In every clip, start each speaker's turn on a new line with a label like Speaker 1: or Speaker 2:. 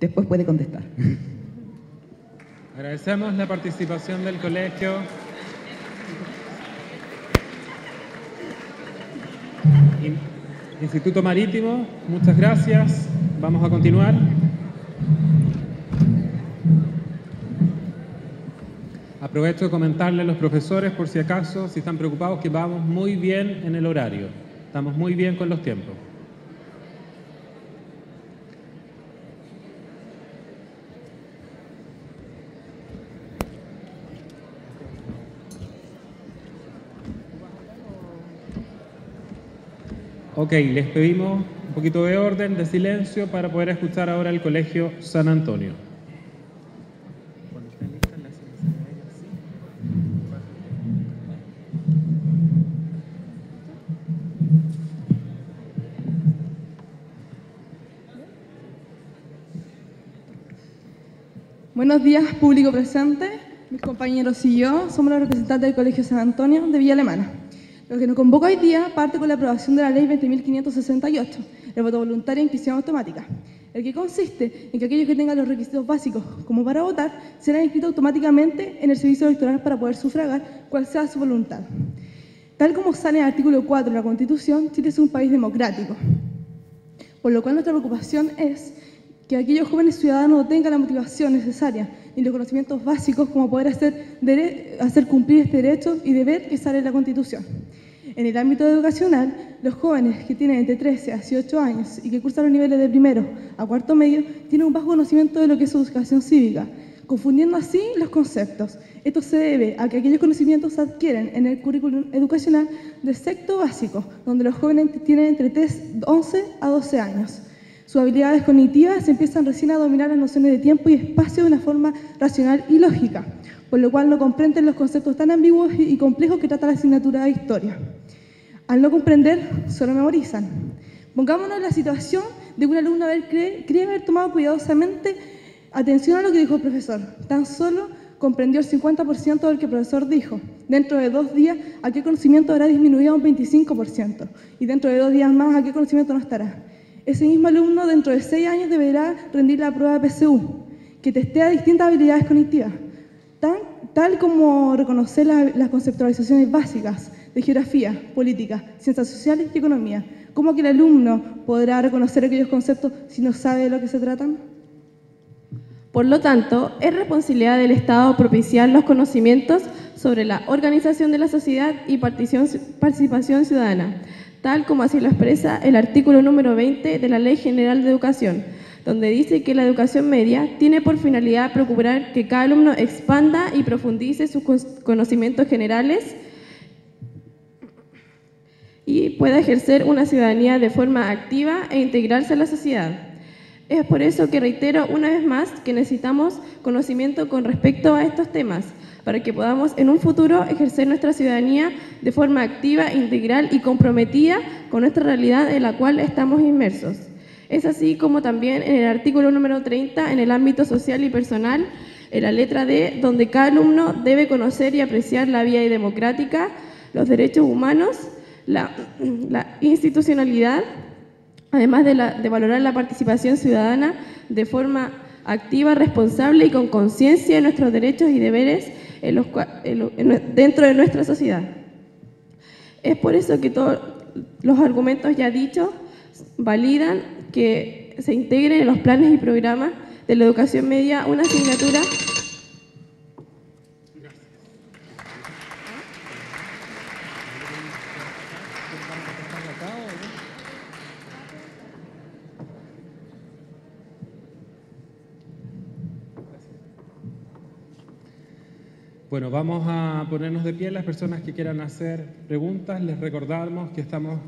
Speaker 1: después puede contestar.
Speaker 2: Agradecemos la participación del colegio. Instituto Marítimo, muchas gracias. Vamos a continuar. Aprovecho de comentarle a los profesores, por si acaso, si están preocupados, que vamos muy bien en el horario. Estamos muy bien con los tiempos. Ok, les pedimos un poquito de orden, de silencio, para poder escuchar ahora el Colegio San Antonio.
Speaker 3: Buenos días, público presente. Mis compañeros y yo somos los representantes del Colegio San Antonio de Villa Alemana. Lo que nos convoca hoy día parte con la aprobación de la Ley 20.568, el voto voluntario en inscripción automática, el que consiste en que aquellos que tengan los requisitos básicos como para votar serán inscritos automáticamente en el servicio electoral para poder sufragar cual sea su voluntad. Tal como sale en el artículo 4 de la Constitución, Chile es un país democrático, por lo cual nuestra preocupación es que aquellos jóvenes ciudadanos no tengan la motivación necesaria ni los conocimientos básicos como poder hacer, hacer cumplir este derecho y deber que sale en la Constitución. En el ámbito educacional, los jóvenes que tienen entre 13 a 18 años y que cursan los niveles de primero a cuarto medio tienen un bajo conocimiento de lo que es educación cívica, confundiendo así los conceptos. Esto se debe a que aquellos conocimientos se adquieren en el currículum educacional de sexto básico, donde los jóvenes tienen entre 11 a 12 años. Sus habilidades cognitivas empiezan recién a dominar las nociones de tiempo y espacio de una forma racional y lógica, por lo cual no comprenden los conceptos tan ambiguos y complejos que trata la asignatura de historia. Al no comprender, solo memorizan. Pongámonos en la situación de que un alumno cree, cree haber tomado cuidadosamente atención a lo que dijo el profesor. Tan solo comprendió el 50% del que el profesor dijo. Dentro de dos días, ¿a qué conocimiento habrá disminuido un 25%? Y dentro de dos días más, ¿a qué conocimiento no estará? Ese mismo alumno dentro de seis años deberá rendir la prueba PSU, que testea distintas habilidades cognitivas, tal como reconocer las conceptualizaciones básicas de geografía, política, ciencias sociales y economía. ¿Cómo que el alumno podrá reconocer aquellos conceptos si no sabe de lo que se tratan?
Speaker 4: Por lo tanto, es responsabilidad del Estado propiciar los conocimientos sobre la organización de la sociedad y participación ciudadana, tal como así lo expresa el artículo número 20 de la Ley General de Educación, donde dice que la educación media tiene por finalidad procurar que cada alumno expanda y profundice sus conocimientos generales y pueda ejercer una ciudadanía de forma activa e integrarse a la sociedad. Es por eso que reitero una vez más que necesitamos conocimiento con respecto a estos temas, para que podamos en un futuro ejercer nuestra ciudadanía de forma activa, integral y comprometida con nuestra realidad en la cual estamos inmersos. Es así como también en el artículo número 30, en el ámbito social y personal, en la letra D, donde cada alumno debe conocer y apreciar la vía democrática, los derechos humanos, la, institucionalidad, además de, de valorar la participación ciudadana de forma activa, responsable y con conciencia de nuestros derechos y deberes dentro de nuestra sociedad. Es por eso que todos los argumentos ya dichos validan que se integren en los planes y programas de la educación media una asignatura
Speaker 2: Bueno, vamos a ponernos de pie las personas que quieran hacer preguntas. Les recordamos que estamos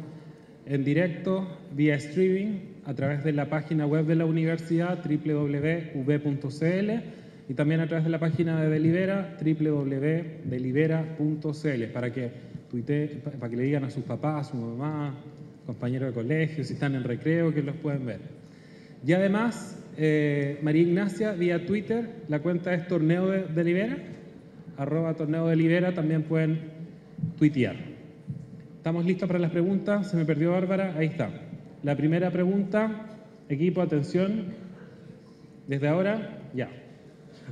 Speaker 2: en directo vía streaming a través de la página web de la universidad www.v.cl y también a través de la página de Delibera www.delibera.cl para que para que le digan a sus papás, a su mamá, compañeros de colegio, si están en recreo, que los pueden ver. Y además, eh, María Ignacia, vía Twitter, la cuenta es Torneo de Delibera arroba torneo de Libera, también pueden tuitear. ¿Estamos listos para las preguntas? Se me perdió Bárbara, ahí está. La primera pregunta, equipo, atención. Desde ahora, ya.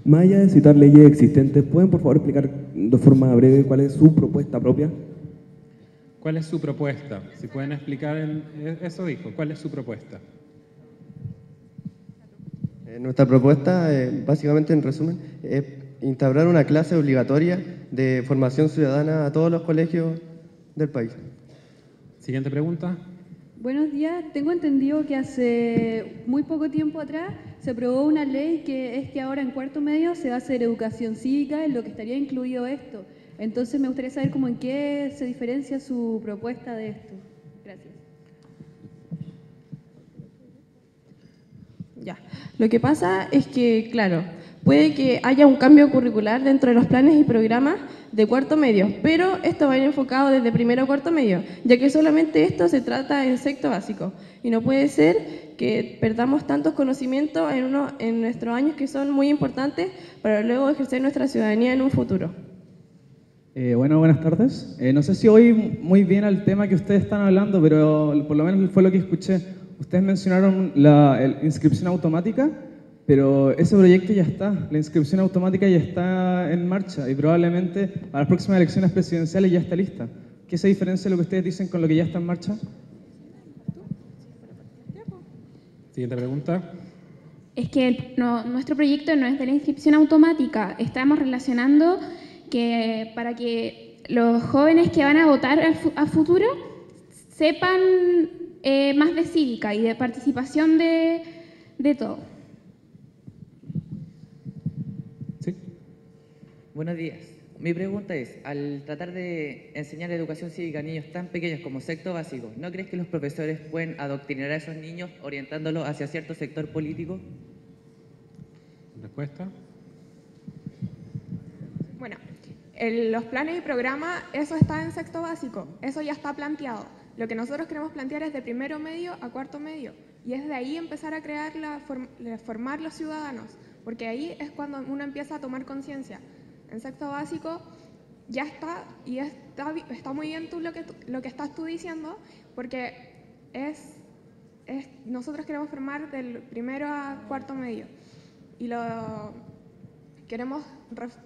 Speaker 5: Más allá de citar leyes existentes, ¿pueden por favor explicar de forma breve cuál es su propuesta propia?
Speaker 2: ¿Cuál es su propuesta? Si pueden explicar, en- eh, eso dijo, ¿cuál es su propuesta?
Speaker 6: Eh, Nuestra propuesta, eh, básicamente en resumen, es instaurar una clase obligatoria de formación ciudadana a todos los colegios del país.
Speaker 2: Siguiente pregunta.
Speaker 7: Buenos días. Tengo entendido que hace muy poco tiempo atrás se aprobó una ley que es que ahora en cuarto medio se va a hacer educación cívica, en lo que estaría incluido esto. Entonces me gustaría saber cómo en qué se diferencia su propuesta de esto. Gracias.
Speaker 4: Ya. Lo que pasa es que, claro, puede que haya un cambio curricular dentro de los planes y programas de cuarto medio, pero esto va a ir enfocado desde primero a cuarto medio, ya que solamente esto se trata en sexto básico. Y no puede ser que perdamos tantos conocimientos en, uno, en nuestros años que son muy importantes para luego ejercer nuestra ciudadanía en un futuro.
Speaker 8: Eh, bueno, buenas tardes. Eh, no sé si oí muy bien al tema que ustedes están hablando, pero por lo menos fue lo que escuché. Ustedes mencionaron la inscripción automática, pero ese proyecto ya está. La inscripción automática ya está en marcha y probablemente para las próximas elecciones presidenciales ya está lista. ¿Qué se diferencia lo que ustedes dicen con lo que ya está en marcha?
Speaker 2: Siguiente pregunta.
Speaker 9: Es que el- no- nuestro proyecto no es de la inscripción automática. Estamos relacionando que para que los jóvenes que van a votar a futuro sepan eh, más de cívica y de participación de, de todo.
Speaker 10: Buenos días. Mi pregunta es, al tratar de enseñar educación cívica a niños tan pequeños como sexto básico, ¿no crees que los profesores pueden adoctrinar a esos niños orientándolos hacia cierto sector político?
Speaker 2: Respuesta.
Speaker 11: Bueno, en los planes y programas, eso está en sexto básico, eso ya está planteado. Lo que nosotros queremos plantear es de primero medio a cuarto medio, y es de ahí empezar a crear la form- la- formar los ciudadanos, porque ahí es cuando uno empieza a tomar conciencia. En sexto básico ya está, y está, está muy bien tú lo, que lo que estás tú diciendo, porque es, es, nosotros queremos formar del primero a cuarto medio. Y lo, queremos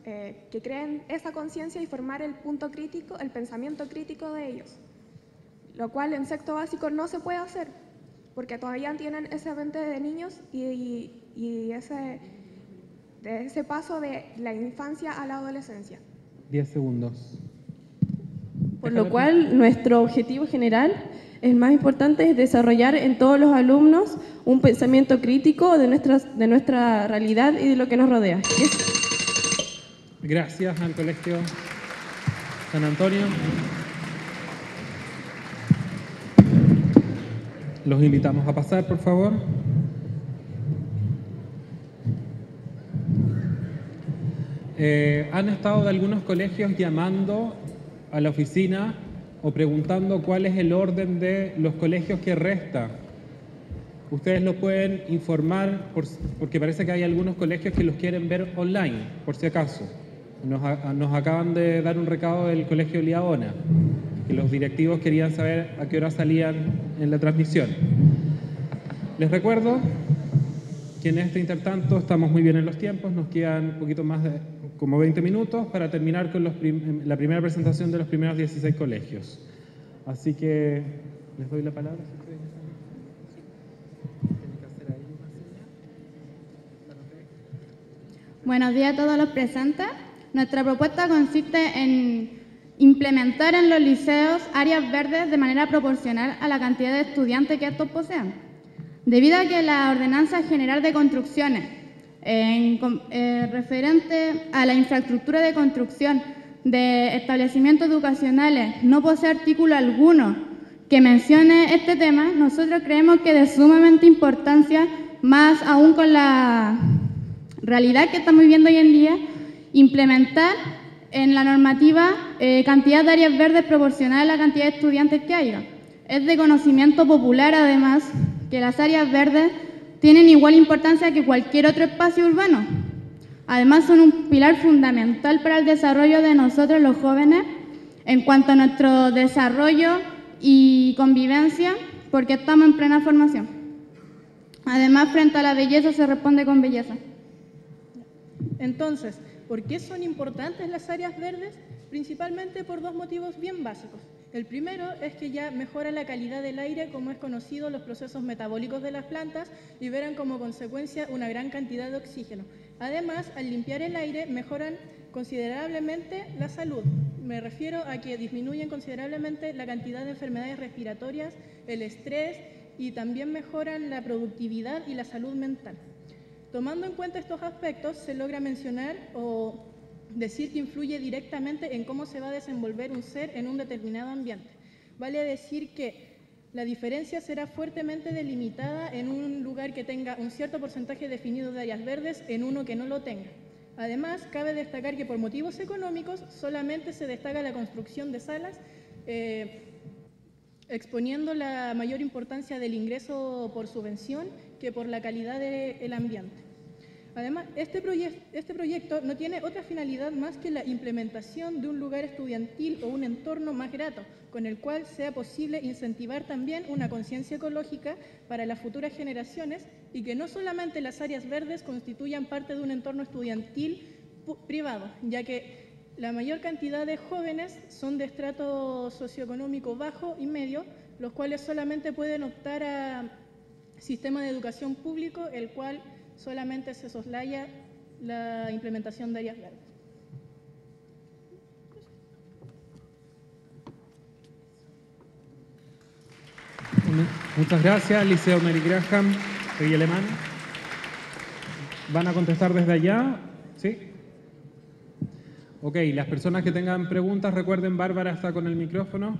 Speaker 11: eh, que creen esa conciencia y formar el punto crítico, el pensamiento crítico de ellos. Lo cual en sexto básico no se puede hacer, porque todavía tienen ese mente de niños y, y- y ese, de ese paso de la infancia a la adolescencia.
Speaker 2: 10 segundos.
Speaker 4: Por lo cual, nuestro objetivo general, el más importante, es desarrollar en todos los alumnos un pensamiento crítico de, nuestras, de nuestra realidad y de lo que nos rodea. es
Speaker 2: Gracias al Colegio San Antonio. Los invitamos a pasar, por favor. Eh, han estado de algunos colegios llamando a la oficina o preguntando cuál es el orden de los colegios que resta. Ustedes lo pueden informar por- porque parece que hay algunos colegios que los quieren ver online, por si acaso. Nos, nos acaban de dar un recado del Colegio Liaona, que los directivos querían saber a qué hora salían en la transmisión. Les recuerdo que en este intertanto estamos muy bien en los tiempos, nos quedan un poquito más de como 20 minutos para terminar con los prim- la primera presentación de los primeros 16 colegios. Así que les doy la palabra.
Speaker 12: Buenos días a todos los presentes. Nuestra propuesta consiste en implementar en los liceos áreas verdes de manera proporcional a la cantidad de estudiantes que estos posean. Debido a que la Ordenanza General de Construcciones, eh, referente a la infraestructura de construcción de establecimientos educacionales, no posee artículo alguno que mencione este tema, nosotros creemos que de sumamente importancia, más aún con la realidad que estamos viviendo hoy en día, implementar en la normativa eh, cantidad de áreas verdes proporcional a la cantidad de estudiantes que haya. Es de conocimiento popular, además, que las áreas verdes tienen igual importancia que cualquier otro espacio urbano. Además, son un pilar fundamental para el desarrollo de nosotros los jóvenes en cuanto a nuestro desarrollo y convivencia, porque estamos en plena formación. Además, frente a la belleza se responde con belleza.
Speaker 13: Entonces, ¿por qué son importantes las áreas verdes? Principalmente por dos motivos bien básicos. El primero es que ya mejora la calidad del aire, como es conocido, los procesos metabólicos de las plantas liberan como consecuencia una gran cantidad de oxígeno. Además, al limpiar el aire, mejoran considerablemente la salud. Me refiero a que disminuyen considerablemente la cantidad de enfermedades respiratorias, el estrés y también mejoran la productividad y la salud mental. Tomando en cuenta estos aspectos, se logra mencionar o decir que influye directamente en cómo se va a desenvolver un ser en un determinado ambiente. Vale decir que la diferencia será fuertemente delimitada en un lugar que tenga un cierto porcentaje definido de áreas verdes en uno que no lo tenga. Además, cabe destacar que por motivos económicos solamente se destaca la construcción de salas, eh, exponiendo la mayor importancia del ingreso por subvención que por la calidad del ambiente. Además, este, este, proyecto no tiene otra finalidad más que la implementación de un lugar estudiantil o un entorno más grato, con el cual sea posible incentivar también una conciencia ecológica para las futuras generaciones y que no solamente las áreas verdes constituyan parte de un entorno estudiantil privado, ya que la mayor cantidad de jóvenes son de estrato socioeconómico bajo y medio, los cuales solamente pueden optar a sistema de educación público, el cual solamente se soslaya la implementación de áreas verdes.
Speaker 2: Muchas gracias, Liceo Mary Graham, Villa Alemán. ¿Van a contestar desde allá? ¿Sí? Ok, las personas que tengan preguntas, recuerden, Bárbara está con el micrófono.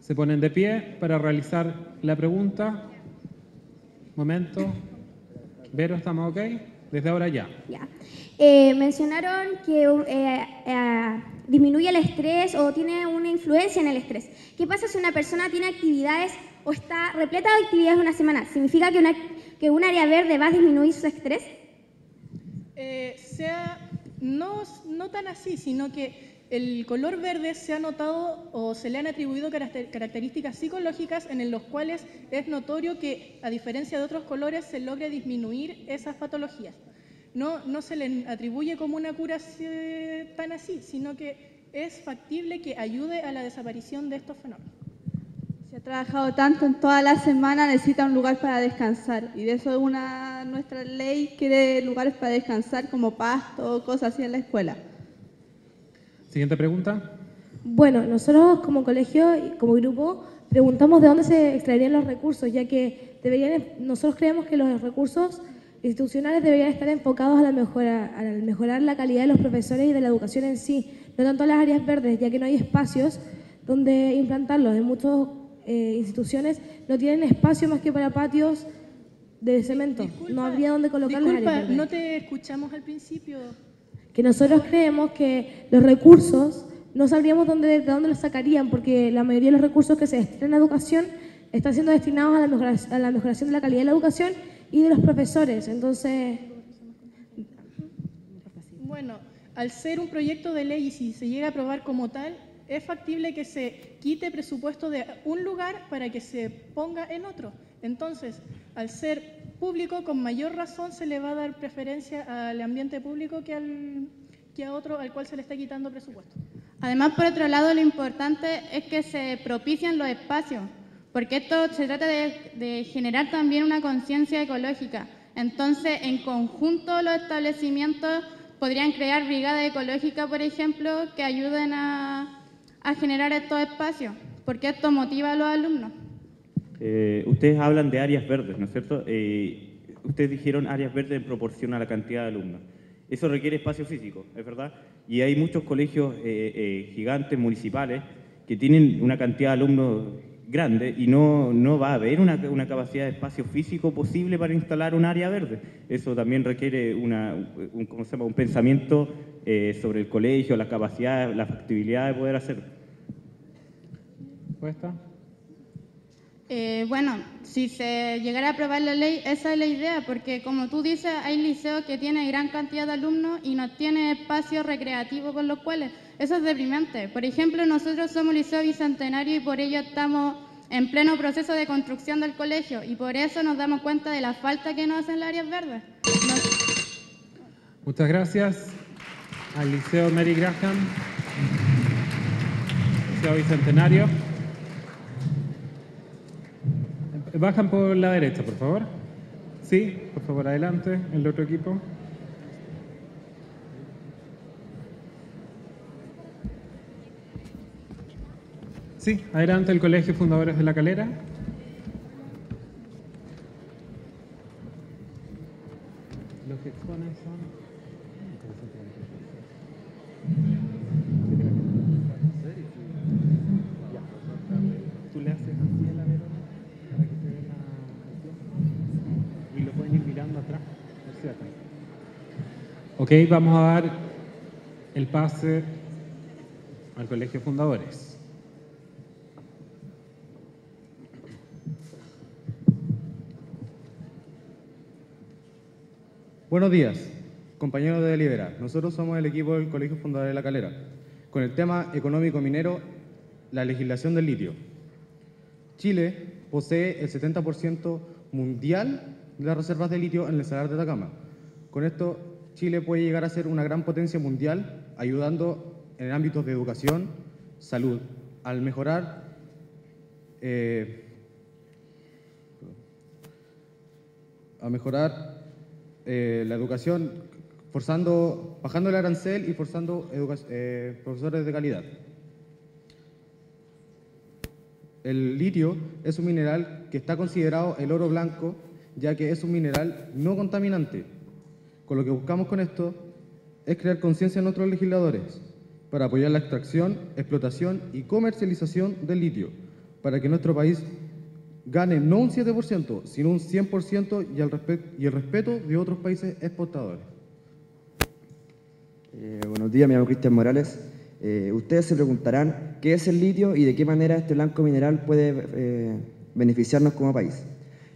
Speaker 2: Se ponen de pie para realizar la pregunta. Momento. Vero, ¿estamos ok? Desde ahora ya.
Speaker 14: Ya. Eh, mencionaron que eh, eh, disminuye el estrés o tiene una influencia en el estrés. ¿Qué pasa si una persona tiene actividades o está repleta de actividades una semana? ¿Significa que, una, que un área verde va a disminuir su estrés?
Speaker 13: sea, no, no tan así, sino que el color verde se ha notado o se le han atribuido características psicológicas en los cuales es notorio que, a diferencia de otros colores, se logre disminuir esas patologías. No, no se le atribuye como una cura tan así, sino que es factible que ayude a la desaparición de estos fenómenos.
Speaker 15: Si ha trabajado tanto en toda la semana, necesita un lugar para descansar. Y de eso es una, nuestra ley quiere lugares para descansar como pasto o cosas así en la escuela.
Speaker 2: Siguiente pregunta.
Speaker 16: Bueno, nosotros como colegio y como grupo preguntamos de dónde se extraerían los recursos, ya que deberían, nosotros creemos que los recursos institucionales deberían estar enfocados a, la mejora, a mejorar la calidad de los profesores y de la educación en sí, no tanto a las áreas verdes, ya que no hay espacios donde implantarlos. En muchas eh, instituciones no tienen espacio más que para patios de cemento. no habría donde colocar las áreas verdes.
Speaker 13: no te escuchamos al principio
Speaker 16: que nosotros creemos que los recursos no sabríamos dónde, de dónde los sacarían, porque la mayoría de los recursos que se destinan a educación están siendo destinados a la, mejoración, a la mejoración de la calidad de la educación y de los profesores. Entonces...
Speaker 13: Bueno, al ser un proyecto de ley y si se llega a aprobar como tal, es factible que se quite presupuesto de un lugar para que se ponga en otro. Entonces, al ser público, con mayor razón se le va a dar preferencia al ambiente público que, al, que a otro al cual se le está quitando presupuesto.
Speaker 12: Además, por otro lado, lo importante es que se propicien los espacios, porque esto se trata de, de generar también una conciencia ecológica. Entonces, en conjunto, los establecimientos podrían crear brigadas ecológicas, por ejemplo, que ayuden a, a generar estos espacios, porque esto motiva a los alumnos.
Speaker 17: Eh, ustedes hablan de áreas verdes, ¿no es cierto? Eh, ustedes dijeron áreas verdes en proporción a la cantidad de alumnos. Eso requiere espacio físico, es verdad. Y hay muchos colegios eh, gigantes municipales que tienen una cantidad de alumnos grande y no, no va a haber una, capacidad de espacio físico posible para instalar un área verde. Eso también requiere una, un, ¿cómo se llama? un pensamiento sobre el colegio, la capacidad, la factibilidad de poder hacerlo.
Speaker 2: ¿Respuesta?
Speaker 12: Eh, bueno, si se llegara a aprobar la ley, esa es la idea, porque como tú dices, hay liceos que tienen gran cantidad de alumnos y no tienen espacios recreativos con los cuales, eso es deprimente. Por ejemplo, nosotros somos Liceo Bicentenario y por ello estamos en pleno proceso de construcción del colegio y por eso nos damos cuenta de la falta que nos hacen las áreas verdes.
Speaker 2: Muchas gracias al Liceo Mary Graham, Liceo Bicentenario. Bajan por la derecha, por favor. Sí, por favor, adelante, el otro equipo. Sí, adelante el Colegio Fundadores de la Calera. Los que exponen son... Tú le haces así a la Verona para que se vea la... Y lo pueden ir mirando atrás. por si acaso. Ok, vamos a dar el pase al Colegio Fundadores.
Speaker 18: Buenos días, compañeros de Delibera. Nosotros somos el equipo del Colegio Fundador de La Calera, con el tema económico minero, la legislación del litio. Chile posee el 70% mundial de las reservas de litio en el Salar de Atacama. Con esto, Chile puede llegar a ser una gran potencia mundial, ayudando en ámbitos de educación, salud, al mejorar eh, a mejorar eh, la educación, forzando, bajando el arancel y forzando eh, profesores de calidad. El litio es un mineral que está considerado el oro blanco, ya que es un mineral no contaminante. Con lo que buscamos con esto es crear conciencia en nuestros legisladores para apoyar la extracción, explotación y comercialización del litio, para que nuestro país gane no un 7%, sino un 100% y el, y el respeto de otros países exportadores.
Speaker 19: Eh, buenos días, me llamo Cristian Morales. Eh, ustedes se preguntarán qué es el litio y de qué manera este blanco mineral puede eh, beneficiarnos como país.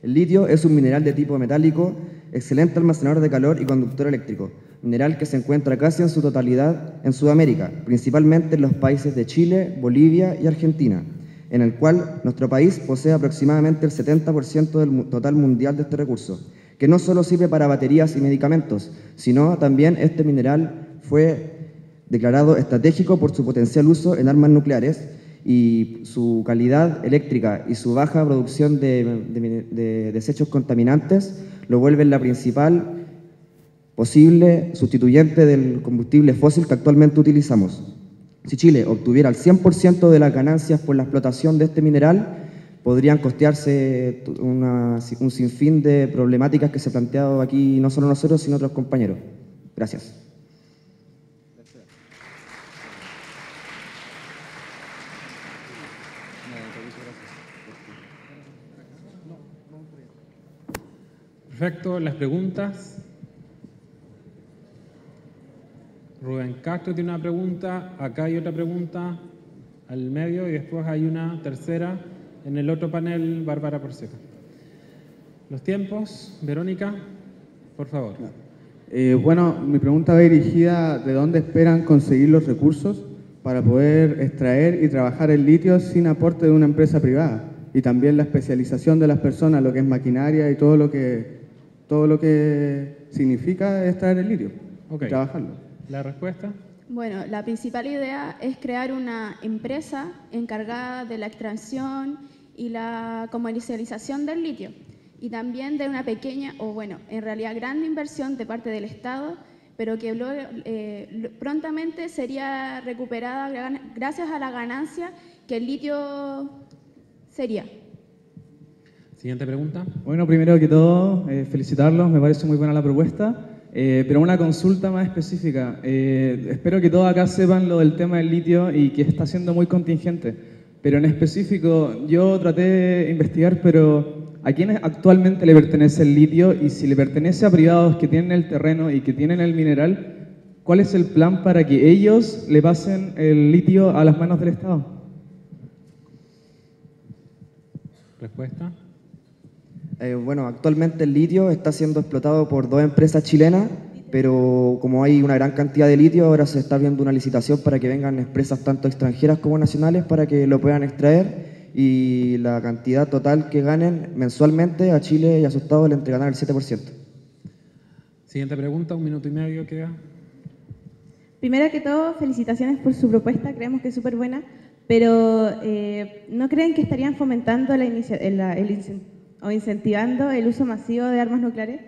Speaker 19: El litio es un mineral de tipo metálico, excelente almacenador de calor y conductor eléctrico, mineral que se encuentra casi en su totalidad en Sudamérica, principalmente en los países de Chile, Bolivia y Argentina, en el cual nuestro país posee aproximadamente el 70% del total mundial de este recurso, que no solo sirve para baterías y medicamentos, sino también este mineral fue declarado estratégico por su potencial uso en armas nucleares y su calidad eléctrica y su baja producción de- de desechos contaminantes lo vuelven la principal posible sustituyente del combustible fósil que actualmente utilizamos. Si Chile obtuviera el 100% de las ganancias por la explotación de este mineral, podrían costearse una- un sinfín de problemáticas que se han planteado aquí, no solo nosotros, sino otros compañeros. Gracias.
Speaker 2: Perfecto, las preguntas. Rubén Castro tiene una pregunta, acá hay otra pregunta al medio y después hay una tercera en el otro panel, Bárbara Porceta. Los tiempos, Verónica, por favor.
Speaker 20: Eh, bueno, mi pregunta va dirigida de dónde esperan conseguir los recursos para poder extraer y trabajar el litio sin aporte de una empresa privada y también la especialización de las personas, lo que es maquinaria y todo lo que todo lo que significa extraer el litio
Speaker 2: Ok.
Speaker 20: y trabajarlo.
Speaker 2: ¿La respuesta?
Speaker 21: Bueno, la principal idea es crear una empresa encargada de la extracción y la comercialización del litio y también de una pequeña o bueno, en realidad grande inversión de parte del Estado, pero que luego, eh, prontamente sería recuperada gracias a la ganancia que el litio sería.
Speaker 2: Siguiente pregunta.
Speaker 22: Bueno, primero que todo, eh, felicitarlos, me parece muy buena la propuesta, eh, pero una consulta más específica. Eh, espero que todos acá sepan lo del tema del litio y que está siendo muy contingente, pero en específico yo traté de investigar, pero ¿a quiénes actualmente le pertenece el litio? Y si le pertenece a privados que tienen el terreno y que tienen el mineral, ¿cuál es el plan para que ellos le pasen el litio a las manos del Estado?
Speaker 2: Respuesta.
Speaker 19: Eh, bueno, actualmente el litio está siendo explotado por dos empresas chilenas, pero como hay una gran cantidad de litio, ahora se está viendo una licitación para que vengan empresas tanto extranjeras como nacionales para que lo puedan extraer y la cantidad total que ganen mensualmente a Chile y a su Estado le entregarán el 7%.
Speaker 2: Siguiente pregunta, un minuto y medio queda.
Speaker 23: Primero que todo, felicitaciones por su propuesta, creemos que es súper buena, pero eh, ¿no creen que estarían fomentando la inicia- el- la- el o incentivando el uso masivo de armas nucleares?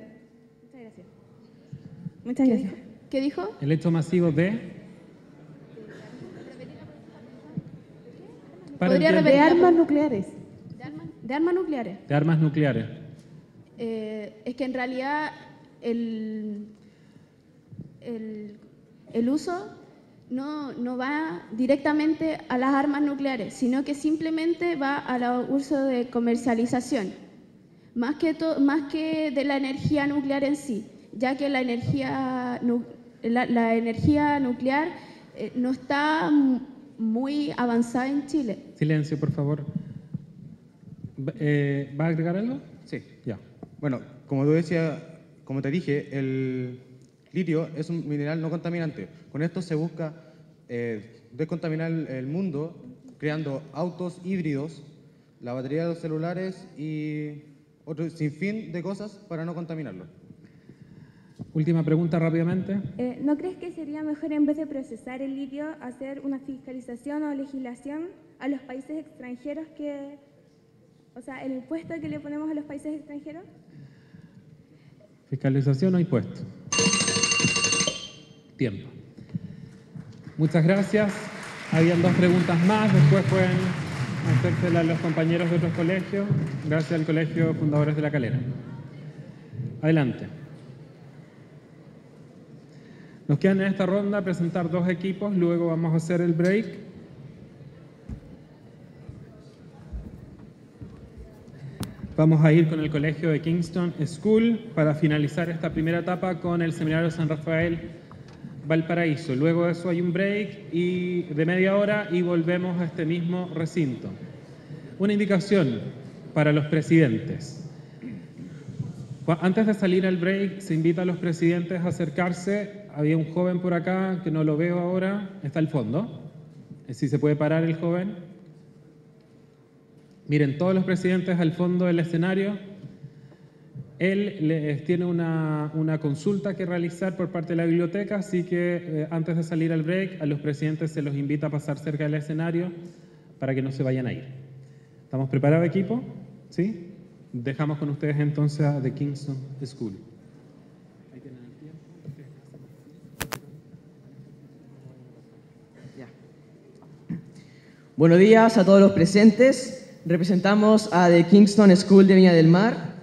Speaker 23: Muchas gracias. Muchas gracias.
Speaker 24: ¿Qué dijo?
Speaker 2: El hecho masivo de...
Speaker 23: ¿Podría? De armas nucleares.
Speaker 21: De armas nucleares.
Speaker 2: de armas nucleares.
Speaker 21: Eh, es que en realidad el, el, el uso no, no va directamente a las armas nucleares, sino que simplemente va al uso de comercialización, más que, to- más que de la energía nuclear en sí, ya que la energía, la, la energía nuclear eh, no está muy avanzada en Chile.
Speaker 2: Silencio, por favor. Va- eh, ¿Va a agregar algo?
Speaker 25: Sí.
Speaker 2: Ya.
Speaker 25: Bueno, como tú decías, como te dije, el litio es un mineral no contaminante. Con esto se busca eh, descontaminar el mundo creando autos híbridos, la batería de los celulares y otro sinfín de cosas para no contaminarlo.
Speaker 2: Última pregunta rápidamente.
Speaker 26: Eh, ¿No crees que sería mejor en vez de procesar el litio hacer una fiscalización o legislación a los países extranjeros que, o sea, el impuesto que le ponemos a los países extranjeros?
Speaker 2: Fiscalización o impuesto. Tiempo. Muchas gracias. Habían dos preguntas más, después pueden hacérselas a los compañeros de otros colegios. Gracias al Colegio Fundadores de la Calera. Adelante. Nos quedan en esta ronda presentar dos equipos, luego vamos a hacer el break. Vamos a ir con el colegio de Kingston School para finalizar esta primera etapa con el seminario San Rafael Valparaíso. Luego de eso hay un break y de media hora y volvemos a este mismo recinto. Una indicación para los presidentes. Antes de salir al break, se invita a los presidentes a acercarse. Había un joven por acá que no lo veo ahora, está al fondo. Si se puede parar el joven. Miren, todos los presidentes al fondo del escenario. Él les tiene una, una consulta que realizar por parte de la biblioteca, así que eh, antes de salir al break, a los presidentes se los invita a pasar cerca del escenario para que no se vayan a ir. ¿Estamos preparados, equipo? ¿Sí? Dejamos con ustedes entonces a The Kingston School.
Speaker 27: Buenos días a todos los presentes. Representamos a The Kingston School de Viña del Mar.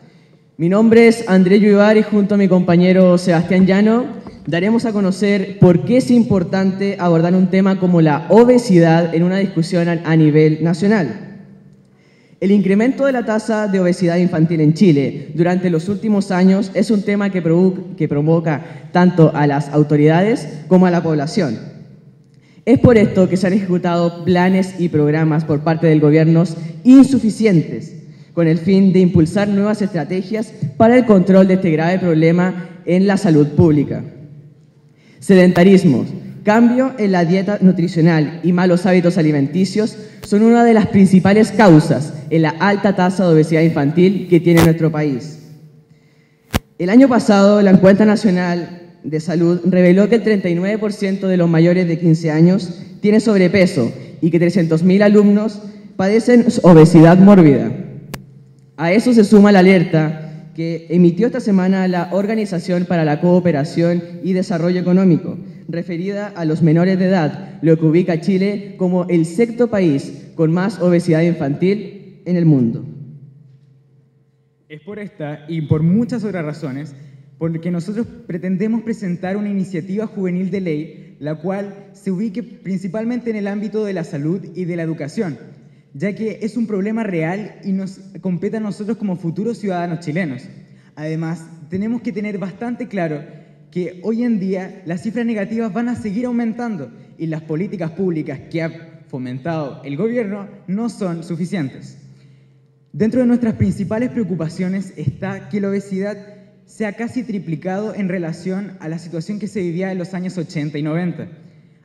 Speaker 27: Mi nombre es André Lluvar y junto a mi compañero Sebastián Llano daremos a conocer por qué es importante abordar un tema como la obesidad en una discusión a nivel nacional. El incremento de la tasa de obesidad infantil en Chile durante los últimos años es un tema que, que provoca tanto a las autoridades como a la población. Es por esto que se han ejecutado planes y programas por parte del gobierno insuficientes con el fin de impulsar nuevas estrategias para el control de este grave problema en la salud pública. Sedentarismo, cambio en la dieta nutricional y malos hábitos alimenticios son una de las principales causas en la alta tasa de obesidad infantil que tiene nuestro país. El año pasado, la encuesta nacional de salud reveló que el 39% de los mayores de 15 años tiene sobrepeso y que 300.000 alumnos padecen obesidad mórbida. A eso se suma la alerta que emitió esta semana la Organización para la Cooperación y Desarrollo Económico, referida a los menores de edad, lo que ubica a Chile como el sexto país con más obesidad infantil en el mundo.
Speaker 28: Es por esta y por muchas otras razones por que nosotros pretendemos presentar una iniciativa juvenil de ley, la cual se ubique principalmente en el ámbito de la salud y de la educación, ya que es un problema real y nos compete a nosotros como futuros ciudadanos chilenos. Además, tenemos que tener bastante claro que hoy en día las cifras negativas van a seguir aumentando y las políticas públicas que ha fomentado el gobierno no son suficientes. Dentro de nuestras principales preocupaciones está que la obesidad se ha casi triplicado en relación a la situación que se vivía en los años 80 y 90.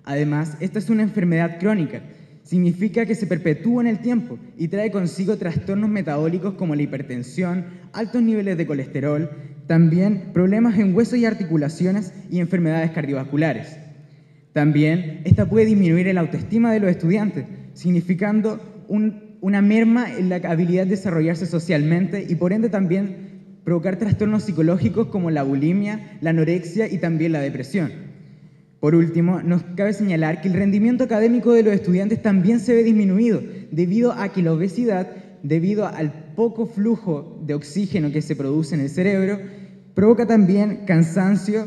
Speaker 28: Además, esta es una enfermedad crónica. Significa que se perpetúa en el tiempo y trae consigo trastornos metabólicos como la hipertensión, altos niveles de colesterol, también problemas en huesos y articulaciones y enfermedades cardiovasculares. También esta puede disminuir el autoestima de los estudiantes, significando un- una merma en la habilidad de desarrollarse socialmente y por ende también provocar trastornos psicológicos como la bulimia, la anorexia y también la depresión. Por último, nos cabe señalar que el rendimiento académico de los estudiantes también se ve disminuido debido a que la obesidad, debido al poco flujo de oxígeno que se produce en el cerebro, provoca también cansancio,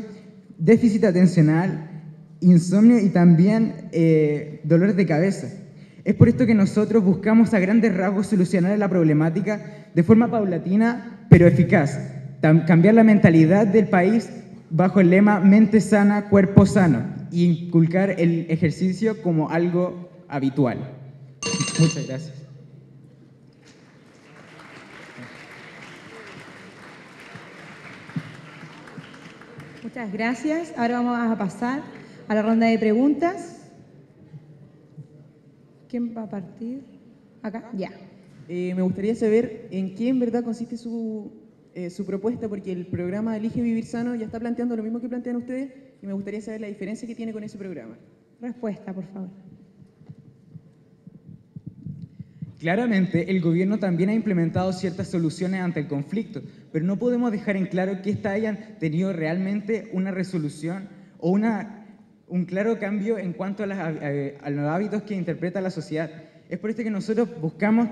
Speaker 28: déficit atencional, insomnio y también eh, dolores de cabeza. Es por esto que nosotros buscamos a grandes rasgos solucionar la problemática de forma paulatina pero eficaz, cambiar la mentalidad del país bajo el lema mente sana, cuerpo sano y inculcar el ejercicio como algo habitual. Muchas gracias.
Speaker 29: Muchas gracias. Ahora vamos a pasar a la ronda de preguntas. ¿Quién va a partir? Acá, ya.
Speaker 30: Eh, me gustaría saber en qué en verdad consiste su, eh, su propuesta, porque el programa Elige Vivir Sano ya está planteando lo mismo que plantean ustedes y me gustaría saber la diferencia que tiene con ese programa.
Speaker 29: Respuesta, por favor.
Speaker 28: Claramente, el gobierno también ha implementado ciertas soluciones ante el conflicto, pero no podemos dejar en claro que éstas hayan tenido realmente una resolución o una, un claro cambio en cuanto a, las eh, a los hábitos que interpreta la sociedad. Es por esto que nosotros buscamos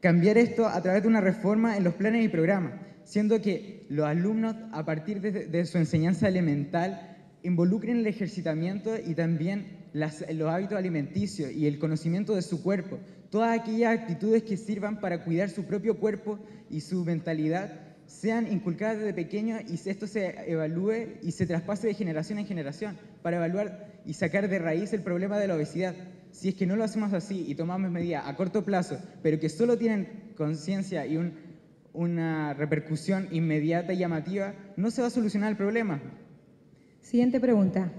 Speaker 28: cambiar esto a través de una reforma en los planes y programas, siendo que los alumnos, a partir de, su enseñanza elemental, involucren el ejercitamiento y también los hábitos alimenticios y el conocimiento de su cuerpo, todas aquellas actitudes que sirvan para cuidar su propio cuerpo y su mentalidad sean inculcadas desde pequeños y esto se evalúe y se traspase de generación en generación para evaluar y sacar de raíz el problema de la obesidad. Si es que no lo hacemos así y tomamos medidas a corto plazo, pero que solo tienen conciencia y un- una repercusión inmediata y llamativa, no se va a solucionar el problema.
Speaker 29: Siguiente pregunta.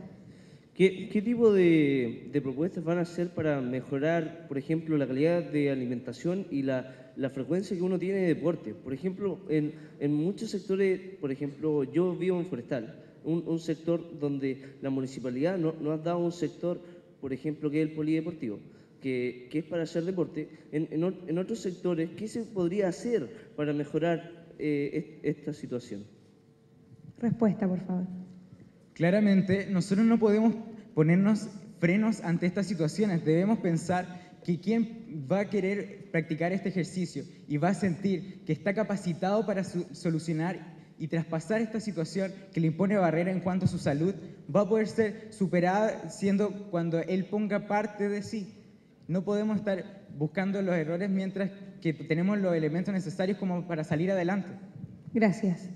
Speaker 31: ¿Qué, qué tipo de, de propuestas van a hacer para mejorar, por ejemplo, la calidad de alimentación y la, la frecuencia que uno tiene de deporte? Por ejemplo, en, en muchos sectores, por ejemplo, yo vivo en Forestal, un, un sector donde la municipalidad no- nos ha dado un sector, por ejemplo, que es el polideportivo, que, que es para hacer deporte. En, en en otros sectores, ¿qué se podría hacer para mejorar eh, est- esta situación?
Speaker 29: Respuesta, por favor.
Speaker 28: Claramente, nosotros no podemos ponernos frenos ante estas situaciones. Debemos pensar que quien va a querer practicar este ejercicio y va a sentir que está capacitado para solucionar y traspasar esta situación que le impone barrera en cuanto a su salud, va a poder ser superada siendo cuando él ponga parte de sí. No podemos estar buscando los errores mientras que tenemos los elementos necesarios como para salir adelante.
Speaker 29: Gracias.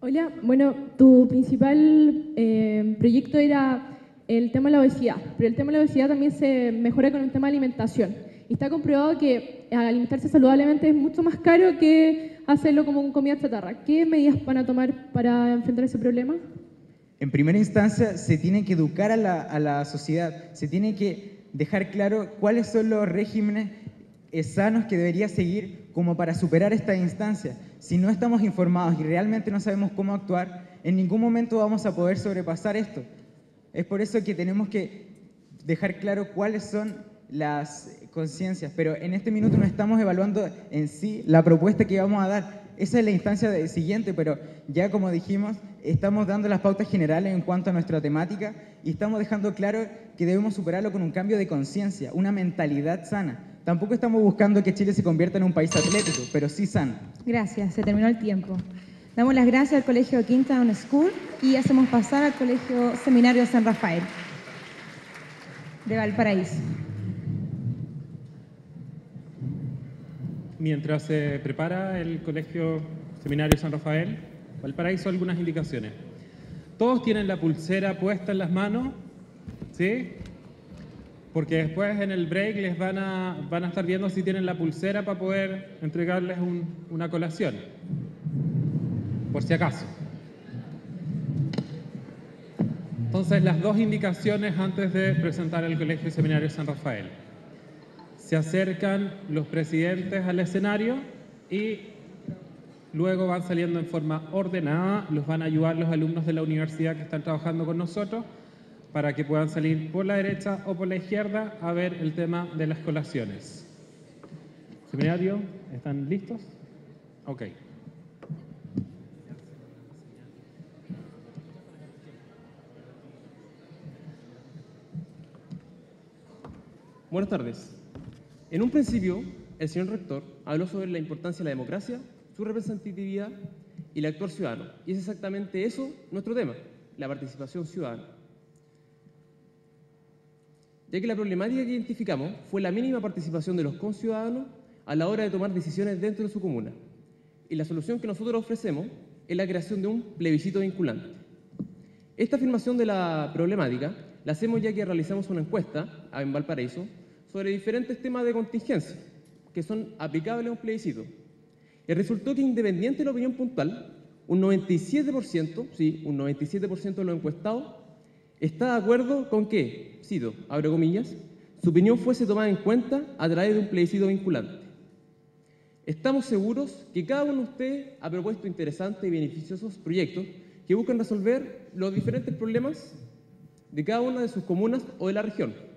Speaker 4: Hola, bueno, tu principal eh, proyecto era el tema de la obesidad, pero el tema de la obesidad también se mejora con el tema de alimentación. Y está comprobado que alimentarse saludablemente es mucho más caro que hacerlo como un comida chatarra. ¿Qué medidas van a tomar para enfrentar ese problema?
Speaker 28: En primera instancia, se tiene que educar a la, a la sociedad, se tiene que dejar claro cuáles son los regímenes eh, sanos que debería seguir como para superar esta instancia. Si no estamos informados y realmente no sabemos cómo actuar, en ningún momento vamos a poder sobrepasar esto. Es por eso que tenemos que dejar claro cuáles son las conciencias, pero en este minuto no estamos evaluando en sí la propuesta que vamos a dar. Esa es la instancia de- siguiente, pero ya como dijimos, estamos dando las pautas generales en cuanto a nuestra temática y estamos dejando claro que debemos superarlo con un cambio de conciencia, una mentalidad sana. Tampoco estamos buscando que Chile se convierta en un país atlético, pero sí sano.
Speaker 29: Gracias, se terminó el tiempo. Damos las gracias al Colegio Quintown School y hacemos pasar al Colegio Seminario San Rafael de Valparaíso.
Speaker 32: Mientras se prepara el Colegio Seminario San Rafael, Valparaíso, algunas indicaciones. Todos tienen la pulsera puesta en las manos, ¿sí? Porque después en el break les van a, van a estar viendo si tienen la pulsera para poder entregarles un- una colación, por si acaso. Entonces, las dos indicaciones antes de presentar el Colegio Seminario San Rafael.
Speaker 2: Se acercan los presidentes al escenario y luego van saliendo en forma ordenada, los van a ayudar los alumnos de la universidad que están trabajando con nosotros para que puedan salir por la derecha o por la izquierda a ver el tema de las colaciones. Seminario, ¿están listos? Ok.
Speaker 33: Buenas tardes. En un principio, el señor rector habló sobre la importancia de la democracia, su representatividad y el actor ciudadano. Y es exactamente eso nuestro tema, la participación ciudadana. Ya que la problemática que identificamos fue la mínima participación de los conciudadanos a la hora de tomar decisiones dentro de su comuna. Y la solución que nosotros ofrecemos es la creación de un plebiscito vinculante. Esta afirmación de la problemática la hacemos ya que realizamos una encuesta en Valparaíso sobre diferentes temas de contingencia que son aplicables a un plebiscito. Y resultó que independiente de la opinión puntual, un 97%, sí, un 97% de los encuestados está de acuerdo con que, cito, abro comillas, su opinión fuese tomada en cuenta a través de un plebiscito vinculante. Estamos seguros que cada uno de ustedes ha propuesto interesantes y beneficiosos proyectos que buscan resolver los diferentes problemas de cada una de sus comunas o de la región.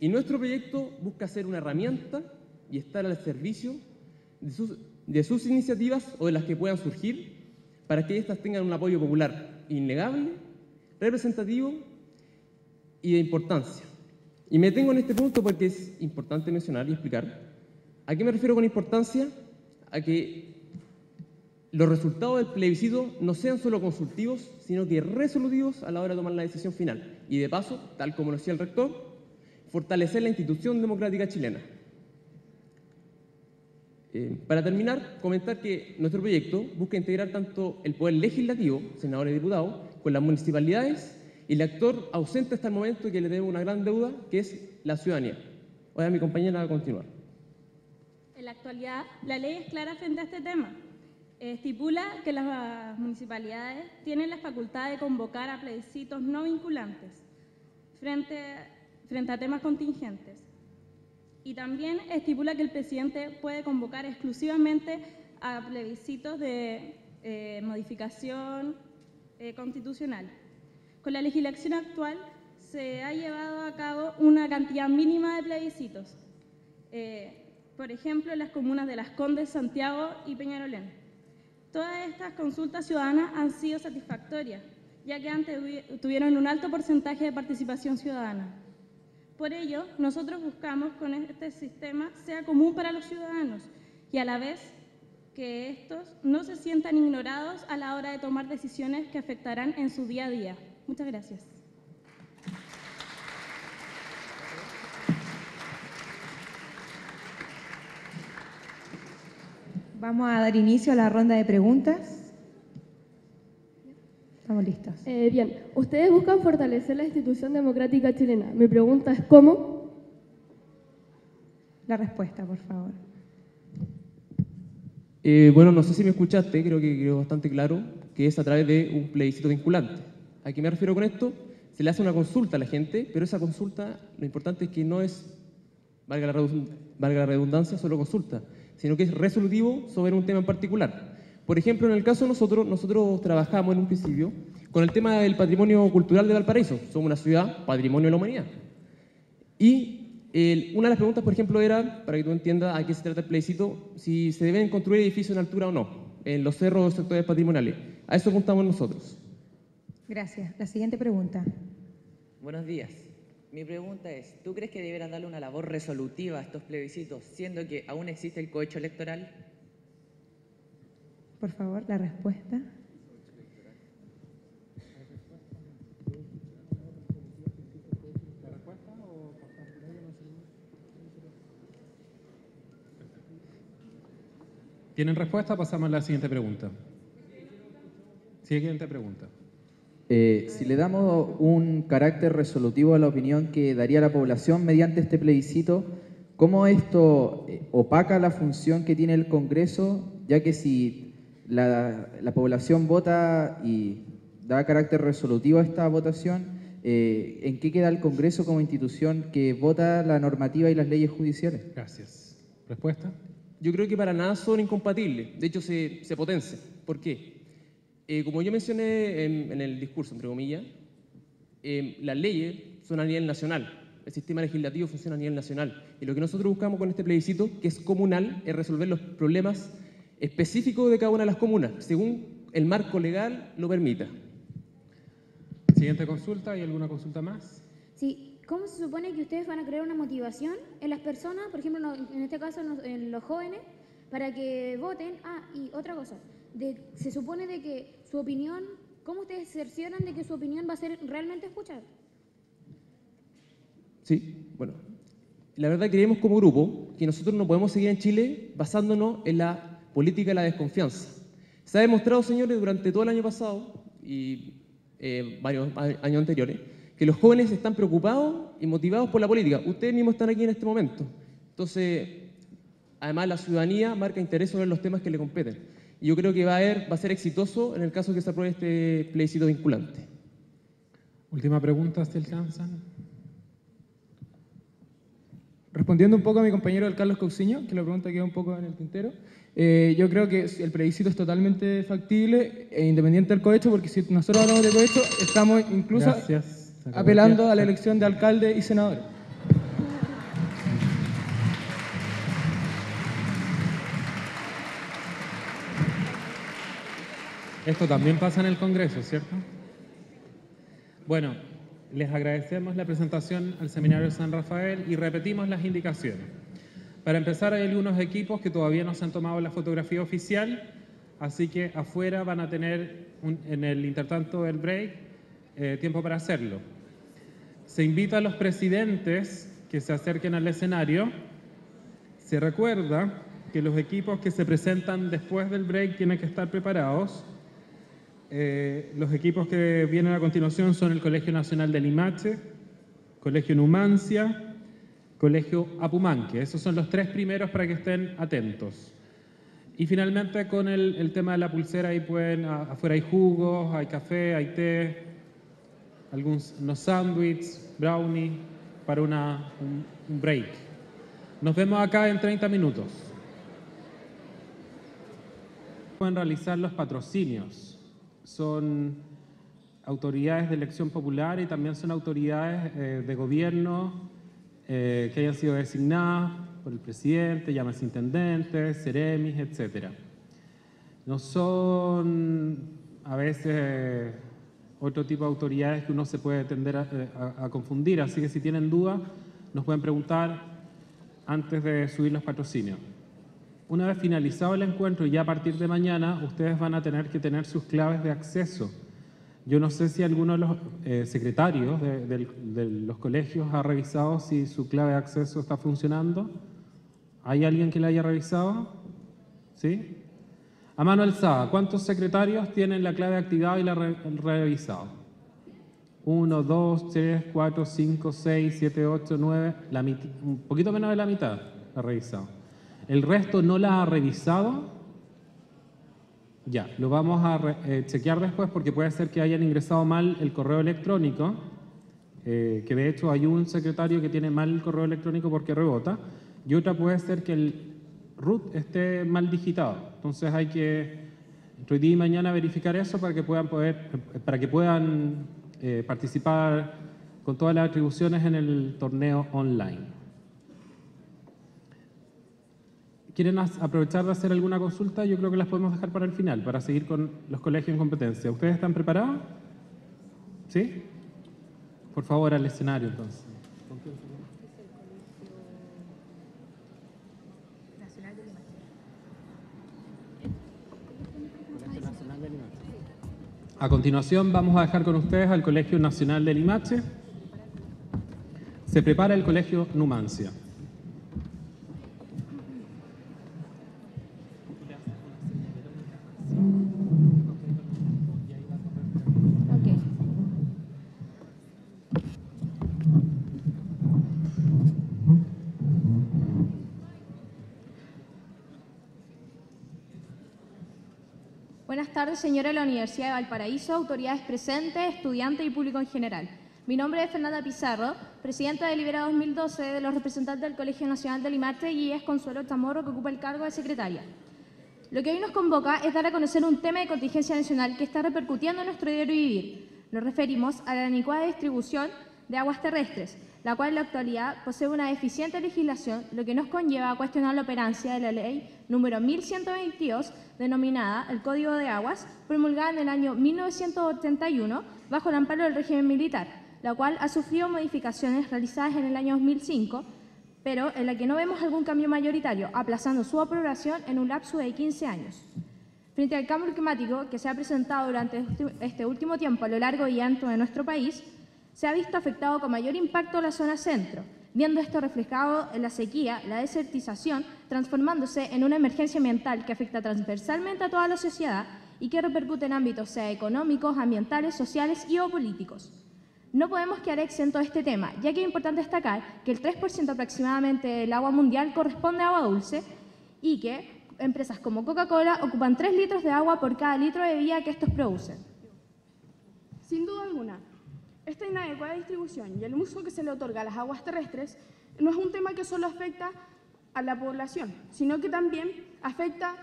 Speaker 33: Y nuestro proyecto busca ser una herramienta y estar al servicio de sus, iniciativas o de las que puedan surgir para que éstas tengan un apoyo popular innegable, representativo y de importancia. Y me detengo en este punto porque es importante mencionar y explicar ¿A qué me refiero con importancia? A que los resultados del plebiscito no sean solo consultivos, sino que resolutivos a la hora de tomar la decisión final. Y de paso, tal como lo decía el rector, fortalecer la institución democrática chilena. Eh, para terminar, comentar que nuestro proyecto busca integrar tanto el poder legislativo, senadores y diputados, con las municipalidades y el actor ausente hasta el momento que le debe una gran deuda, que es la ciudadanía. Ahora mi compañera va a continuar.
Speaker 34: En la actualidad, la ley es clara frente a este tema. Estipula que las municipalidades tienen la facultad de convocar a plebiscitos no vinculantes frente, frente a temas contingentes. Y también estipula que el presidente puede convocar exclusivamente a plebiscitos de eh, modificación eh, constitucional. Con la legislación actual se ha llevado a cabo una cantidad mínima de plebiscitos. Eh, por ejemplo, en las comunas de Las Condes, Santiago y Peñarolén. Todas estas consultas ciudadanas han sido satisfactorias, ya que antes tuvieron un alto porcentaje de participación ciudadana. Por ello, nosotros buscamos con este sistema sea común para los ciudadanos y a la vez que estos no se sientan ignorados a la hora de tomar decisiones que afectarán en su día a día. Muchas gracias.
Speaker 29: Vamos a dar inicio a la ronda de preguntas. Estamos listos.
Speaker 35: Eh, bien, ustedes buscan fortalecer la institución democrática chilena. Mi pregunta es ¿cómo?
Speaker 29: La respuesta, por favor.
Speaker 33: Eh, bueno, no sé si me escuchaste, creo que quedó bastante claro, que es a través de un plebiscito vinculante. ¿A qué me refiero con esto? Se le hace una consulta a la gente, pero esa consulta, lo importante es que no es, valga la redundancia, solo consulta, sino que es resolutivo sobre un tema en particular. Por ejemplo, en el caso de nosotros, nosotros trabajamos en un principio con el tema del patrimonio cultural de Valparaíso. Somos una ciudad patrimonio de la humanidad. Y una de las preguntas, por ejemplo, era, para que tú entiendas a qué se trata el plebiscito, si se deben construir edificios en altura o no, en los cerros o sectores patrimoniales. A eso apuntamos nosotros.
Speaker 29: Gracias. La siguiente pregunta.
Speaker 10: Buenos días. Mi pregunta es, ¿tú crees que deberán darle una labor resolutiva a estos plebiscitos, siendo que aún existe el cohecho electoral?
Speaker 29: Por favor, la respuesta.
Speaker 2: ¿Tienen respuesta? Pasamos a la siguiente pregunta. Siguiente pregunta.
Speaker 36: Eh, si le damos un carácter resolutivo a la opinión que daría la población mediante este plebiscito, ¿cómo esto opaca la función que tiene el Congreso? Ya que si la, población vota y da carácter resolutivo a esta votación, eh, ¿en qué queda el Congreso como institución que vota la normativa y las leyes judiciales?
Speaker 2: Gracias. ¿Respuesta?
Speaker 33: Yo creo que para nada son incompatibles, de hecho se, se potencian. ¿Por qué? Eh, como yo mencioné en, en el discurso, entre comillas, eh, las leyes son a nivel nacional, el sistema legislativo funciona a nivel nacional. Y lo que nosotros buscamos con este plebiscito, que es comunal, es resolver los problemas específicos de cada una de las comunas, según el marco legal lo permita.
Speaker 2: Siguiente consulta, ¿hay alguna consulta más?
Speaker 37: Sí, ¿cómo se supone que ustedes van a crear una motivación en las personas, por ejemplo, en este caso en los, en los jóvenes, para que voten? Ah, y otra cosa, de, se supone de que su opinión, ¿cómo ustedes cercioran de que su opinión va a ser realmente escuchada?
Speaker 33: Sí, bueno. La verdad creemos como grupo que nosotros no podemos seguir en Chile basándonos en la política de la desconfianza. Se ha demostrado, señores, durante todo el año pasado y eh, varios años anteriores, que los jóvenes están preocupados y motivados por la política. Ustedes mismos están aquí en este momento. Entonces, además la ciudadanía marca interés sobre los temas que le competen. Y yo creo que va a, haber- va a ser exitoso en el caso que se apruebe este plebiscito vinculante.
Speaker 2: Última pregunta, si alcanzan.
Speaker 8: Respondiendo un poco a mi compañero Carlos Cauciño, que la pregunta quedó un poco en el tintero, eh, yo creo que el plebiscito es totalmente factible e independiente del cohecho, porque si nosotros hablamos de cohecho, estamos incluso
Speaker 2: Gracias.
Speaker 8: Apelando a la elección de alcalde y senadores.
Speaker 2: Esto también pasa en el Congreso, ¿cierto? Bueno, les agradecemos la presentación al Seminario San Rafael y repetimos las indicaciones. Para empezar, hay algunos equipos que todavía no se han tomado la fotografía oficial, así que afuera van a tener, en el intertanto del break, eh, tiempo para hacerlo. Se invita a los presidentes que se acerquen al escenario. Se recuerda que los equipos que se presentan después del break tienen que estar preparados. Eh, los equipos que vienen a continuación son el Colegio Nacional de Limache, Colegio Numancia, Colegio Apumanque. Esos son los tres primeros para que estén atentos. Y finalmente con el, el tema de la pulsera, ahí pueden, afuera hay jugos, hay café, hay té, algunos unos sándwiches, brownie, para una, un, un break. Nos vemos acá en 30 minutos. Pueden realizar los patrocinios. Son autoridades de elección popular y también son autoridades eh, de gobierno eh, que hayan sido designadas por el presidente, llámese intendentes, seremis, etc. No son a veces otro tipo de autoridades que uno se puede tender a, a- a confundir, así que si tienen dudas nos pueden preguntar antes de subir los patrocinios. Una vez finalizado el encuentro y ya a partir de mañana, ustedes van a tener que tener sus claves de acceso. Yo no sé si alguno de los eh, secretarios de, los colegios ha revisado si su clave de acceso está funcionando. ¿Hay alguien que la haya revisado? ¿Sí? A mano alzada, ¿cuántos secretarios tienen la clave activada y la re- revisado? 1, 2, 3, 4, 5, 6, 7, 8, 9, la mit- un poquito menos de la mitad la ha revisado. ¿El resto no la ha revisado? Ya, lo vamos a eh, chequear después porque puede ser que hayan ingresado mal el correo electrónico, eh, que de hecho hay un secretario que tiene mal el correo electrónico porque rebota, y otra puede ser que el root esté mal digitado. Entonces hay que hoy día y mañana verificar eso para que puedan poder, para que puedan eh, participar con todas las atribuciones en el torneo online. ¿Quieren aprovechar de hacer alguna consulta? Yo creo que las podemos dejar para el final, para seguir con los colegios en competencia. ¿Ustedes están preparados? ¿Sí? Por favor, al escenario entonces. A continuación vamos a dejar con ustedes al Colegio Nacional de Limache. Se prepara el Colegio Numancia.
Speaker 38: Buenas tardes, señora de la Universidad de Valparaíso, autoridades presentes, estudiantes y público en general. Mi nombre es Fernanda Pizarro, presidenta de Libera 2012 de los representantes del Colegio Nacional de Limarte y es Consuelo Chamorro que ocupa el cargo de secretaria. Lo que hoy nos convoca es dar a conocer un tema de contingencia nacional que está repercutiendo en nuestro diario vivir. Nos referimos a la anicuada distribución de aguas terrestres, la cual en la actualidad posee una deficiente legislación, lo que nos conlleva a cuestionar la operancia de la ley número 1122, denominada el Código de Aguas, promulgada en el año 1981 bajo el amparo del régimen militar, la cual ha sufrido modificaciones realizadas en el año 2005, pero en la que no vemos algún cambio mayoritario, aplazando su aprobación en un lapso de 15 años. Frente al cambio climático que se ha presentado durante este- este último tiempo a lo largo y ancho de nuestro país, se ha visto afectado con mayor impacto la zona centro, viendo esto reflejado en la sequía, la desertización, transformándose en una emergencia ambiental que afecta transversalmente a toda la sociedad y que repercute en ámbitos sea económicos, ambientales, sociales y o políticos. No podemos quedar exentos de este tema, ya que es importante destacar que el 3% aproximadamente del agua mundial corresponde a agua dulce y que empresas como Coca-Cola ocupan 3 litros de agua por cada litro de bebida que estos producen.
Speaker 34: Sin duda alguna, esta inadecuada distribución y el uso que se le otorga a las aguas terrestres no es un tema que solo afecta a la población, sino que también afecta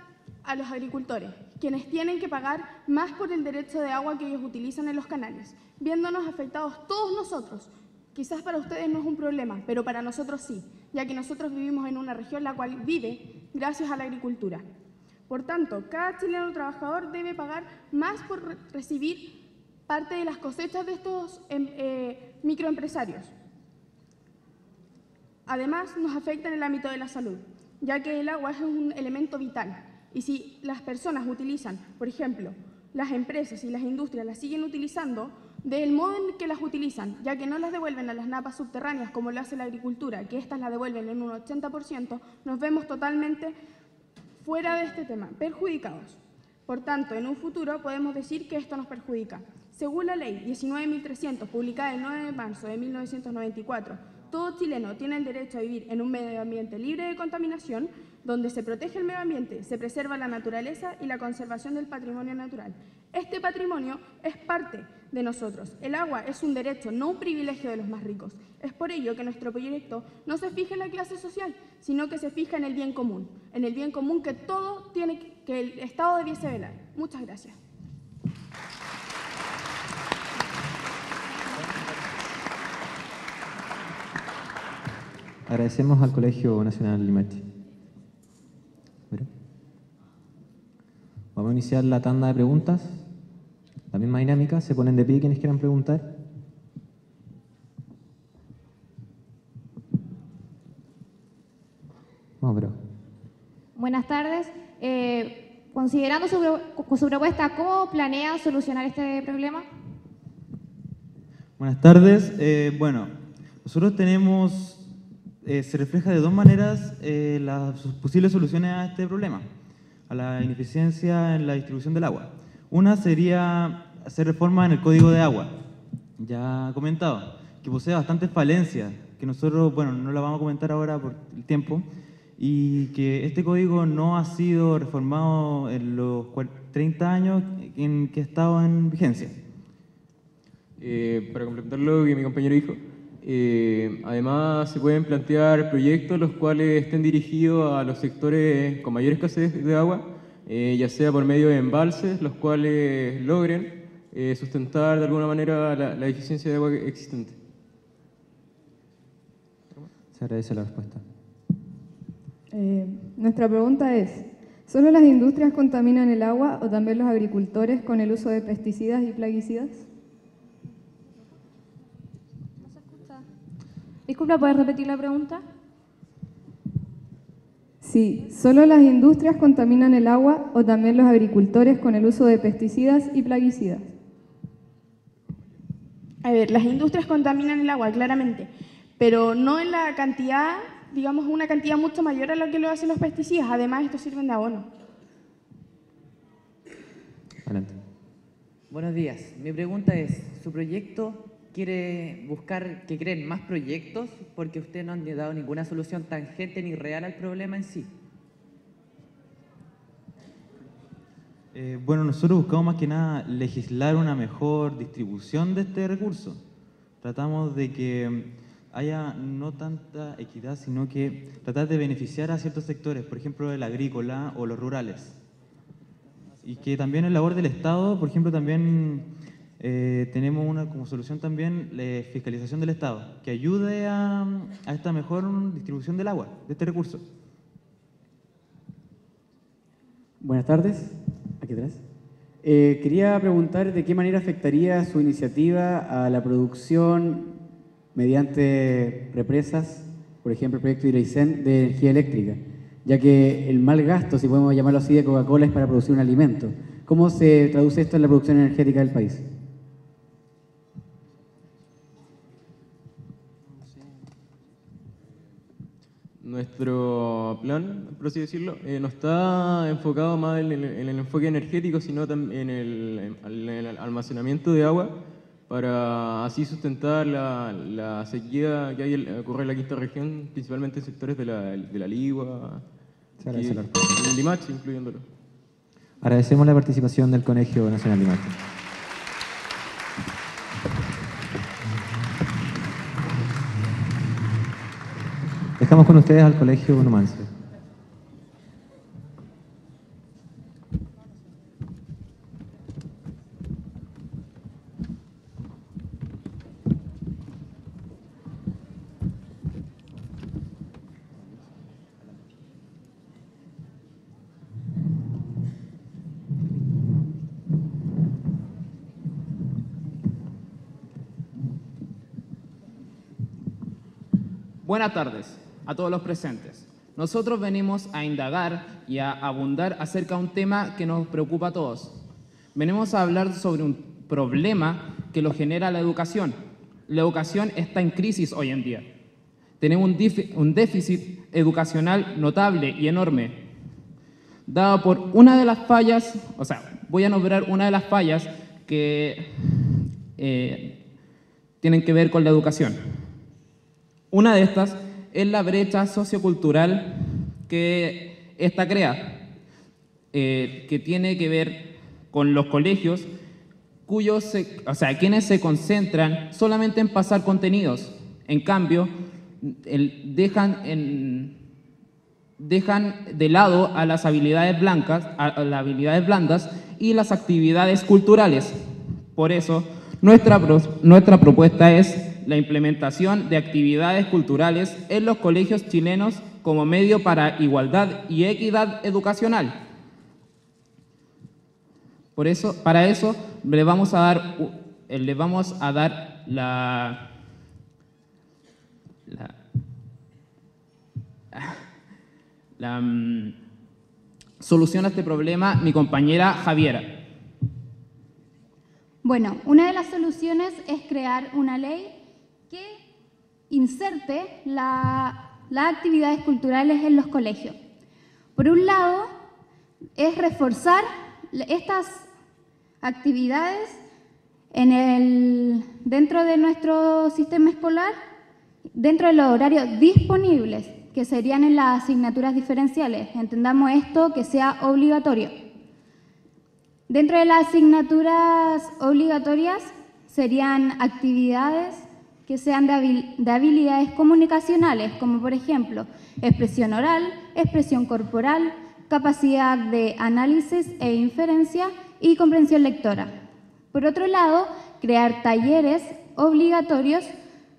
Speaker 34: a los agricultores, quienes tienen que pagar más por el derecho de agua que ellos utilizan en los canales, viéndonos afectados todos nosotros. Quizás para ustedes no es un problema, pero para nosotros sí, ya que nosotros vivimos en una región la cual vive gracias a la agricultura. Por tanto, cada chileno trabajador debe pagar más por re- recibir parte de las cosechas de estos em, eh, microempresarios. Además, nos afecta en el ámbito de la salud, ya que el agua es un elemento vital. Y si las personas utilizan, por ejemplo, las empresas y las industrias las siguen utilizando del modo en que las utilizan, ya que no las devuelven a las napas subterráneas como lo hace la agricultura, que éstas las devuelven en un 80%, nos vemos totalmente fuera de este tema, perjudicados. Por tanto, en un futuro podemos decir que esto nos perjudica. Según la ley 19.300, publicada el 9 de marzo de 1994, todo chileno tiene el derecho a vivir en un medio ambiente libre de contaminación, donde se protege el medio ambiente, se preserva la naturaleza y la conservación del patrimonio natural. Este patrimonio es parte de nosotros. El agua es un derecho, no un privilegio de los más ricos. Es por ello que nuestro proyecto no se fija en la clase social, sino que se fija en el bien común, en el bien común que todo tiene que el Estado debiese velar. Muchas gracias.
Speaker 39: Agradecemos al Colegio Nacional Limache. Vamos a iniciar la tanda de preguntas. La misma dinámica, se ponen de pie quienes quieran preguntar. Vamos, pero.
Speaker 38: Buenas tardes. Eh, considerando su, su propuesta, ¿cómo planea solucionar este problema?
Speaker 40: Buenas tardes. Eh, bueno, nosotros tenemos, eh, se refleja de dos maneras eh, las posibles soluciones a este problema, a la ineficiencia en la distribución del agua. Una sería hacer reforma en el código de agua, ya comentado, que posee bastantes falencias, que nosotros, bueno, no la vamos a comentar ahora por el tiempo, y que este código no ha sido reformado en los cual- 30 años en que ha estado en vigencia.
Speaker 41: Eh, para complementar lo que mi compañero dijo, eh, además se pueden plantear proyectos los cuales estén dirigidos a los sectores con mayor escasez de agua, eh, ya sea por medio de embalses, los cuales logren eh, sustentar de alguna manera la, la eficiencia de agua existente.
Speaker 39: Se agradece la respuesta.
Speaker 42: Eh, nuestra pregunta es, ¿solo las industrias contaminan el agua o también los agricultores con el uso de pesticidas y plaguicidas?
Speaker 38: Disculpa, ¿puedes repetir la pregunta?
Speaker 42: Sí, ¿solo las industrias contaminan el agua o también los agricultores con el uso de pesticidas y plaguicidas?
Speaker 34: A ver, las industrias contaminan el agua, claramente, pero no en la cantidad, digamos, una cantidad mucho mayor a la que lo hacen los pesticidas. Además, estos sirven de abono.
Speaker 39: Adelante.
Speaker 10: Buenos días. Mi pregunta es, ¿su proyecto quiere buscar que creen más proyectos? Porque ustedes no han dado ninguna solución tangente ni real al problema en sí.
Speaker 40: Eh, bueno, nosotros buscamos más que nada legislar una mejor distribución de este recurso, tratamos de que haya no tanta equidad, sino que tratar de beneficiar a ciertos sectores, por ejemplo, el agrícola o los rurales. Y que también el labor del Estado, por ejemplo, también eh, tenemos una como solución también la fiscalización del Estado, que ayude a, a esta mejor distribución del agua, de este recurso.
Speaker 43: Buenas tardes, aquí atrás. Eh, quería preguntar de qué manera afectaría su iniciativa a la producción mediante represas, por ejemplo el proyecto Ireicen de energía eléctrica, ya que el mal gasto, si podemos llamarlo así, de Coca-Cola es para producir un alimento. ¿Cómo se traduce esto en la producción energética del país?
Speaker 41: Nuestro plan, por así decirlo, eh, no está enfocado más en el, en el enfoque energético, sino también en el, en el almacenamiento de agua para así sustentar la, la sequía que hay, en- ocurre en la quinta región, principalmente en sectores de la, de la Ligua, y Limache, incluyéndolo.
Speaker 44: Agradecemos la participación del Colegio Nacional de Dejamos con ustedes al Colegio Numancia.
Speaker 45: Buenas tardes a todos los presentes. Nosotros venimos a indagar y a abundar acerca de un tema que nos preocupa a todos. Venimos a hablar sobre un problema que lo genera la educación. La educación está en crisis hoy en día. Tenemos un, déficit educacional notable y enorme, dado por una de las fallas, o sea, voy a nombrar una de las fallas que eh, tienen que ver con la educación. Una de estas es la brecha sociocultural que esta crea, eh, que tiene que ver con los colegios cuyos, se- o sea, quienes se concentran solamente en pasar contenidos. En cambio, dejan, dejan de lado a las habilidades blancas, a, a las habilidades blandas y las actividades culturales. Por eso, nuestra, nuestra propuesta es la implementación de actividades culturales en los colegios chilenos como medio para igualdad y equidad educacional. Por eso, para eso le vamos a dar, eh, le vamos a dar la, la, la, mm, solución a este problema mi compañera Javiera.
Speaker 46: Bueno, una de las soluciones es crear una ley que inserte la- las actividades culturales en los colegios. Por un lado, es reforzar estas actividades en el, dentro de nuestro sistema escolar, dentro de los horarios disponibles, que serían en las asignaturas diferenciales. Entendamos esto que sea obligatorio. Dentro de las asignaturas obligatorias serían actividades que sean de, habil- de habilidades comunicacionales, como por ejemplo expresión oral, expresión corporal, capacidad de análisis e inferencia y comprensión lectora. Por otro lado, crear talleres obligatorios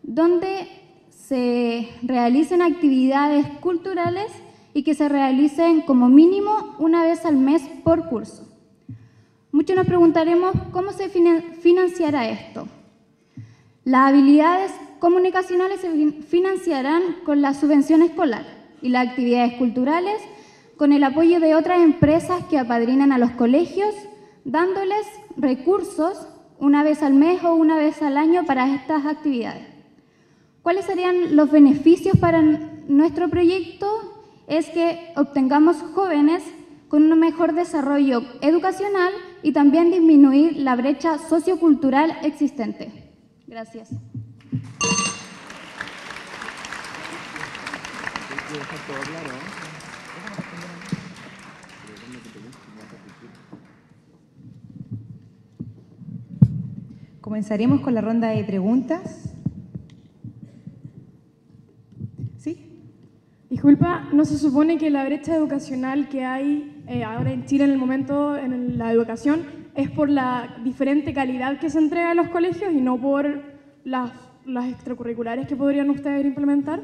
Speaker 46: donde se realicen actividades culturales y que se realicen como mínimo una vez al mes por curso. Muchos nos preguntaremos cómo se finan- financiará esto. Las habilidades comunicacionales se fin- financiarán con la subvención escolar y las actividades culturales con el apoyo de otras empresas que apadrinan a los colegios, dándoles recursos una vez al mes o una vez al año para estas actividades. ¿Cuáles serían los beneficios para nuestro proyecto? Es que obtengamos jóvenes con un mejor desarrollo educacional y también disminuir la brecha sociocultural existente. Gracias.
Speaker 29: Comenzaremos con la ronda de preguntas. ¿Sí?
Speaker 34: Disculpa, ¿no se supone que la brecha educacional que hay eh, ahora en Chile en el momento en la educación es por la diferente calidad que se entrega en los colegios y no por las, las extracurriculares que podrían ustedes implementar?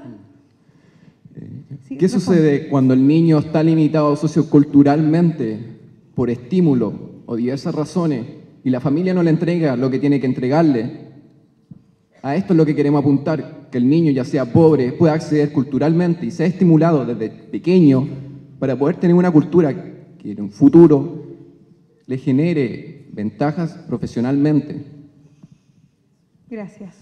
Speaker 39: ¿Qué sucede cuando el niño está limitado socioculturalmente por estímulo o diversas razones y la familia no le entrega lo que tiene que entregarle? A esto es lo que queremos apuntar, que el niño, ya sea pobre, pueda acceder culturalmente y sea estimulado desde pequeño para poder tener una cultura que en un futuro le genere ventajas profesionalmente.
Speaker 47: Gracias.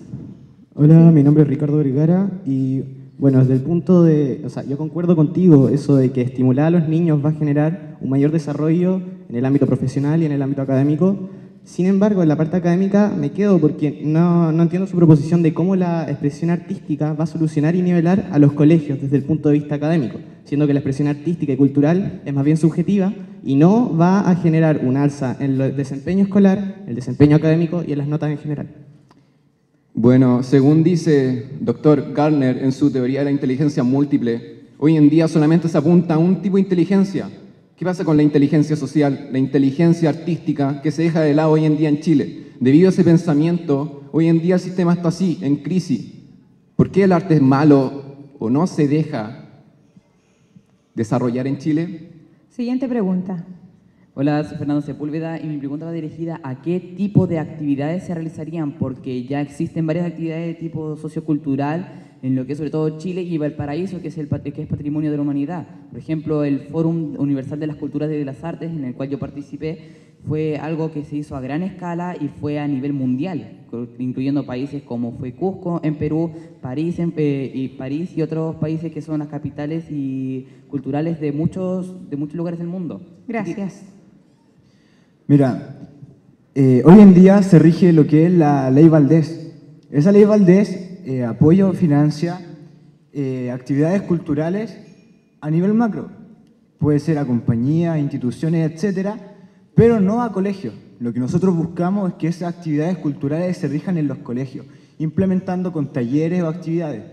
Speaker 1: Hola, mi nombre es Ricardo Vergara y bueno, desde el punto de, o sea, yo concuerdo contigo eso de que estimular a los niños va a generar un mayor desarrollo en el ámbito profesional y en el ámbito académico. Sin embargo, en la parte académica me quedo porque no, no entiendo su proposición de cómo la expresión artística va a solucionar y nivelar a los colegios desde el punto de vista académico, siendo que la expresión artística y cultural es más bien subjetiva y no va a generar un alza en el desempeño escolar, el desempeño académico y en las notas en general.
Speaker 39: Bueno, según dice doctor Gardner en su teoría de la inteligencia múltiple, hoy en día solamente se apunta a un tipo de inteligencia. ¿Qué pasa con la inteligencia social, la inteligencia artística que se deja de lado hoy en día en Chile? Debido a ese pensamiento, hoy en día el sistema está así, en crisis. ¿Por qué el arte es malo o no se deja desarrollar en Chile?
Speaker 29: Siguiente pregunta.
Speaker 45: Hola, soy Fernando Sepúlveda y mi pregunta va dirigida a qué tipo de actividades se realizarían, porque ya existen varias actividades de tipo sociocultural en lo que es sobre todo Chile y Valparaíso, que es, el, que es patrimonio de la humanidad. Por ejemplo, el Fórum Universal de las Culturas y de las Artes, en el cual yo participé, fue algo que se hizo a gran escala y fue a nivel mundial, incluyendo países como fue Cusco en Perú, París, en, eh, y París y otros países que son las capitales y culturales de muchos, de muchos lugares del mundo.
Speaker 29: Gracias.
Speaker 1: Mira, eh, hoy en día se rige lo que es la ley Valdés. Esa ley Valdés eh, apoya o financia eh, actividades culturales a nivel macro. Puede ser a compañías, instituciones, etcétera, pero no a colegios. Lo que nosotros buscamos es que esas actividades culturales se rijan en los colegios, implementando con talleres o actividades.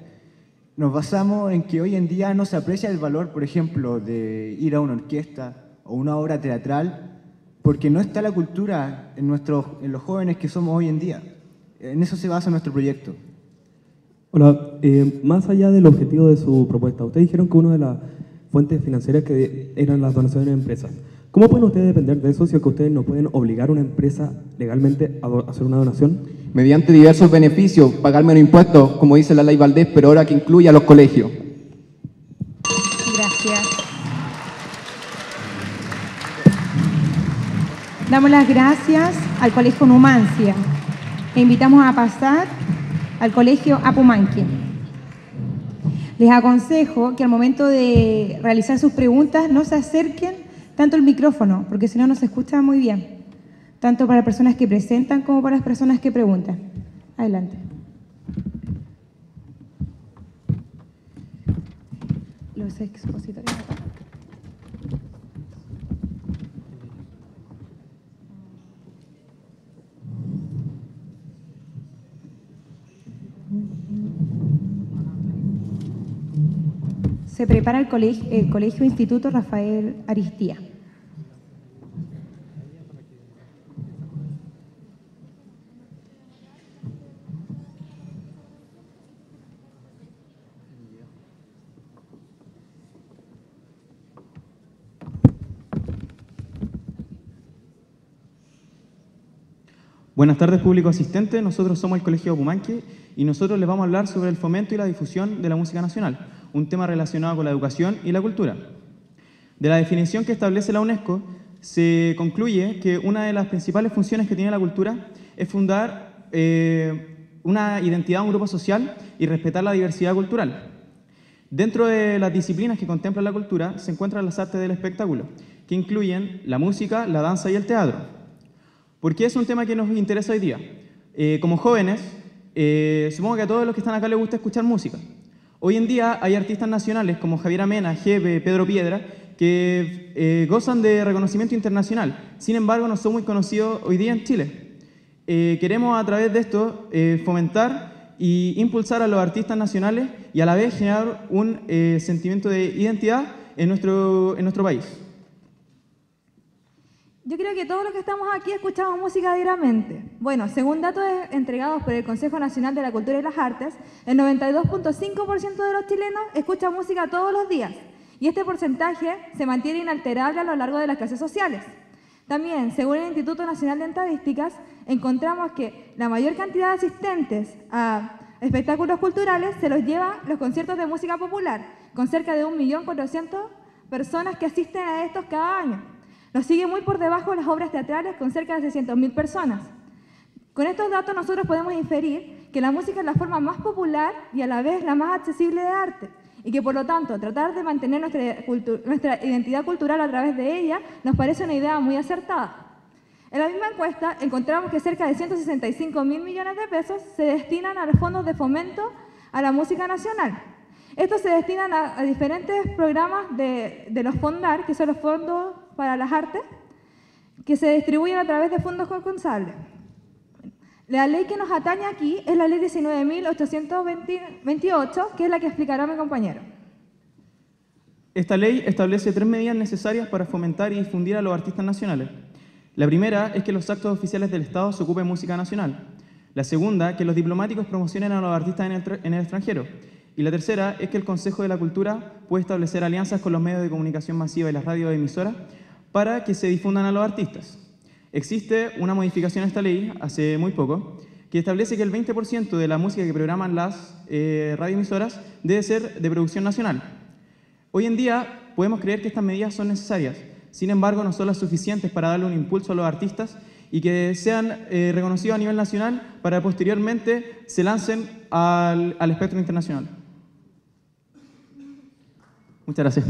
Speaker 1: Nos basamos en que hoy en día no se aprecia el valor, por ejemplo, de ir a una orquesta o una obra teatral porque no está la cultura en, nuestros, en los jóvenes que somos hoy en día. En eso se basa nuestro proyecto.
Speaker 5: Hola, eh, más allá del objetivo de su propuesta, ustedes dijeron que una de las fuentes financieras que eran las donaciones de empresas. ¿Cómo pueden ustedes depender de eso si es que ustedes no pueden obligar a una empresa legalmente a hacer una donación?
Speaker 39: Mediante diversos beneficios, pagar menos impuestos, como dice la ley Valdés, pero ahora que incluye a los colegios.
Speaker 29: Gracias. Damos las gracias al Colegio Numancia e invitamos a pasar al Colegio Apumanque. Les aconsejo que al momento de realizar sus preguntas no se acerquen tanto al micrófono, porque si no, no se escucha muy bien, tanto para las personas que presentan como para las personas que preguntan. Adelante. Los expositores. Se prepara el colegio, el colegio Instituto Rafael Aristía.
Speaker 1: Buenas tardes, público asistente. Nosotros somos el Colegio Apumanque y nosotros les vamos a hablar sobre el fomento y la difusión de la música nacional, un tema relacionado con la educación y la cultura. De la definición que establece la UNESCO, se concluye que una de las principales funciones que tiene la cultura es fundar eh, una identidad, un grupo social y respetar la diversidad cultural. Dentro de las disciplinas que contemplan la cultura se encuentran las artes del espectáculo, que incluyen la música, la danza y el teatro. ¿Por qué es un tema que nos interesa hoy día? Eh, como jóvenes, eh, supongo que a todos los que están acá les gusta escuchar música. Hoy en día hay artistas nacionales como Javier Amena, Jebe, Pedro Piedra, que eh, gozan de reconocimiento internacional. Sin embargo, no son muy conocidos hoy día en Chile. queremos a través de esto fomentar
Speaker 48: y impulsar a los artistas nacionales y a la vez generar un eh, sentimiento de identidad en nuestro, en nuestro país.
Speaker 49: Yo creo que todos los que estamos aquí escuchamos música diariamente. Bueno, según datos entregados por el Consejo Nacional de la Cultura y las Artes, el 92.5% de los chilenos escucha música todos los días y este porcentaje se mantiene inalterable a lo largo de las clases sociales. También, según el Instituto Nacional de Estadísticas, encontramos que la mayor cantidad de asistentes a espectáculos culturales se los lleva los conciertos de música popular, con cerca de 1.400.000 personas que asisten a estos cada año. Nos sigue muy por debajo las obras teatrales con cerca de 600.000 personas. Con estos datos nosotros podemos inferir que la música es la forma más popular y a la vez la más accesible de arte y que por lo tanto tratar de mantener nuestra, nuestra identidad cultural a través de ella nos parece una idea muy acertada. En la misma encuesta encontramos que cerca de 165 mil millones de pesos se destinan a los fondos de fomento a la música nacional. Estos se destinan a, diferentes programas de, de los FONDAR, que son los fondos para las artes que se distribuyen a través de fondos concursables. La ley que nos atañe aquí es la ley 19.828, que es la que explicará mi compañero.
Speaker 48: Esta ley establece tres medidas necesarias para fomentar y difundir a los artistas nacionales. La primera es que los actos oficiales del Estado se ocupen música nacional. La segunda, que los diplomáticos promocionen a los artistas en el, extranjero. Y la tercera es que el Consejo de la Cultura puede establecer alianzas con los medios de comunicación masiva y las radioemisoras para que se difundan a los artistas. Existe una modificación a esta ley hace muy poco que establece que el 20% de la música que programan las eh, radioemisoras debe ser de producción nacional. Hoy en día podemos creer que estas medidas son necesarias, sin embargo no son las suficientes para darle un impulso a los artistas y que sean eh, reconocidos a nivel nacional para posteriormente se lancen al, al espectro internacional. Muchas gracias.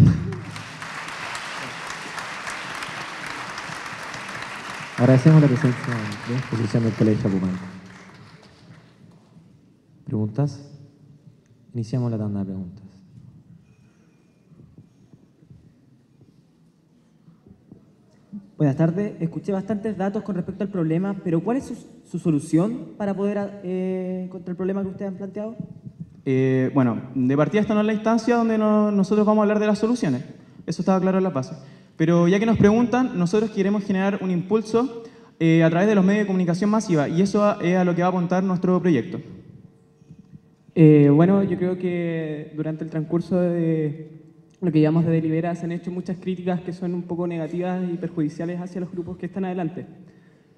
Speaker 44: Agradecemos la presencia de exposición del Colegio Pumanque. ¿Preguntas? Iniciamos la tanda de preguntas.
Speaker 50: Buenas tardes. Escuché bastantes datos con respecto al problema, pero ¿cuál es su, solución para poder eh, contra el problema que ustedes han planteado?
Speaker 48: Eh, bueno, de partida esta no es la instancia donde nosotros vamos a hablar de las soluciones. Eso estaba claro en la base. Pero ya que nos preguntan, nosotros queremos generar un impulso eh, a través de los medios de comunicación masiva y eso es a lo que va a apuntar nuestro proyecto.
Speaker 51: Eh, bueno, yo creo que durante el transcurso de lo que llamamos de delibera se han hecho muchas críticas que son un poco negativas y perjudiciales hacia los grupos que están adelante.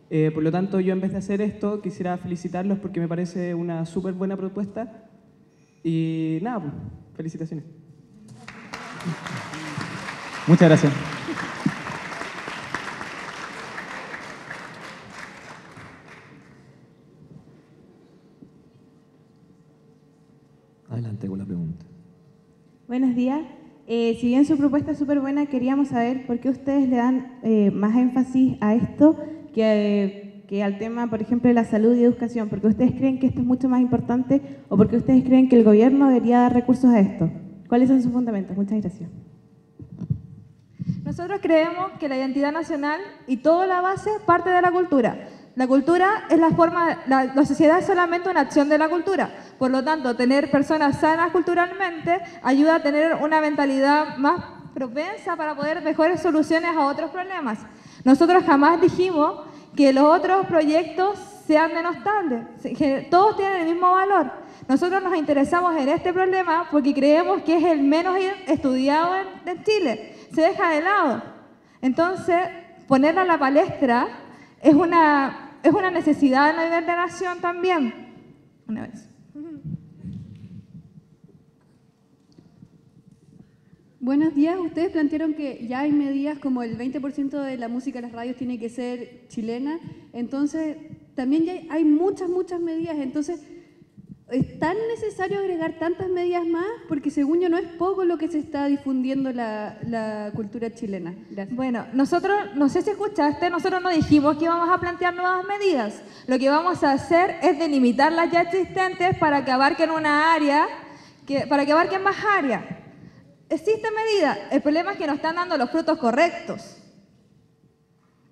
Speaker 51: Eh, por lo tanto, yo en vez de hacer esto, quisiera felicitarlos porque me parece una súper buena propuesta. Y nada, pues, felicitaciones.
Speaker 48: Muchas gracias.
Speaker 44: Adelante con la pregunta.
Speaker 52: Buenos días. Eh, si bien su propuesta es súper buena, queríamos saber por qué ustedes le dan eh, más énfasis a esto que, que, al tema, por ejemplo, de la salud y educación. ¿Porque ustedes creen que esto es mucho más importante o porque ustedes creen que el gobierno debería dar recursos a esto? ¿Cuáles son sus fundamentos? Muchas gracias.
Speaker 49: Nosotros creemos que la identidad nacional y toda la base parte de la cultura. La cultura es la forma, la, sociedad es solamente una acción de la cultura. Por lo tanto, tener personas sanas culturalmente ayuda a tener una mentalidad más propensa para poder mejores soluciones a otros problemas. Nosotros jamás dijimos que los otros proyectos sean denostables, que todos tienen el mismo valor. Nosotros nos interesamos en este problema porque creemos que es el menos estudiado en, Chile. Se deja de lado. Entonces, ponerlo a la palestra es una es una necesidad de nación también. Una vez.
Speaker 53: Buenos días. Ustedes plantearon que ya hay medidas como el 20% de la música de las radios tiene que ser chilena. Entonces, también hay muchas, muchas medidas. Entonces, ¿Es tan necesario agregar tantas medidas más? Porque según yo no es poco lo que se está difundiendo la, cultura chilena.
Speaker 49: Bueno, nosotros, no sé si escuchaste, nosotros no dijimos que íbamos a plantear nuevas medidas. Lo que vamos a hacer es delimitar las ya existentes para que abarquen una área, que, para que abarquen más áreas. Existen medidas, el problema es que no están dando los frutos correctos.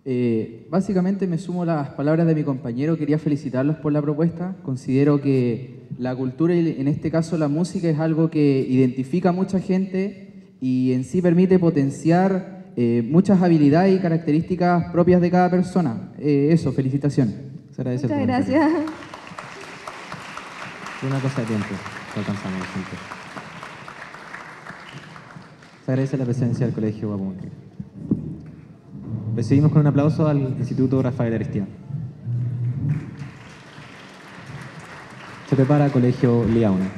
Speaker 36: Eh, básicamente me sumo a las palabras de mi compañero, quería felicitarlos por la propuesta, considero que la cultura y en este caso la música es algo que identifica a mucha gente y en sí permite potenciar eh, muchas habilidades y características propias de cada persona. Eh, eso, felicitaciones. Se agradece
Speaker 54: Muchas gracias.
Speaker 39: Una cosa de tiempo, que alcanzamos el tiempo. Se agradece la presencia del Colegio Guapumanque. Recibimos con un aplauso al Instituto Rafael Aristía. Se prepara Colegio Liauna.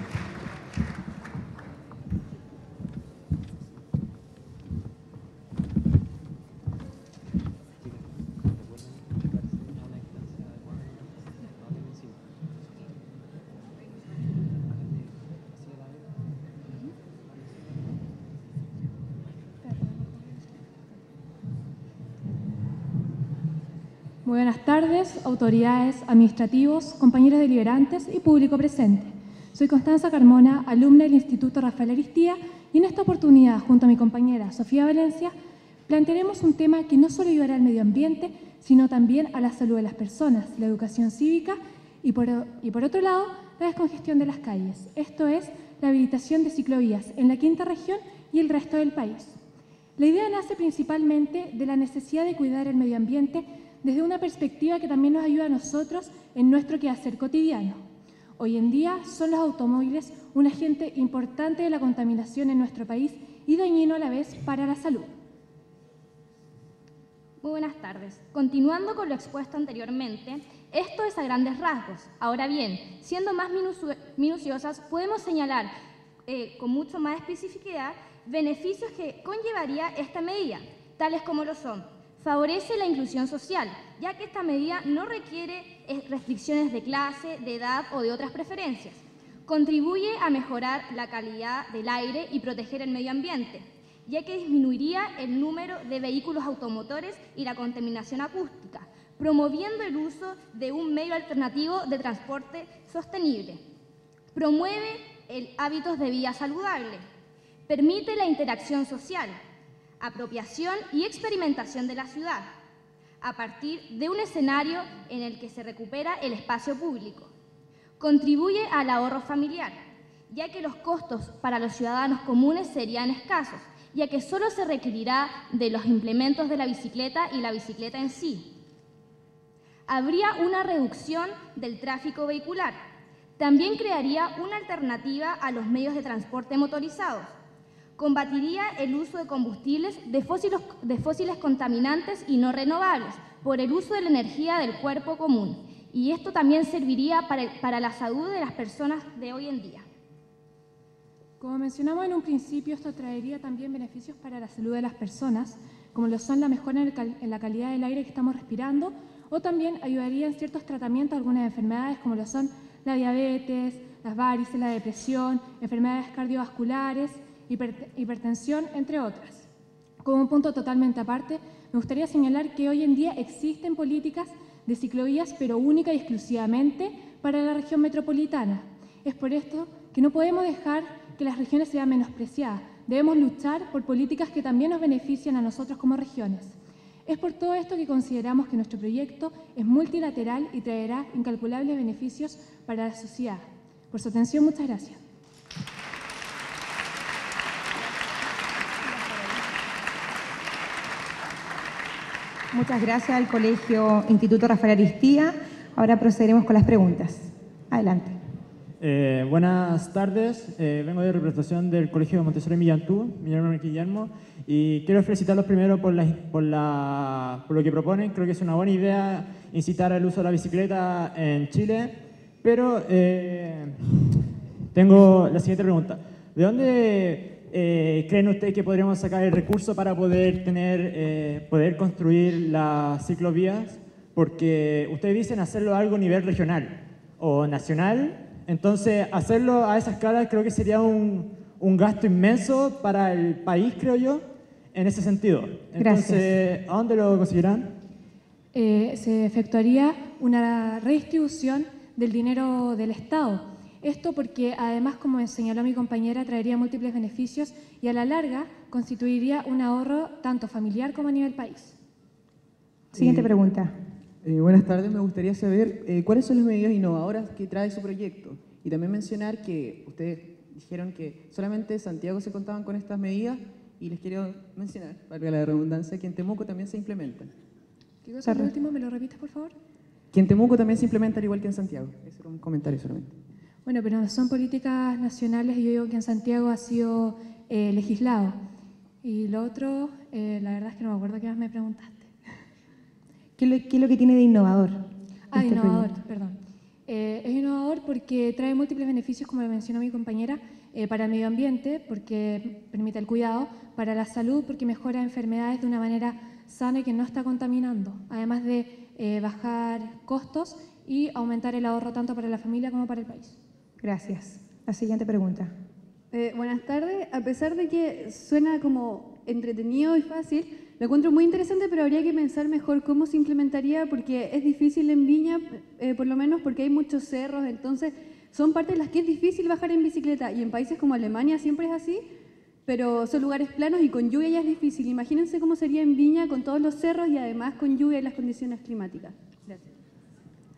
Speaker 55: Muy buenas tardes, autoridades, administrativos, compañeros deliberantes y público presente. Soy Constanza Carmona, alumna del Instituto Rafael Aristía, y en esta oportunidad, junto a mi compañera Sofía Valencia, plantearemos un tema que no solo ayudará al medio ambiente, sino también a la salud de las personas, la educación cívica y por, y por otro lado, la descongestión de las calles. Esto es la habilitación de ciclovías en la quinta región y el resto del país. La idea nace principalmente de la necesidad de cuidar el medio ambiente desde una perspectiva que también nos ayuda a nosotros en nuestro quehacer cotidiano. Hoy en día son los automóviles un agente importante de la contaminación en nuestro país y dañino a la vez para la salud.
Speaker 56: Muy buenas tardes. Continuando con lo expuesto anteriormente, esto es a grandes rasgos. Ahora bien, siendo más minucio- minuciosas, podemos señalar eh, con mucho más especificidad beneficios que conllevaría esta medida, tales como lo son. Favorece la inclusión social, ya que esta medida no requiere eh, restricciones de clase, de edad o de otras preferencias. Contribuye a mejorar la calidad del aire y proteger el medio ambiente, ya que disminuiría el número de vehículos automotores y la contaminación acústica, promoviendo el uso de un medio alternativo de transporte sostenible. Promueve el hábitos de vida saludable. Permite la interacción social, apropiación y experimentación de la ciudad, a partir de un escenario en el que se recupera el espacio público. Contribuye al ahorro familiar, ya que los costos para los ciudadanos comunes serían escasos, ya que solo se requerirá de los implementos de la bicicleta y la bicicleta en sí. Habría una reducción del tráfico vehicular. También crearía una alternativa a los medios de transporte motorizados. Combatiría el uso de combustibles de fósiles, contaminantes y no renovables por el uso de la energía del cuerpo común. Y esto también serviría para, para la salud de las personas de hoy en día.
Speaker 55: Como mencionamos en un principio, esto traería también beneficios para la salud de las personas, como lo son la mejora en, la calidad del aire que estamos respirando, o también ayudaría en ciertos tratamientos a algunas enfermedades, como lo son la diabetes, las varices, la depresión, enfermedades cardiovasculares, hipertensión, entre otras. Como un punto totalmente aparte, me gustaría señalar que hoy en día existen políticas de ciclovías, pero única y exclusivamente para la región metropolitana. Es por esto que no podemos dejar que las regiones sean menospreciadas. Debemos luchar por políticas que también nos beneficien a nosotros como regiones. Es por todo esto que consideramos que nuestro proyecto es multilateral y traerá incalculables beneficios para la sociedad. Por su atención, muchas gracias.
Speaker 29: Muchas gracias al Colegio Instituto Rafael Aristía. Ahora procederemos con las preguntas. Adelante.
Speaker 57: Eh, buenas tardes, Eh, vengo de representación del Colegio Montessori Millantú, mi nombre Guillermo, y quiero felicitarlos primero por lo que proponen. Creo que es una buena idea incitar al uso de la bicicleta en Chile, pero eh, tengo la siguiente pregunta. ¿De dónde eh, creen ustedes que podríamos sacar el recurso para poder, tener, eh, poder construir las ciclovías? Porque ustedes dicen hacerlo algo a nivel regional o nacional, entonces hacerlo a esa escala creo que sería un, un gasto inmenso para el país, creo yo, en ese sentido. Entonces, ¿a dónde lo conseguirán?
Speaker 55: eh, se efectuaría una redistribución del dinero del Estado. Esto porque, además, como señaló mi compañera, traería múltiples beneficios y a la larga constituiría un ahorro tanto familiar como a nivel país.
Speaker 29: Siguiente pregunta.
Speaker 58: Eh, buenas tardes, me gustaría saber eh, cuáles son las medidas innovadoras que trae su proyecto y también mencionar que ustedes dijeron que solamente Santiago se contaban con estas medidas y les quiero mencionar, valga la redundancia, que en Temuco también se implementan.
Speaker 55: ¿Qué cosa es lo último? ¿Me lo repites, por favor?
Speaker 58: Que en Temuco también se implementa al igual que en Santiago. Ese era un comentario solamente.
Speaker 55: Bueno, pero no son políticas nacionales y yo digo que en Santiago ha sido eh, legislado. Y lo otro, eh, la verdad es que no me acuerdo qué más me preguntaste.
Speaker 29: ¿Qué es lo, qué es lo que tiene de innovador?
Speaker 55: Ah,
Speaker 29: este
Speaker 55: innovador,
Speaker 29: proyecto?
Speaker 55: perdón. Eh, es innovador porque trae múltiples beneficios, como lo mencionó mi compañera, eh, para el medio ambiente, porque permite el cuidado, para la salud, porque mejora enfermedades de una manera sana y que no está contaminando, además de eh, bajar costos y aumentar el ahorro tanto para la familia como para el país.
Speaker 29: Gracias. La siguiente pregunta.
Speaker 53: Eh, buenas tardes. A pesar de que suena como entretenido y fácil, lo encuentro muy interesante, pero habría que pensar mejor cómo se implementaría, porque es difícil en Viña, eh, por lo menos porque hay muchos cerros, entonces son partes en las que es difícil bajar en bicicleta, y en países como Alemania siempre es así, pero son lugares planos y con lluvia ya es difícil. Imagínense cómo sería en Viña con todos los cerros y además con lluvia y las condiciones climáticas. Gracias.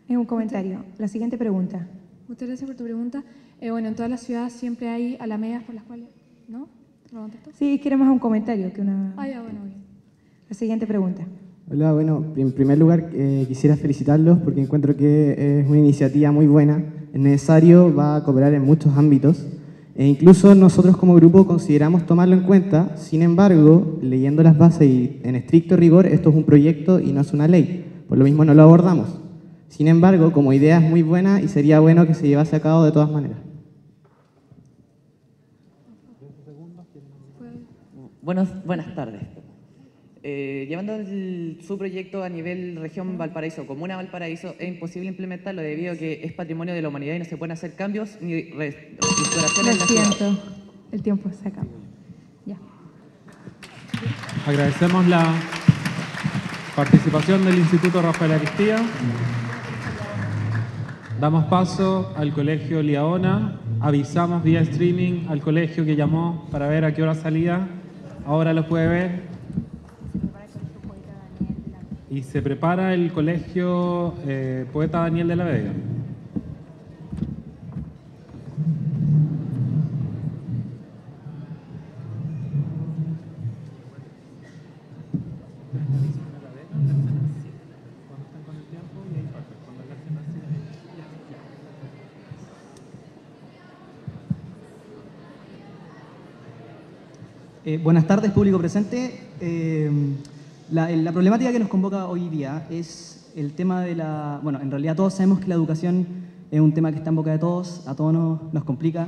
Speaker 29: Es un comentario. La siguiente pregunta.
Speaker 55: Muchas gracias por tu pregunta. Eh, bueno, en todas las ciudades siempre hay alamedas por las cuales... ¿No? ¿Lo contesto?
Speaker 29: Sí, queremos un comentario que una.
Speaker 55: Ah, ya, bueno, bien.
Speaker 29: La siguiente pregunta.
Speaker 1: Hola, bueno, en primer lugar eh, quisiera felicitarlos porque encuentro que es una iniciativa muy buena, es necesario, va a cooperar en muchos ámbitos e incluso nosotros como grupo consideramos tomarlo en cuenta, sin embargo, leyendo las bases y en estricto rigor, esto es un proyecto y no es una ley, por lo mismo no lo abordamos. Sin embargo, como idea es muy buena y sería bueno que se llevase a cabo de todas maneras.
Speaker 10: Buenos, buenas tardes. Eh, llevando el- su proyecto a nivel región Valparaíso, comuna Valparaíso, es imposible implementarlo debido a que es patrimonio de la humanidad y no se pueden hacer cambios ni re- reestructuraciones
Speaker 29: Lo siento. El tiempo se acaba. Ya.
Speaker 2: Agradecemos la participación del Instituto Rafael Aristía. Damos paso al Colegio Liaona. Avisamos vía streaming al colegio que llamó para ver a qué hora salía. Ahora lo puede ver. Y se prepara el Colegio eh, Poeta Daniel de la Vega.
Speaker 22: Eh, buenas tardes, público presente. Eh, la, la problemática que nos convoca hoy día es el tema de la... Bueno, en realidad todos sabemos que la educación es un tema que está en boca de todos, a todos nos, nos complica,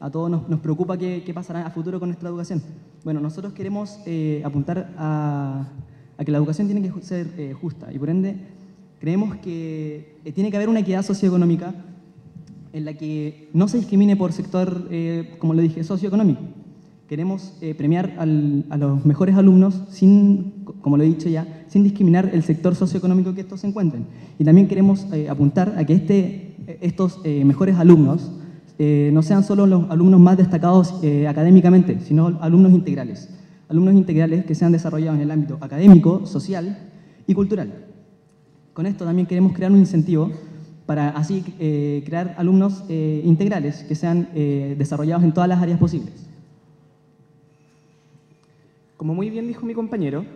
Speaker 22: a todos nos, nos preocupa qué, qué pasará a futuro con nuestra educación. Bueno, nosotros queremos eh, apuntar a, a que la educación tiene que ser eh, justa y por ende creemos que eh, tiene que haber una equidad socioeconómica en la que no se discrimine por sector, eh, como le dije, socioeconómico. Queremos eh, premiar a los mejores alumnos sin, como lo he dicho ya, sin discriminar el sector socioeconómico que estos se encuentren. Y también queremos eh, apuntar a que este, estos eh, mejores alumnos no sean solo los alumnos más destacados académicamente, sino alumnos integrales. Alumnos integrales que sean desarrollados en el ámbito académico, social y cultural. Con esto también queremos crear un incentivo para así crear alumnos integrales que sean desarrollados en todas las áreas posibles.
Speaker 59: Como muy bien dijo mi compañero,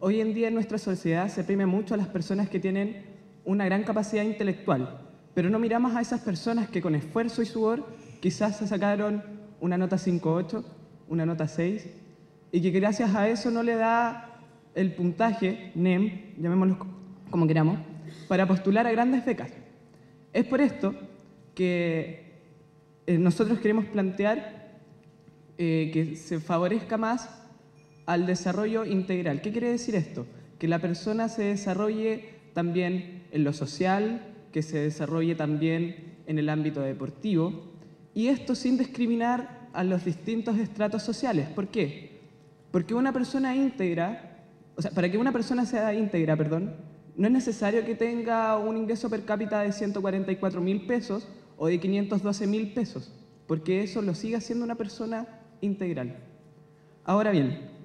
Speaker 59: hoy en día en nuestra sociedad se premia mucho a las personas que tienen una gran capacidad intelectual, pero no miramos a esas personas que con esfuerzo y sudor quizás se sacaron una nota 5.8, una nota 6, y que gracias a eso no le da el puntaje NEM, llamémoslo co- como queramos, para postular a grandes becas. Es por esto que eh, nosotros queremos plantear eh, que se favorezca más al desarrollo integral. ¿Qué quiere decir esto? Que la persona se desarrolle también en lo social, que se desarrolle también en el ámbito deportivo, y esto sin discriminar a los distintos estratos sociales. ¿Por qué? Porque una persona íntegra, o sea, para que una persona sea íntegra, perdón, no es necesario que tenga un ingreso per cápita de 144 mil pesos o de 512 mil pesos, porque eso lo sigue haciendo una persona integral. Ahora bien,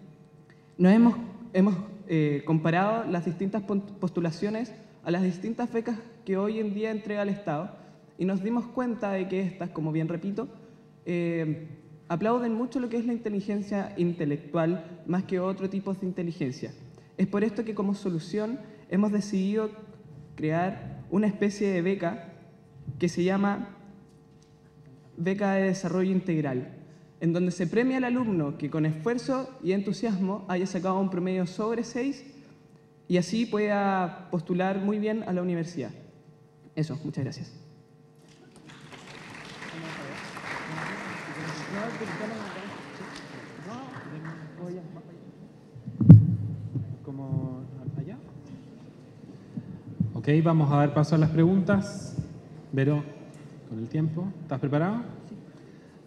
Speaker 59: nos hemos, hemos eh, comparado las distintas postulaciones
Speaker 22: a las distintas becas que hoy en día entrega el Estado y nos dimos cuenta de que estas, como bien repito, eh, aplauden mucho lo que es la inteligencia intelectual más que otro tipo de inteligencia. Es por esto que como solución hemos decidido crear una especie de beca que se llama Beca de Desarrollo Integral, en donde se premia al alumno que con esfuerzo y entusiasmo haya sacado un promedio sobre 6 y así pueda postular muy bien a la universidad. Eso, muchas gracias.
Speaker 2: Ok, vamos a dar paso a las preguntas. Vero, con el tiempo, ¿estás preparado?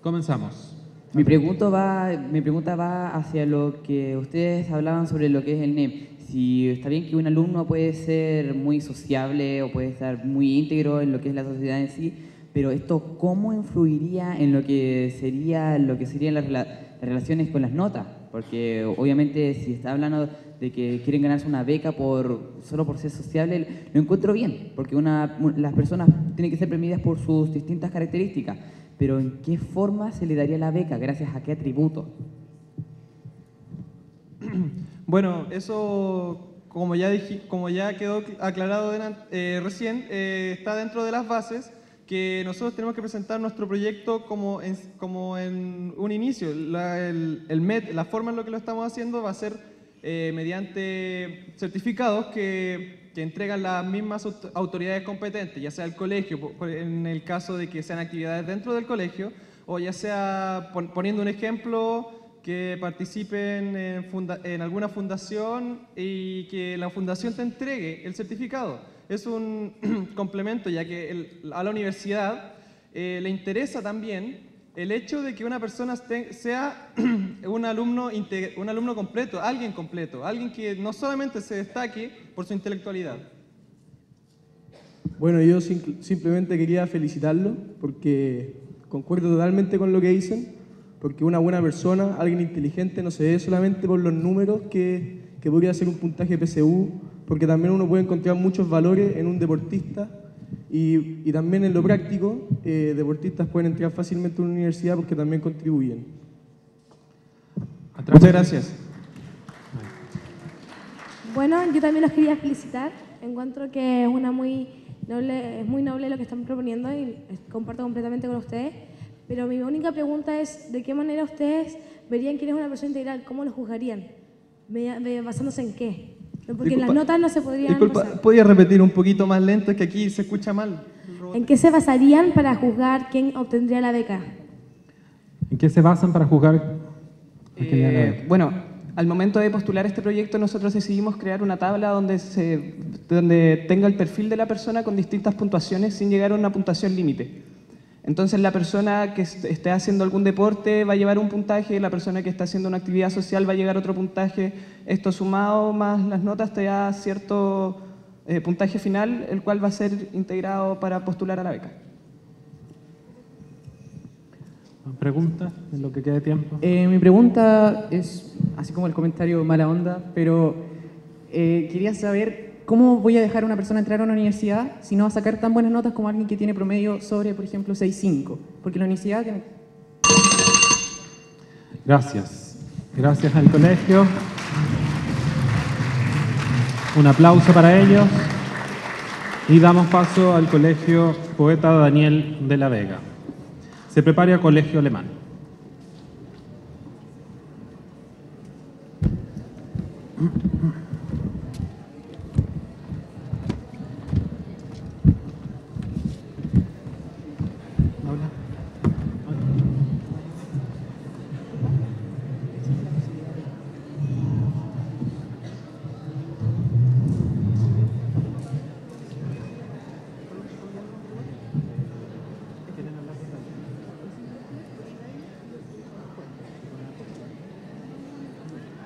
Speaker 2: Comenzamos.
Speaker 60: Mi pregunta, va, mi pregunta va hacia lo que ustedes hablaban sobre lo que es el NEM. Si está bien que un alumno puede ser muy sociable o puede estar muy íntegro en lo que es la sociedad en sí, pero esto cómo influiría en lo que sería lo que serían las, rela- las relaciones con las notas, porque obviamente si está hablando de que quieren ganarse una beca por solo por ser sociable, lo encuentro bien, porque una, las personas tienen que ser premiadas por sus distintas características, pero ¿en qué forma se le daría la beca? ¿Gracias a qué atributo?
Speaker 61: Bueno, eso, como ya, dije, como ya quedó aclarado eh, recién, eh, está dentro de las bases que nosotros tenemos que presentar nuestro proyecto como en, como en un inicio. La, el, el MED, la forma en la que lo estamos haciendo va a ser eh, mediante certificados que, que entregan las mismas aut- autoridades competentes, ya sea el colegio, en el caso de que sean actividades dentro del colegio, o ya sea, pon- poniendo un ejemplo, que participen en, alguna fundación y que la fundación te entregue el certificado. Es un complemento, ya que a la universidad eh, le interesa también el hecho de que una persona sea un alumno, un alumno completo, alguien completo, alguien que no solamente se destaque por su intelectualidad.
Speaker 8: Bueno, yo sim- simplemente quería felicitarlo porque concuerdo totalmente con lo que dicen, porque una buena persona, alguien inteligente, no se ve solamente por los números que, que podría ser un puntaje PSU, porque también uno puede encontrar muchos valores en un deportista y, y también en lo práctico, eh, deportistas pueden entrar fácilmente a una universidad porque también contribuyen.
Speaker 61: Muchas gracias.
Speaker 62: Bueno, yo también los quería felicitar. Encuentro que es una muy noble, es muy noble lo que están proponiendo y comparto completamente con ustedes. Pero mi única pregunta es, ¿de qué manera ustedes verían quién es una persona integral? ¿Cómo lo juzgarían? ¿Basándose en qué? Porque en las
Speaker 61: Disculpa-
Speaker 62: notas no se podrían
Speaker 61: Disculpa. ¿podría repetir un poquito más lento? Es que aquí se escucha mal.
Speaker 62: ¿En qué se basarían para juzgar quién obtendría la beca?
Speaker 2: ¿En qué se basan para juzgar?
Speaker 22: Eh,
Speaker 2: beca?
Speaker 22: bueno, al momento de postular este proyecto nosotros decidimos crear una tabla donde, se, donde tenga el perfil de la persona con distintas puntuaciones sin llegar a una puntuación límite. Entonces la persona que est- esté haciendo algún deporte va a llevar un puntaje, la persona que está haciendo una actividad social va a llegar a otro puntaje. Esto sumado más las notas te da cierto eh, puntaje final, el cual va a ser integrado para postular a la beca.
Speaker 2: ¿Preguntas en lo que quede tiempo?
Speaker 58: Eh, mi pregunta es, así como el comentario mala onda, pero eh, quería saber cómo voy a dejar a una persona entrar a una universidad si no va a sacar tan buenas notas como alguien que tiene promedio sobre, por ejemplo, 6.5. Porque la universidad tiene...
Speaker 2: Gracias. Gracias al colegio. Un aplauso para ellos. Y damos paso al colegio Poeta Daniel de la Vega. Se prepara Colegio Alemán.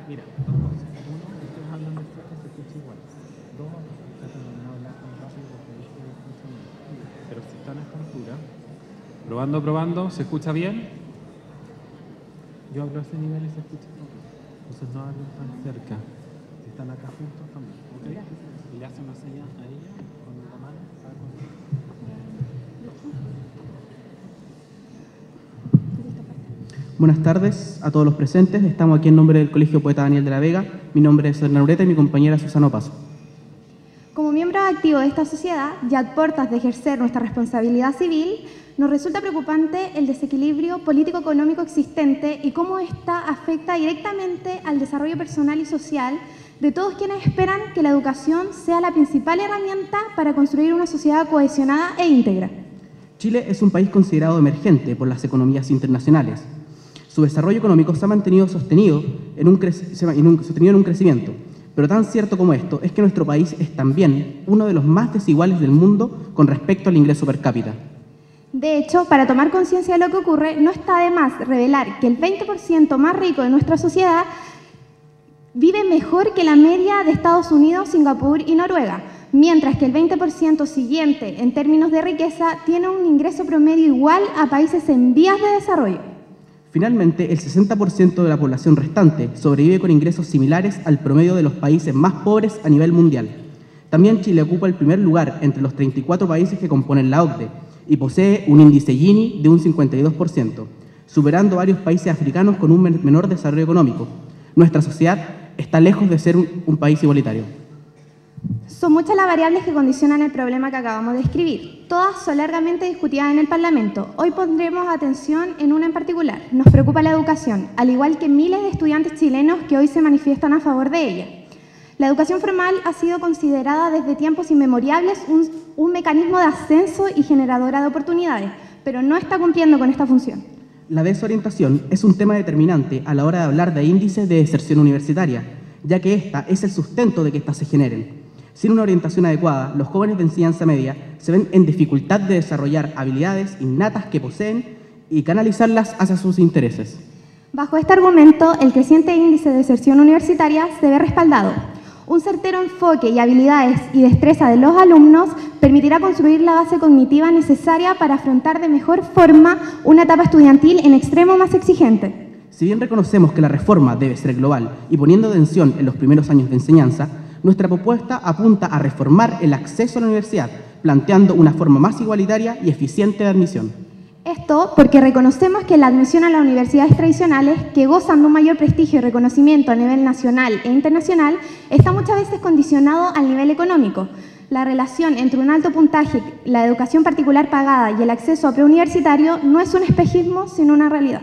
Speaker 2: Mira, dos cosas. Uno, ustedes hablan de esto que se escucha igual. Dos, tratan de no hablar tan rápido porque ahí se escucha mal. Pero si están a esta altura, probando, probando, ¿se escucha bien? Yo hablo a ese nivel y se escucha poco. Entonces no hablo tan cerca. Si están acá juntos también, ¿ok? Y le hace una señal a ella con la mano.
Speaker 63: Buenas tardes a todos los presentes. Estamos aquí en nombre del Colegio Poeta Daniel de la Vega. Mi nombre es Hernán Ureta y mi compañera Susana Paso.
Speaker 14: Como miembros activos de esta sociedad, ya a puertas de ejercer nuestra responsabilidad civil, nos resulta preocupante el desequilibrio político-económico existente y cómo ésta afecta directamente al desarrollo personal y social de todos quienes esperan que la educación sea la principal herramienta para construir una sociedad cohesionada e íntegra.
Speaker 63: Chile es un país considerado emergente por las economías internacionales. Su desarrollo económico se ha mantenido sostenido en un, sostenido en un crecimiento. Pero tan cierto como esto es que nuestro país es también uno de los más desiguales del mundo con respecto al ingreso per cápita.
Speaker 14: De hecho, para tomar conciencia de lo que ocurre, no está de más revelar que el 20% más rico de nuestra sociedad vive mejor que la media de Estados Unidos, Singapur y Noruega, mientras que el 20% siguiente en términos de riqueza tiene un ingreso promedio igual a países en vías de desarrollo.
Speaker 63: Finalmente, el 60% de la población restante sobrevive con ingresos similares al promedio de los países más pobres a nivel mundial. También Chile ocupa el primer lugar entre los 34 países que componen la OCDE y posee un índice Gini de un 52%, superando varios países africanos con un men- menor desarrollo económico. Nuestra sociedad está lejos de ser un país igualitario.
Speaker 14: Son muchas las variables que condicionan el problema que acabamos de escribir. Todas son largamente discutidas en el Parlamento. Hoy pondremos atención en una en particular. Nos preocupa la educación, al igual que miles de estudiantes chilenos que hoy se manifiestan a favor de ella. La educación formal ha sido considerada desde tiempos inmemoriales un, un mecanismo de ascenso y generadora de oportunidades, pero no está cumpliendo con esta función.
Speaker 63: La desorientación es un tema determinante a la hora de hablar de índices de deserción universitaria, ya que esta es el sustento de que éstas se generen. Sin una orientación adecuada, los jóvenes de enseñanza media se ven en dificultad de desarrollar habilidades innatas que poseen y canalizarlas hacia sus intereses.
Speaker 14: Bajo este argumento, el creciente índice de deserción universitaria se ve respaldado. Un certero enfoque y habilidades y destreza de los alumnos permitirá construir la base cognitiva necesaria para afrontar de mejor forma una etapa estudiantil en extremo más exigente.
Speaker 63: Si bien reconocemos que la reforma debe ser global y poniendo atención en los primeros años de enseñanza, nuestra propuesta apunta a reformar el acceso a la universidad, planteando una forma más igualitaria y eficiente de admisión.
Speaker 14: Esto porque reconocemos que la admisión a las universidades tradicionales, que gozan de un mayor prestigio y reconocimiento a nivel nacional e internacional, está muchas veces condicionado al nivel económico. La relación entre un alto puntaje, la educación particular pagada y el acceso a preuniversitario no es un espejismo, sino una realidad.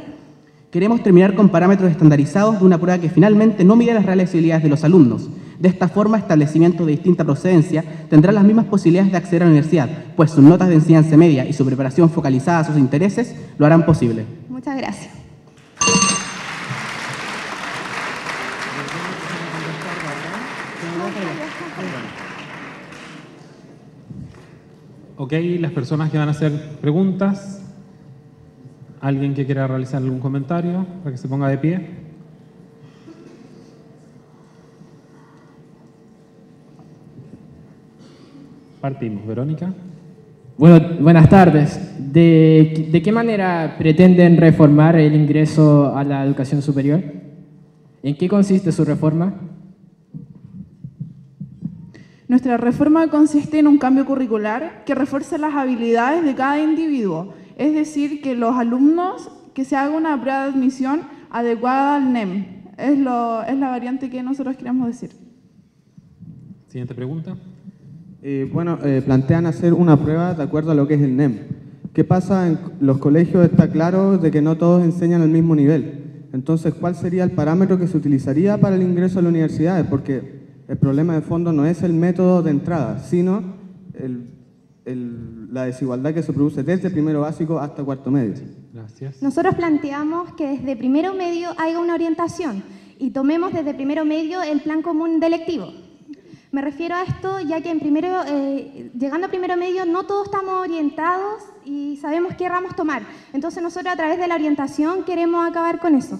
Speaker 63: Queremos terminar con parámetros estandarizados de una prueba que finalmente no mide las reales habilidades de los alumnos. De esta forma, establecimientos de distinta procedencia tendrán las mismas posibilidades de acceder a la universidad, pues sus notas de enseñanza media y su preparación focalizada a sus intereses lo harán posible.
Speaker 14: Muchas gracias.
Speaker 2: Ok, las personas que van a hacer preguntas. ¿Alguien que quiera realizar algún comentario para que se ponga de pie? Partimos. Verónica.
Speaker 64: Bueno, buenas tardes. ¿De, de qué manera pretenden reformar el ingreso a la educación superior? ¿En qué consiste su reforma?
Speaker 65: Nuestra reforma consiste en un cambio curricular que refuerce las habilidades de cada individuo, es decir, que los alumnos, que se haga una prueba de admisión adecuada al NEM. Es, lo, es la variante que nosotros queremos decir.
Speaker 2: Siguiente pregunta.
Speaker 66: Eh, bueno, eh, plantean hacer una prueba de acuerdo a lo que es el NEM. ¿Qué pasa en los colegios? Está claro de que no todos enseñan al mismo nivel. Entonces, ¿cuál sería el parámetro que se utilizaría para el ingreso a las universidades? Porque el problema de fondo no es el método de entrada, sino el- el- la desigualdad que se produce desde primero básico hasta cuarto medio.
Speaker 2: Gracias.
Speaker 14: Nosotros planteamos que desde primero medio haya una orientación y tomemos desde primero medio el plan común de electivo. Me refiero a esto ya que en primero, eh, llegando a primero medio no todos estamos orientados y sabemos qué ramos tomar. Entonces nosotros a través de la orientación queremos acabar con eso.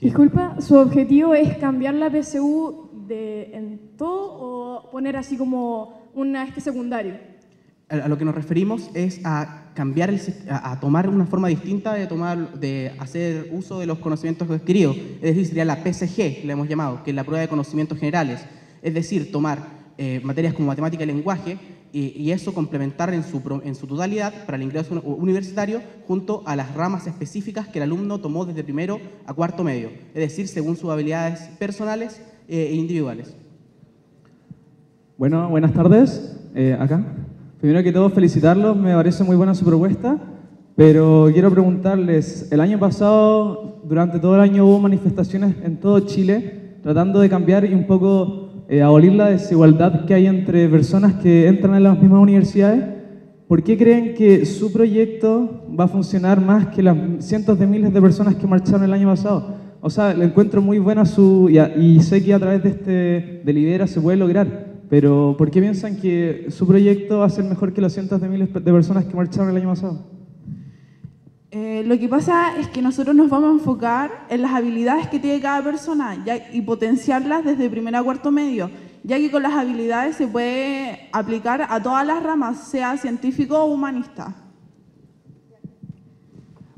Speaker 67: Disculpa, ¿su objetivo es cambiar la PSU de, en todo o poner así como un eje secundario?
Speaker 63: A lo que nos referimos es a cambiar, el, a, tomar una forma distinta de, tomar, de hacer uso de los conocimientos adquiridos. Es decir, sería la PCG, le hemos llamado, que es la prueba de conocimientos generales. Es decir, tomar eh, materias como matemática y lenguaje y, eso complementar en su, en su totalidad para el ingreso uni- universitario junto a las ramas específicas que el alumno tomó desde primero a cuarto medio. Es decir, según sus habilidades personales eh, e individuales.
Speaker 22: Bueno, buenas tardes. eh, acá. Primero que todo, felicitarlos. Me parece muy buena su propuesta. Pero quiero preguntarles, el año pasado, durante todo el año hubo manifestaciones en todo Chile tratando de cambiar y un poco eh, abolir la desigualdad que hay entre personas que entran en las mismas universidades. ¿Por qué creen que su proyecto va a funcionar más que las cientos de miles de personas que marcharon el año pasado? O sea, le encuentro muy buena su... Y, sé que a través de este de Lidera se puede lograr, pero ¿por qué piensan que su proyecto va a ser mejor que los cientos de miles de personas que marcharon el año pasado?
Speaker 68: Eh, lo que pasa es que nosotros nos vamos a enfocar en las habilidades que tiene cada persona ya- y potenciarlas desde primero a cuarto medio, ya que con las habilidades se puede aplicar a todas las ramas, sea científico o humanista.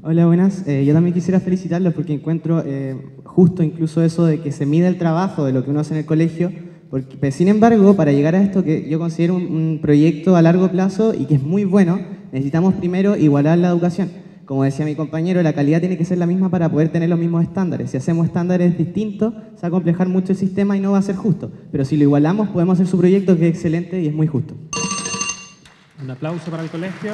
Speaker 1: Hola, buenas. Eh, yo también quisiera felicitarlos porque encuentro eh, justo incluso eso de que se mide el trabajo de lo que uno hace en el colegio. Porque, sin embargo, para llegar a esto que yo considero un, un proyecto a largo plazo y que es muy bueno, necesitamos primero igualar la educación. Como decía mi compañero, la calidad tiene que ser la misma para poder tener los mismos estándares. Si hacemos estándares distintos, se va a complejar mucho el sistema y no va a ser justo. Pero si lo igualamos, podemos hacer su proyecto que es excelente y es muy justo.
Speaker 2: Un aplauso para el colegio.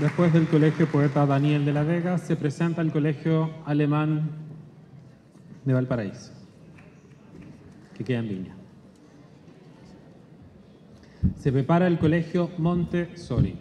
Speaker 2: Después del Colegio Poeta Daniel de la Vega, se presenta el Colegio Alemán de Valparaíso, que queda en Viña. Se prepara el Colegio Montessori.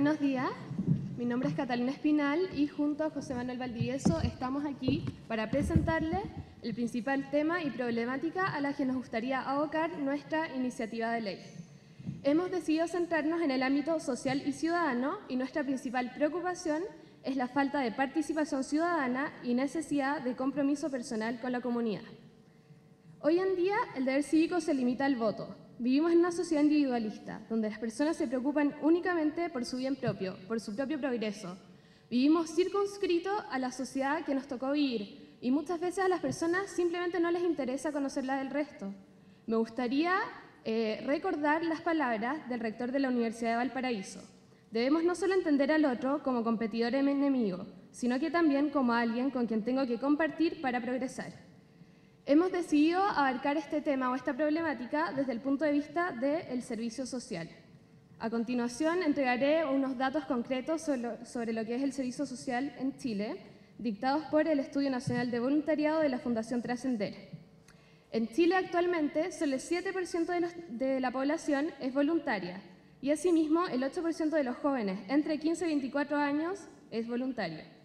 Speaker 62: Buenos días, mi nombre es Catalina Espinal y junto a José Manuel Valdivieso estamos aquí para presentarles el principal tema y problemática a la que nos gustaría abocar nuestra iniciativa de ley. Hemos decidido centrarnos en el ámbito social y ciudadano y nuestra principal preocupación es la falta de participación ciudadana y necesidad de compromiso personal con la comunidad. Hoy en día el deber cívico se limita al voto. Vivimos en una sociedad individualista, donde las personas se preocupan únicamente por su bien propio, por su propio progreso. Vivimos circunscritos a la sociedad que nos tocó vivir y muchas veces a las personas simplemente no les interesa conocer la del resto. Me gustaría eh, recordar las palabras del rector de la Universidad de Valparaíso. Debemos no solo entender al otro como competidor em- enemigo, sino que también como alguien con quien tengo que compartir para progresar. Hemos decidido abarcar este tema o esta problemática desde el punto de vista del servicio social. A continuación, entregaré unos datos concretos sobre lo, que es el servicio social en Chile, dictados por el Estudio Nacional de Voluntariado de la Fundación Trascender. En Chile actualmente, solo el 7% de, de la población es voluntaria y asimismo el 8% de los jóvenes entre 15 y 24 años es voluntario.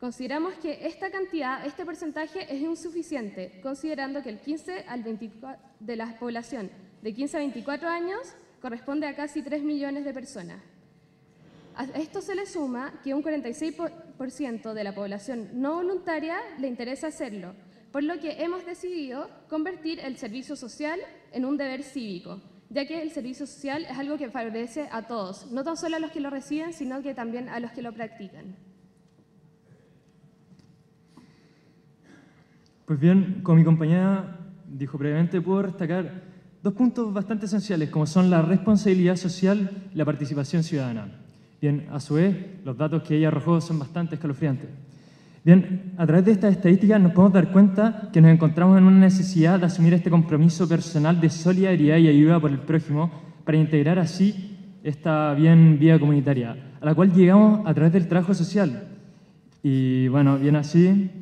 Speaker 62: Consideramos que esta cantidad, este porcentaje es insuficiente, considerando que el 15 al 24 de la población de 15 a 24 años corresponde a casi 3 millones de personas. A esto se le suma que un 46% de la población no voluntaria le interesa hacerlo, por lo que hemos decidido convertir el servicio social en un deber cívico, ya que el servicio social es algo que favorece a todos, no solo a los que lo reciben, sino que también a los que lo practican.
Speaker 57: Pues bien, como mi compañera dijo previamente, puedo destacar dos puntos bastante esenciales, como son la responsabilidad social y la participación ciudadana. Bien, a su vez, los datos que ella arrojó son bastante escalofriantes. Bien, a través de estas estadísticas nos podemos dar cuenta que nos encontramos en una necesidad de asumir este compromiso personal de solidaridad y ayuda por el prójimo para integrar así esta bien vía comunitaria, a la cual llegamos a través del trabajo social. Y bueno, bien así,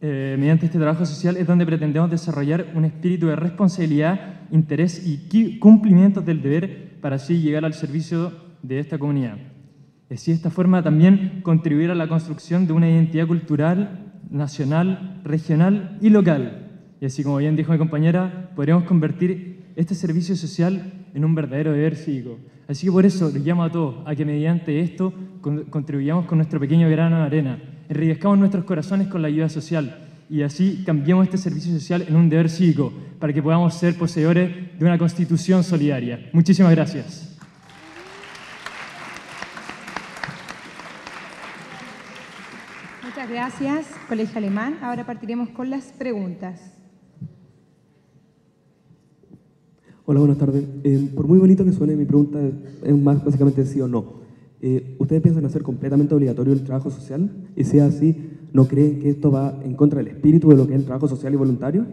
Speaker 57: eh, mediante este trabajo social es donde pretendemos desarrollar un espíritu de responsabilidad, interés y cumplimientos del deber para así llegar al servicio de esta comunidad. Así de esta forma también contribuir a la construcción de una identidad cultural, nacional, regional y local. Y así como bien dijo mi compañera, podríamos convertir este servicio social en un verdadero deber cívico. Así que por eso les llamo a todos a que mediante esto con- contribuyamos con nuestro pequeño grano de arena, enriquezcamos nuestros corazones con la ayuda social y así cambiemos este servicio social en un deber cívico para que podamos ser poseedores de una constitución solidaria. Muchísimas gracias.
Speaker 29: Muchas gracias, Colegio Alemán. Ahora partiremos con las preguntas.
Speaker 5: Hola, buenas tardes. Eh, por muy bonito que suene, mi pregunta es más básicamente sí o no. Eh, ¿Ustedes piensan hacer completamente obligatorio el trabajo social? Y si es así, ¿no creen que esto va en contra del espíritu de lo que es el trabajo social y voluntario?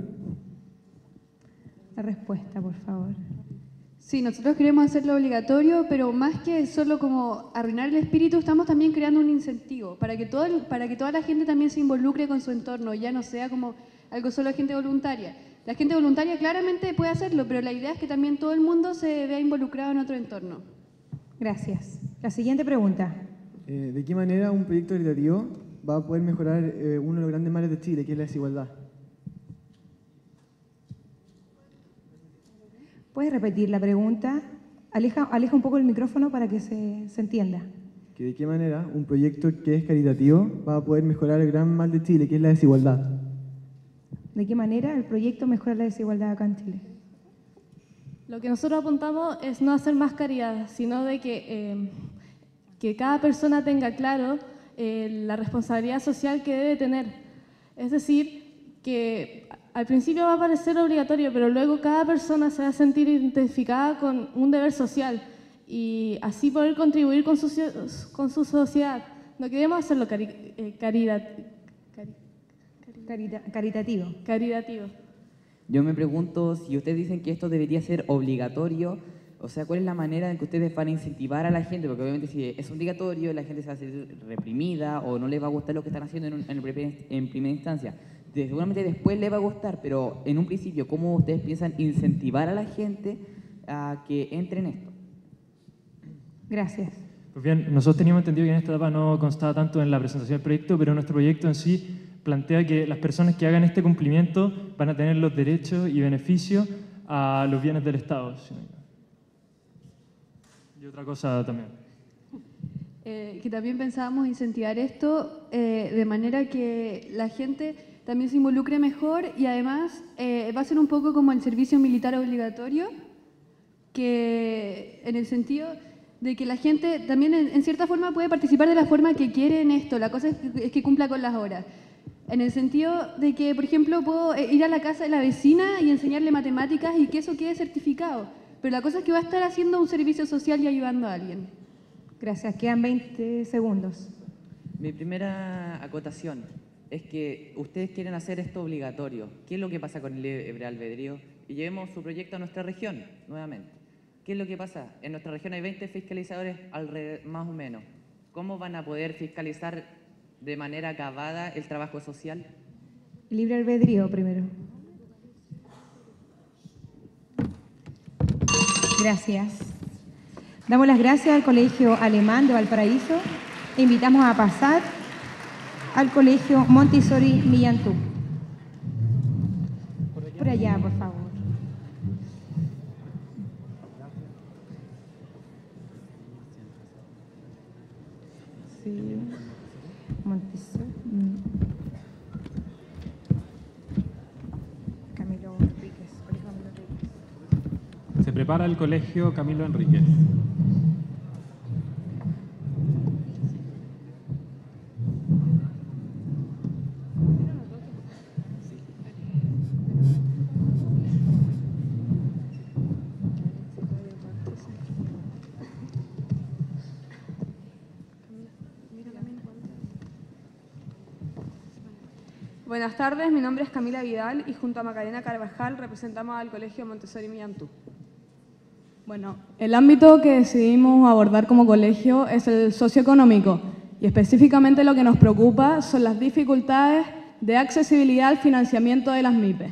Speaker 29: La respuesta, por favor.
Speaker 53: Sí, nosotros queremos hacerlo obligatorio, pero más que solo como arruinar el espíritu, estamos también creando un incentivo para que, todo para que toda la gente también se involucre con su entorno, ya no sea como algo solo gente voluntaria. La gente voluntaria claramente puede hacerlo, pero la idea es que también todo el mundo se vea involucrado en otro entorno.
Speaker 29: Gracias. La siguiente pregunta.
Speaker 69: Eh, ¿De qué manera un proyecto educativo va a poder mejorar eh, uno de los grandes males de Chile, que es la desigualdad?
Speaker 29: ¿Puedes repetir la pregunta? Aleja, aleja un poco el micrófono para que se, se entienda.
Speaker 69: ¿Que ¿De qué manera un proyecto que es caritativo va a poder mejorar el gran mal de Chile, que es la desigualdad?
Speaker 29: ¿De qué manera el proyecto mejora la desigualdad acá en Chile?
Speaker 70: Lo que nosotros apuntamos es no hacer más caridad, sino de que, eh, que cada persona tenga claro eh, la responsabilidad social que debe tener. Es decir, que al principio va a parecer obligatorio, pero luego cada persona se va a sentir identificada con un deber social y así poder contribuir con su, con su sociedad. No queremos hacerlo cari eh, caridad-
Speaker 29: Carita- caritativo.
Speaker 70: caritativo.
Speaker 10: Yo me pregunto si ustedes dicen que esto debería ser obligatorio, o sea, ¿cuál es la manera en que ustedes van a incentivar a la gente? Porque obviamente si es obligatorio, la gente se va a sentir reprimida o no le va a gustar lo que están haciendo en, un- en primer- en primera instancia. De- Seguramente después le va a gustar, pero en un principio, ¿cómo ustedes piensan incentivar a la gente a que entre en esto?
Speaker 29: Gracias.
Speaker 57: Pues bien, nosotros teníamos entendido que en esta etapa no constaba tanto en la presentación del proyecto, pero nuestro proyecto en sí plantea que las personas que hagan este cumplimiento van a tener los derechos y beneficios a los bienes del Estado. Y otra cosa también.
Speaker 53: Eh, que también pensábamos incentivar esto eh, de manera que la gente también se involucre mejor y además eh, va a ser un poco como el servicio militar obligatorio, que en el sentido de que la gente también en, en cierta forma puede participar de la forma que quiere en esto, la cosa es que, es que cumpla con las horas. En el sentido de que, por ejemplo, puedo eh, ir a la casa de la vecina y enseñarle matemáticas y que eso quede certificado, pero la cosa es que va a estar haciendo un servicio social y ayudando a alguien.
Speaker 29: Gracias. Quedan 20 segundos.
Speaker 10: Mi primera acotación es que ustedes quieren hacer esto obligatorio. ¿Qué es lo que pasa con el libre albedrío? Y llevemos su proyecto a nuestra región, nuevamente. ¿Qué es lo que pasa? En nuestra región hay 20 fiscalizadores alrededor, más o menos. ¿Cómo van a poder fiscalizar de manera acabada el trabajo social?
Speaker 29: Libre albedrío primero. Gracias. Damos las gracias al Colegio Alemán de Valparaíso e invitamos a pasar al Colegio Montessori Millantú. Por allá, por favor. Sí. Montessori. mm. Camilo Enríquez.
Speaker 2: Se prepara el colegio Camilo Enríquez.
Speaker 62: Buenas tardes, mi nombre es Camila Vidal y junto a Macarena Carvajal representamos al Colegio Montessori Millantú. Bueno, el ámbito que decidimos abordar como colegio es el socioeconómico y específicamente lo que nos preocupa son las dificultades de accesibilidad al financiamiento de las MIPES,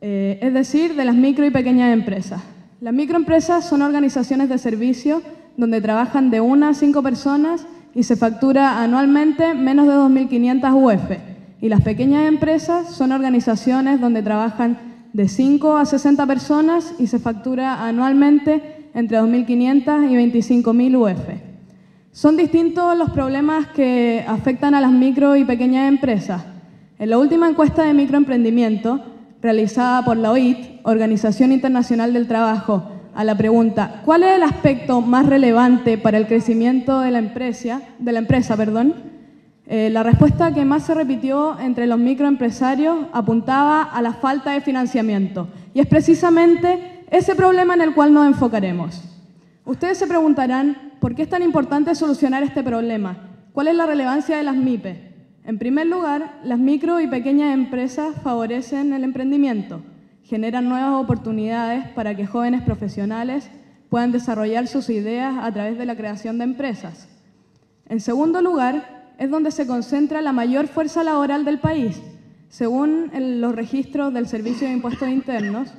Speaker 62: Eh, es decir, de las micro y pequeñas empresas.
Speaker 70: Las microempresas son organizaciones de servicio donde trabajan de una a cinco personas y se factura anualmente menos de 2.500 UF. Y las pequeñas empresas son organizaciones donde trabajan de 5 a 60 personas y se factura anualmente entre 2.500 y 25.000 UF. Son distintos los problemas que afectan a las micro y pequeñas empresas. En la última encuesta de microemprendimiento, realizada por la OIT, Organización Internacional del Trabajo, a la pregunta ¿cuál es el aspecto más relevante para el crecimiento de la empresa? De la empresa perdón? Eh, la respuesta que más se repitió entre los microempresarios apuntaba a la falta de financiamiento. Y es precisamente ese problema en el cual nos enfocaremos. Ustedes se preguntarán, ¿por qué es tan importante solucionar este problema? ¿Cuál es la relevancia de las MIPE? En primer lugar, las micro y pequeñas empresas favorecen el emprendimiento, generan nuevas oportunidades para que jóvenes profesionales puedan desarrollar sus ideas a través de la creación de empresas. En segundo lugar, es donde se concentra la mayor fuerza laboral del país. Según los registros del Servicio de Impuestos Internos,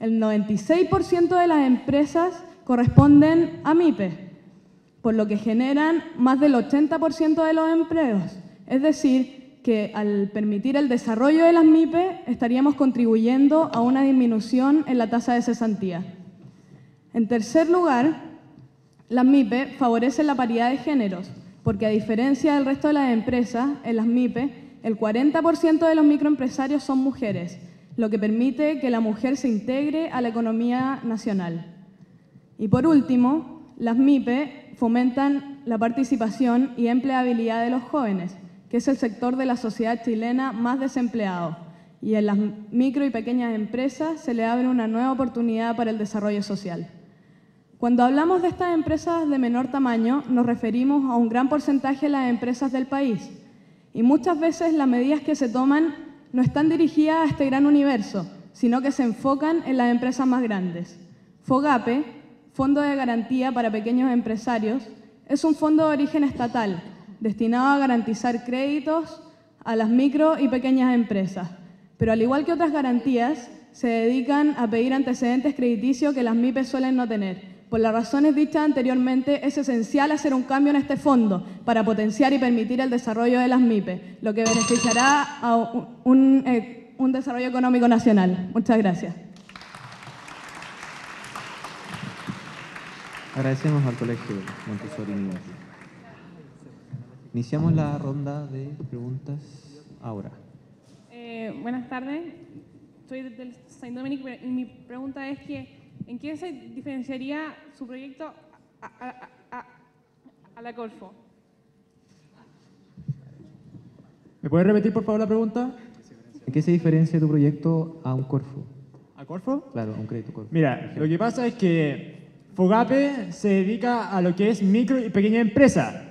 Speaker 70: el 96% de las empresas corresponden a MIPE, por lo que generan más del 80% de los empleos. Es decir, que al permitir el desarrollo de las MIPE estaríamos contribuyendo a una disminución en la tasa de cesantía. En tercer lugar, las MIPE favorecen la paridad de géneros, porque a diferencia del resto de las empresas, en las MIPE, el 40% de los microempresarios son mujeres, lo que permite que la mujer se integre a la economía nacional. Y por último, las MIPE fomentan la participación y empleabilidad de los jóvenes, que es el sector de la sociedad chilena más desempleado. Y en las micro y pequeñas empresas se le abre una nueva oportunidad para el desarrollo social. Cuando hablamos de estas empresas de menor tamaño, nos referimos a un gran porcentaje de las empresas del país. Y muchas veces las medidas que se toman no están dirigidas a este gran universo, sino que se enfocan en las empresas más grandes. FOGAPE, Fondo de Garantía para Pequeños Empresarios, es un fondo de origen estatal destinado a garantizar créditos a las micro y pequeñas empresas. Pero al igual que otras garantías, se dedican a pedir antecedentes crediticios que las MIPES suelen no tener. Por las razones dichas anteriormente, es esencial hacer un cambio en este fondo para potenciar y permitir el desarrollo de las MIPE, lo que beneficiará a un, un, eh, un desarrollo económico nacional. Muchas gracias.
Speaker 71: Agradecemos al Colegio Montessori. Iniciamos la ronda de preguntas ahora.
Speaker 72: Eh, buenas tardes, soy del Saint Dominic y mi pregunta es que ¿en qué se diferenciaría su proyecto a, a- a- a la Corfo?
Speaker 57: ¿Me puedes repetir por favor la pregunta?
Speaker 71: ¿En qué se diferencia tu proyecto a un Corfo?
Speaker 57: ¿A Corfo?
Speaker 71: Claro, a un crédito Corfo.
Speaker 57: Mira, lo que pasa es que Fogape se dedica a lo que es micro y pequeña empresa.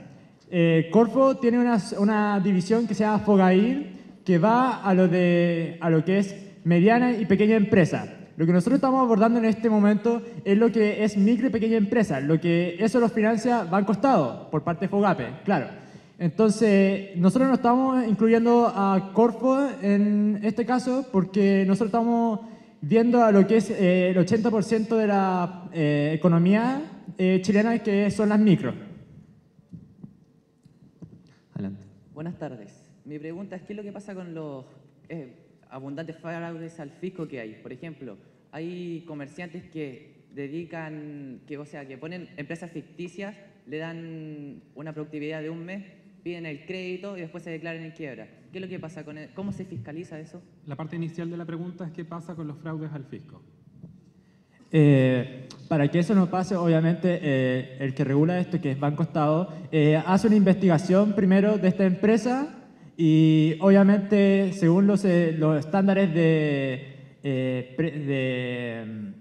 Speaker 57: Eh, Corfo tiene una, una división que se llama Fogair, que va a lo, de, a lo que es mediana y pequeña empresa. Lo que nosotros estamos abordando en este momento es lo que es micro y pequeña empresa, lo que eso lo financia Banco Estado por parte de Fogape, claro. Entonces, nosotros no estamos incluyendo a Corfo en este caso porque nosotros estamos viendo a lo que es eh, el 80% de la eh, economía eh, chilena, que son las micro.
Speaker 71: Adelante.
Speaker 10: Buenas tardes. Mi pregunta es qué es lo que pasa con los eh, abundantes fraudes al fisco que hay. Por ejemplo, hay comerciantes que dedican, que o sea, que ponen empresas ficticias, le dan una productividad de un mes, piden el crédito y después se declaran en quiebra. ¿Qué es lo que pasa con el- cómo se fiscaliza eso?
Speaker 2: La parte inicial de la pregunta es qué pasa con los fraudes al fisco.
Speaker 57: Eh, para que eso no pase, obviamente, eh, el que regula esto, que es Banco Estado, eh, hace una investigación primero de esta empresa y obviamente, según los, eh, los estándares de, eh, pre- de,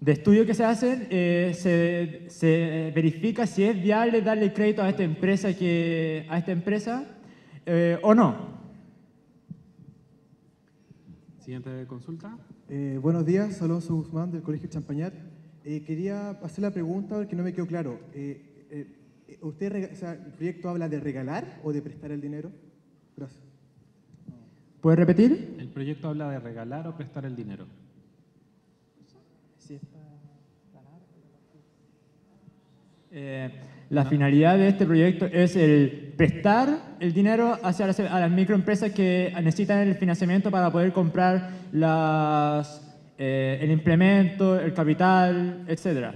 Speaker 57: de estudio que se hacen, eh, se, se verifica si es viable darle crédito a esta empresa, que, a esta empresa eh, o no.
Speaker 2: Siguiente consulta.
Speaker 73: Eh, buenos días, Alonso Guzmán del Colegio Champañat. Eh, quería hacer la pregunta porque no me quedó claro. Eh, eh, eh, ¿usted, rega- o sea, ¿El proyecto habla de regalar o de prestar el dinero? Gracias.
Speaker 57: ¿Puedes repetir?
Speaker 2: El proyecto habla de regalar o prestar el dinero.
Speaker 57: Eh, la finalidad de este proyecto es el prestar el dinero hacia las, a las microempresas que necesitan el financiamiento para poder comprar las, eh, el implemento, el capital, etc.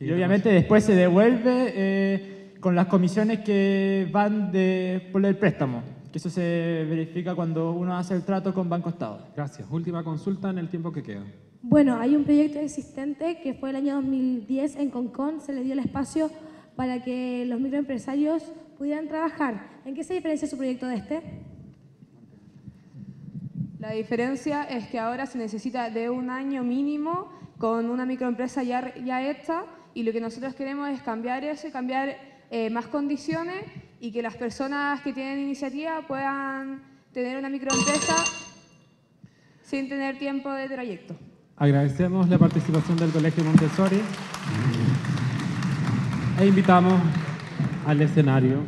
Speaker 57: y obviamente después se devuelve eh, con las comisiones que van de, por el préstamo, que eso se verifica cuando uno hace el trato con Banco Estado.
Speaker 2: Gracias. Última consulta en el tiempo que queda.
Speaker 74: Bueno, hay un proyecto existente que fue el año 2010 en Concón, se le dio el espacio para que los microempresarios pudieran trabajar. ¿En qué se diferencia su proyecto de este?
Speaker 62: La diferencia es que ahora se necesita de un año mínimo con una microempresa ya, ya hecha y lo que nosotros queremos es cambiar eso y cambiar eh, más condiciones y que las personas que tienen iniciativa puedan tener una microempresa sin tener tiempo de trayecto.
Speaker 2: Agradecemos la participación del Colegio Montessori e invitamos al escenario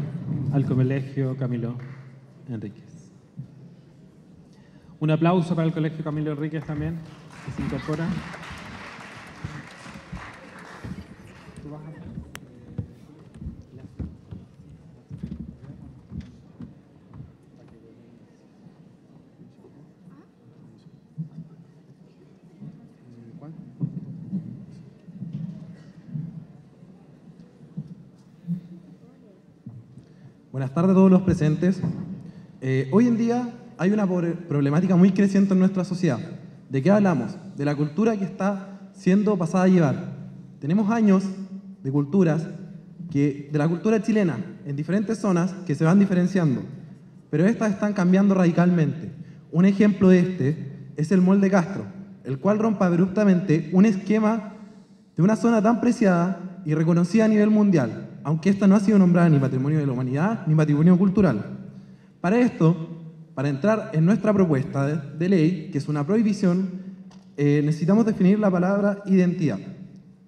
Speaker 2: al Colegio Camilo Enríquez. Un aplauso para el Colegio Camilo Enríquez también, que se incorpora.
Speaker 75: Buenas tardes a todos los presentes. Eh, hoy en día hay una problemática muy creciente en nuestra sociedad. ¿De qué hablamos? De la cultura que está siendo pasada a llevar. Tenemos años de culturas, que, de la cultura chilena, en diferentes zonas que se van diferenciando, pero estas están cambiando radicalmente. Un ejemplo de este es el molde Castro, el cual rompe abruptamente un esquema de una zona tan preciada y reconocida a nivel mundial, aunque esta no ha sido nombrada ni patrimonio de la humanidad ni patrimonio cultural. Para esto, para entrar en nuestra propuesta de, ley, que es una prohibición, eh, necesitamos definir la palabra identidad.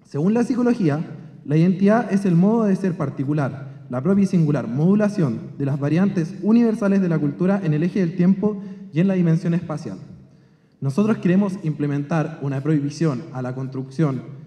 Speaker 75: Según la psicología, la identidad es el modo de ser particular, la propia y singular modulación de las variantes universales de la cultura en el eje del tiempo y en la dimensión espacial. Nosotros queremos implementar una prohibición a la construcción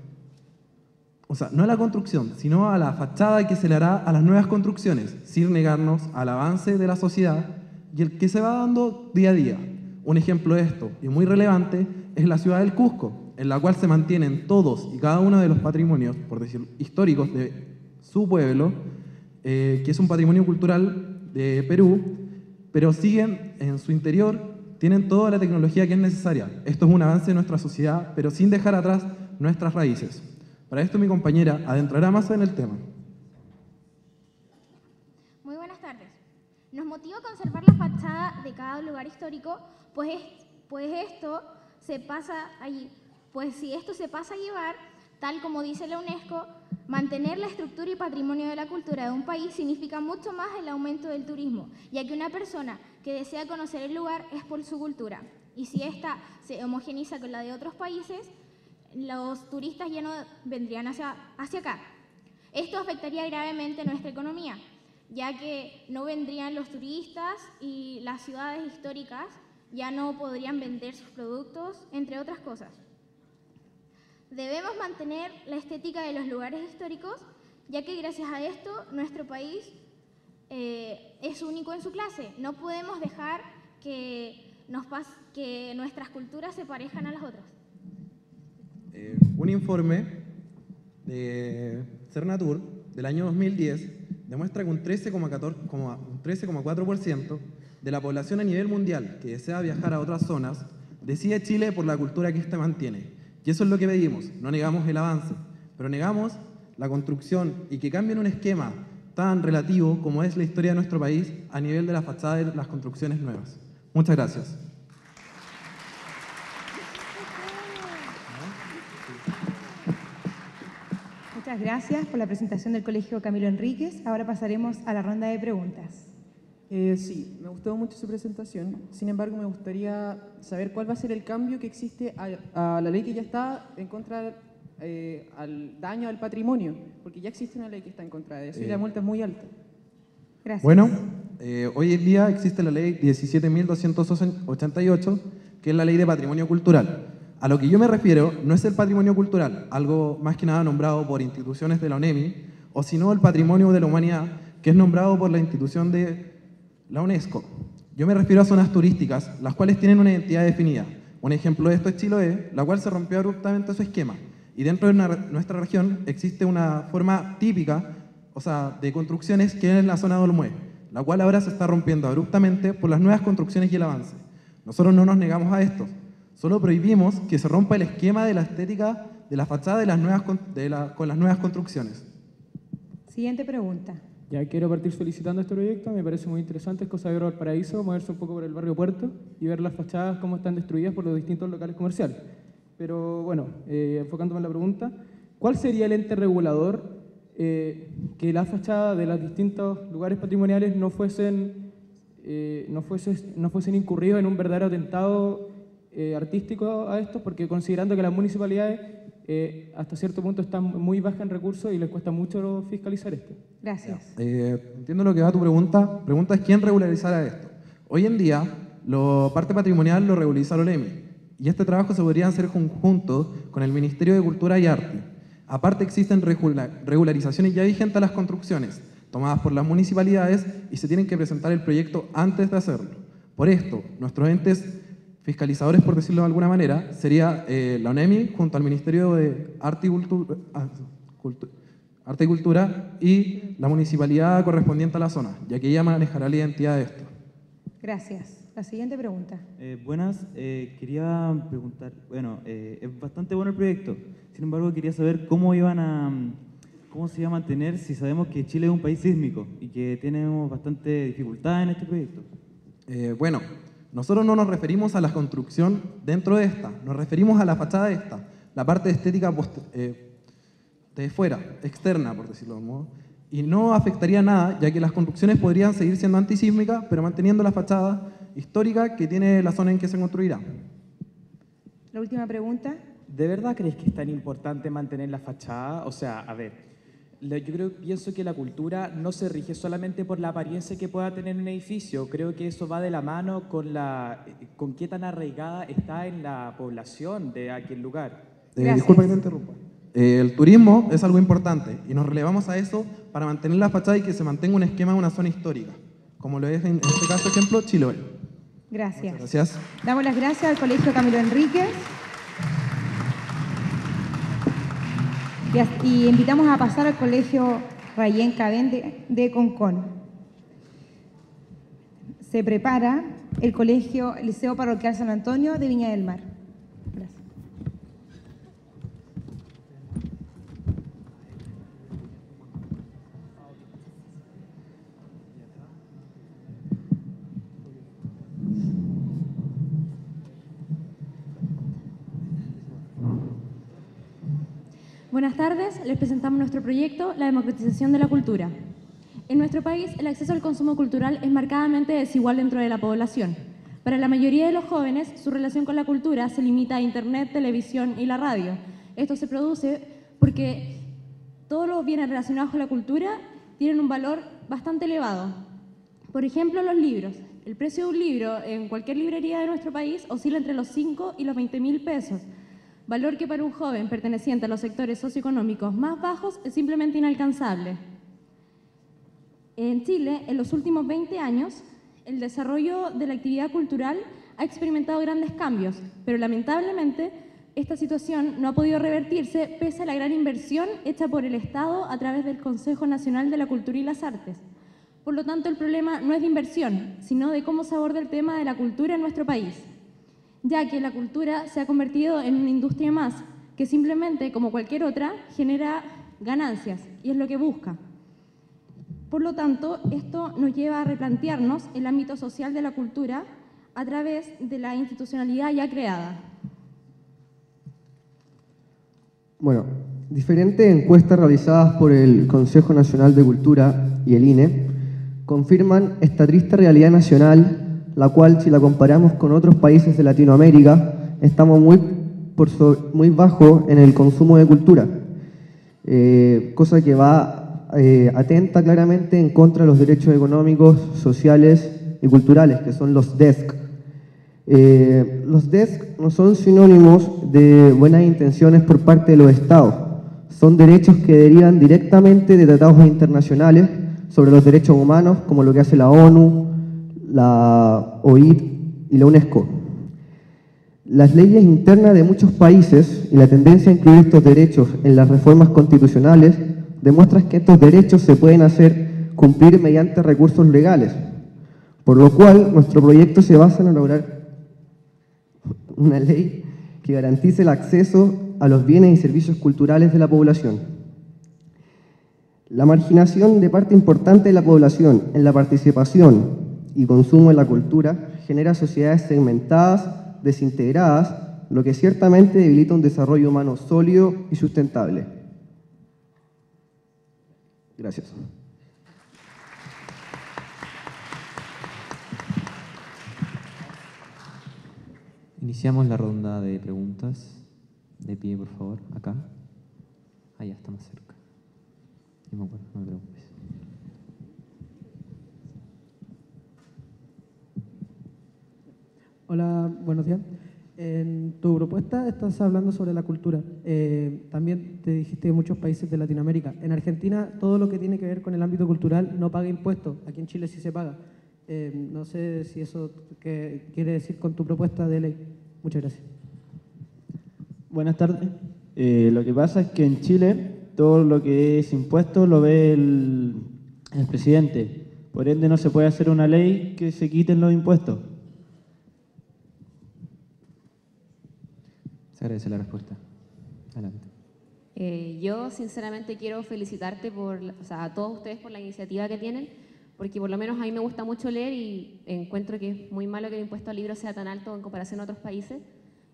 Speaker 75: o sea, no a la construcción, sino a la fachada que se le hará a las nuevas construcciones, sin negarnos al avance de la sociedad y el que se va dando día a día. Un ejemplo de esto, y muy relevante, es la ciudad del Cusco, en la cual se mantienen todos y cada uno de los patrimonios, por decir, históricos de su pueblo, eh, que es un patrimonio cultural de Perú, pero siguen en su interior, tienen toda la tecnología que es necesaria. Esto es un avance de nuestra sociedad, pero sin dejar atrás nuestras raíces. Para esto mi compañera adentrará más en el tema.
Speaker 56: Muy buenas tardes. Nos motiva conservar la fachada de cada lugar histórico, pues, pues esto se pasa allí. Pues si esto se pasa a llevar, tal como dice la UNESCO, mantener la estructura y patrimonio de la cultura de un país significa mucho más el aumento del turismo, ya que una persona que desea conocer el lugar es por su cultura. Y si ésta se homogeniza con la de otros países, los turistas ya no vendrían hacia, hacia acá. Esto afectaría gravemente nuestra economía, ya que no vendrían los turistas y las ciudades históricas ya no podrían vender sus productos, entre otras cosas. Debemos mantener la estética de los lugares históricos, ya que gracias a esto nuestro país eh, es único en su clase. No podemos dejar que, nos que nuestras culturas se parejan a las otras.
Speaker 75: Eh, un informe de Cernatur del año 2010 demuestra que un 13,4% de la población a nivel mundial que desea viajar a otras zonas decide Chile por la cultura que éste mantiene. Y eso es lo que pedimos, no negamos el avance, pero negamos la construcción y que cambien un esquema tan relativo como es la historia de nuestro país a nivel de la fachada de las construcciones nuevas. Muchas gracias.
Speaker 29: Muchas gracias por la presentación del Colegio Camilo Enríquez. Ahora pasaremos a la ronda de preguntas.
Speaker 76: Eh, sí, me gustó mucho su presentación. Sin embargo, me gustaría saber cuál va a ser el cambio que existe a, la ley que ya está en contra eh, al daño al patrimonio, porque ya existe una ley que está en contra de eso y la multa es muy alta.
Speaker 29: Gracias.
Speaker 75: Bueno, eh, hoy en día existe la ley 17.288, que es la ley de patrimonio cultural. A lo que yo me refiero no es el patrimonio cultural, algo más que nada nombrado por instituciones de la ONEMI, o sino el patrimonio de la humanidad, que es nombrado por la institución de la UNESCO. Yo me refiero a zonas turísticas, las cuales tienen una identidad definida. Un ejemplo de esto es Chiloé, la cual se rompió abruptamente su esquema. Y dentro de nuestra región existe una forma típica, o sea, de construcciones que es la zona de Olmué, la cual ahora se está rompiendo abruptamente por las nuevas construcciones y el avance. Nosotros no nos negamos a esto, solo prohibimos que se rompa el esquema de la estética de la fachada de las nuevas, con- de la- con las nuevas construcciones.
Speaker 29: Siguiente pregunta.
Speaker 8: Ya quiero partir felicitando este proyecto, me parece muy interesante, es cosa de ver al paraíso, moverse un poco por el barrio Puerto y ver las fachadas cómo están destruidas por los distintos locales comerciales. Pero bueno, eh, enfocándome en la pregunta, ¿cuál sería el ente regulador eh, que las fachadas de los distintos lugares patrimoniales no fuesen, eh, no fuese- no fuesen incurridos en un verdadero atentado eh, artístico a esto? Porque considerando que las municipalidades eh, hasta cierto punto están muy bajas en recursos y les cuesta mucho fiscalizar esto.
Speaker 29: Gracias.
Speaker 75: Eh, entiendo lo que va tu pregunta. Pregunta es quién regularizará esto. Hoy en día, lo parte patrimonial lo regulariza la OLEMI y este trabajo se podría hacer conjunto con el Ministerio de Cultura y Arte. Aparte existen regula- regularizaciones ya vigentes a las construcciones, tomadas por las municipalidades y se tienen que presentar el proyecto antes de hacerlo. Por esto, nuestros entes fiscalizadores, por decirlo de alguna manera, sería eh, la ONEMI junto al Ministerio de Arte y Cultura, ah, Arte y Cultura y la municipalidad correspondiente a la zona, ya que ella manejará la identidad de esto.
Speaker 29: Gracias. La siguiente pregunta.
Speaker 77: Eh, buenas, eh, quería preguntar, bueno, eh, es bastante bueno el proyecto, sin embargo quería saber cómo iban a, cómo se iba a mantener si sabemos que Chile es un país sísmico y que tenemos bastante dificultad en este proyecto.
Speaker 75: Eh, bueno, nosotros no nos referimos a la construcción dentro de esta, nos referimos a la fachada de esta, la parte estética eh, de fuera, externa, por decirlo de modo, y no afectaría nada, ya que las construcciones podrían seguir siendo antisísmicas, pero manteniendo la fachada histórica que tiene la zona en que se construirá.
Speaker 29: La última pregunta.
Speaker 78: ¿De verdad crees que es tan importante mantener la fachada? O sea, a ver, yo creo, pienso que la cultura no se rige solamente por la apariencia que pueda tener un edificio. Creo que eso va de la mano con, la, con qué tan arraigada está en la población de aquel lugar.
Speaker 75: Eh, disculpa que te interrumpa. Eh, el turismo es algo importante y nos relevamos a eso para mantener la fachada y que se mantenga un esquema de una zona histórica, como lo es en este caso, ejemplo, Chiloé.
Speaker 29: Gracias.
Speaker 75: Gracias.
Speaker 29: Damos las gracias al Colegio Camilo Enríquez. Y, invitamos a pasar al Colegio Rayén Cabén de, de Concón. Se prepara el Colegio Liceo Parroquial San Antonio de Viña del Mar. Gracias.
Speaker 34: Buenas tardes, les presentamos nuestro proyecto, la democratización de la cultura. En nuestro país, el acceso al consumo cultural es marcadamente desigual dentro de la población. Para la mayoría de los jóvenes, su relación con la cultura se limita a Internet, televisión y la radio. Esto se produce porque todos los bienes relacionados con la cultura tienen un valor bastante elevado. Por ejemplo, los libros. El precio de un libro en cualquier librería de nuestro país oscila entre los 5 y los 20 mil pesos, valor que para un joven perteneciente a los sectores socioeconómicos más bajos es simplemente inalcanzable. En Chile, en los últimos 20 años, el desarrollo de la actividad cultural ha experimentado grandes cambios, pero lamentablemente esta situación no ha podido revertirse pese a la gran inversión hecha por el Estado a través del Consejo Nacional de la Cultura y las Artes. Por lo tanto, el problema no es de inversión, sino de cómo se aborda el tema de la cultura en nuestro país, ya que la cultura se ha convertido en una industria más que simplemente, como cualquier otra, genera ganancias y es lo que busca. Por lo tanto, esto nos lleva a replantearnos el ámbito social de la cultura a través de la institucionalidad ya creada.
Speaker 20: Bueno, diferentes encuestas realizadas por el Consejo Nacional de Cultura y el INE confirman esta triste realidad nacional, la cual si la comparamos con otros países de Latinoamérica, estamos muy, por muy bajo en el consumo de cultura, eh, cosa que va eh, atenta claramente en contra de los derechos económicos, sociales y culturales, que son los DESC. Eh, los DESC no son sinónimos de buenas intenciones por parte de los estados. Son derechos que derivan directamente de tratados internacionales sobre los derechos humanos, como lo que hace la ONU, la OIT y la UNESCO. Las leyes internas de muchos países y la tendencia a incluir estos derechos en las reformas constitucionales demuestran que estos derechos se pueden hacer cumplir mediante recursos legales, por lo cual nuestro proyecto se basa en elaborar una ley que garantice el acceso a los bienes y servicios culturales de la población. La marginación de parte importante de la población en la participación y consumo en la cultura genera sociedades segmentadas, desintegradas, lo que ciertamente debilita un desarrollo humano sólido y sustentable. Gracias.
Speaker 39: Iniciamos la ronda de preguntas. De pie, por favor, acá. Allá está más cerca. No me acuerdo, no me.
Speaker 79: Hola, buenos días. En tu propuesta estás hablando sobre la cultura. Eh, también te dijiste de muchos países de Latinoamérica. En Argentina, todo lo que tiene que ver con el ámbito cultural no paga impuestos. Aquí en Chile sí se paga. Eh, no sé si eso qué quiere decir con tu propuesta de ley. Muchas gracias.
Speaker 80: Buenas tardes. Eh, lo que pasa es que en Chile todo lo que es impuesto lo ve el, el presidente. Por ende no se puede hacer una ley que se quiten los impuestos.
Speaker 39: Se agradece la respuesta. Adelante.
Speaker 81: Eh, yo sinceramente quiero felicitarte por, o sea, a todos ustedes por la iniciativa que tienen, porque por lo menos a mí me gusta mucho leer y encuentro que es muy malo que el impuesto al libro sea tan alto en comparación a otros países.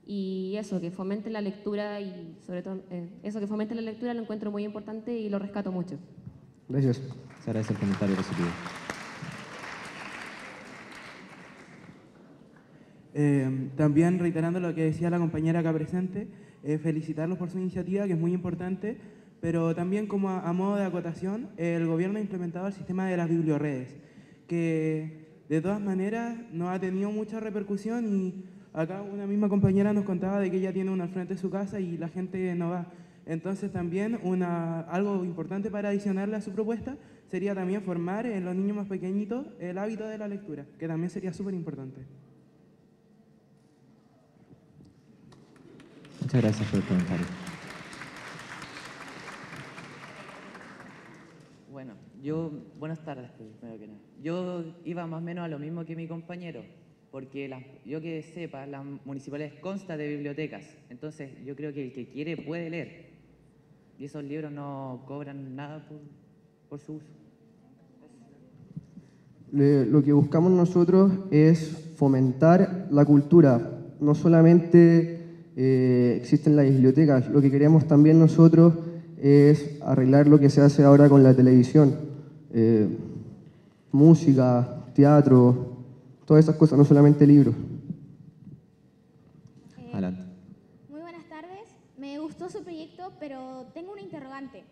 Speaker 81: Y eso, que fomente la lectura y sobre todo eh, eso, que fomente la lectura lo encuentro muy importante y lo rescato mucho.
Speaker 20: Gracias.
Speaker 39: Se agradece el comentario positivo.
Speaker 82: Eh, también reiterando lo que decía la compañera acá presente, eh, felicitarlos por su iniciativa, que es muy importante, pero también como a, a modo de acotación, el gobierno ha implementado el sistema de las biblioredes, que de todas maneras no ha tenido mucha repercusión y acá una misma compañera nos contaba de que ella tiene uno al frente de su casa y la gente no va. Entonces también una, algo importante para adicionarle a su propuesta sería también formar en los niños más pequeñitos el hábito de la lectura, que también sería súper importante.
Speaker 39: Muchas gracias por el comentario.
Speaker 10: Bueno, yo, buenas tardes, primero que nada. Yo iba más o menos a lo mismo que mi compañero, porque las- yo que sepa, las municipales consta de bibliotecas, entonces yo creo que el que quiere puede leer, y esos libros no cobran nada por, por su uso.
Speaker 20: Le- lo que buscamos nosotros es fomentar la cultura. No solamente eh, existen las bibliotecas, lo que queremos también nosotros es arreglar lo que se hace ahora con la televisión. Eh, música, teatro, todas esas cosas, no solamente libros.
Speaker 39: Adelante.
Speaker 56: Muy buenas tardes. Me gustó su proyecto, pero tengo una interrogante.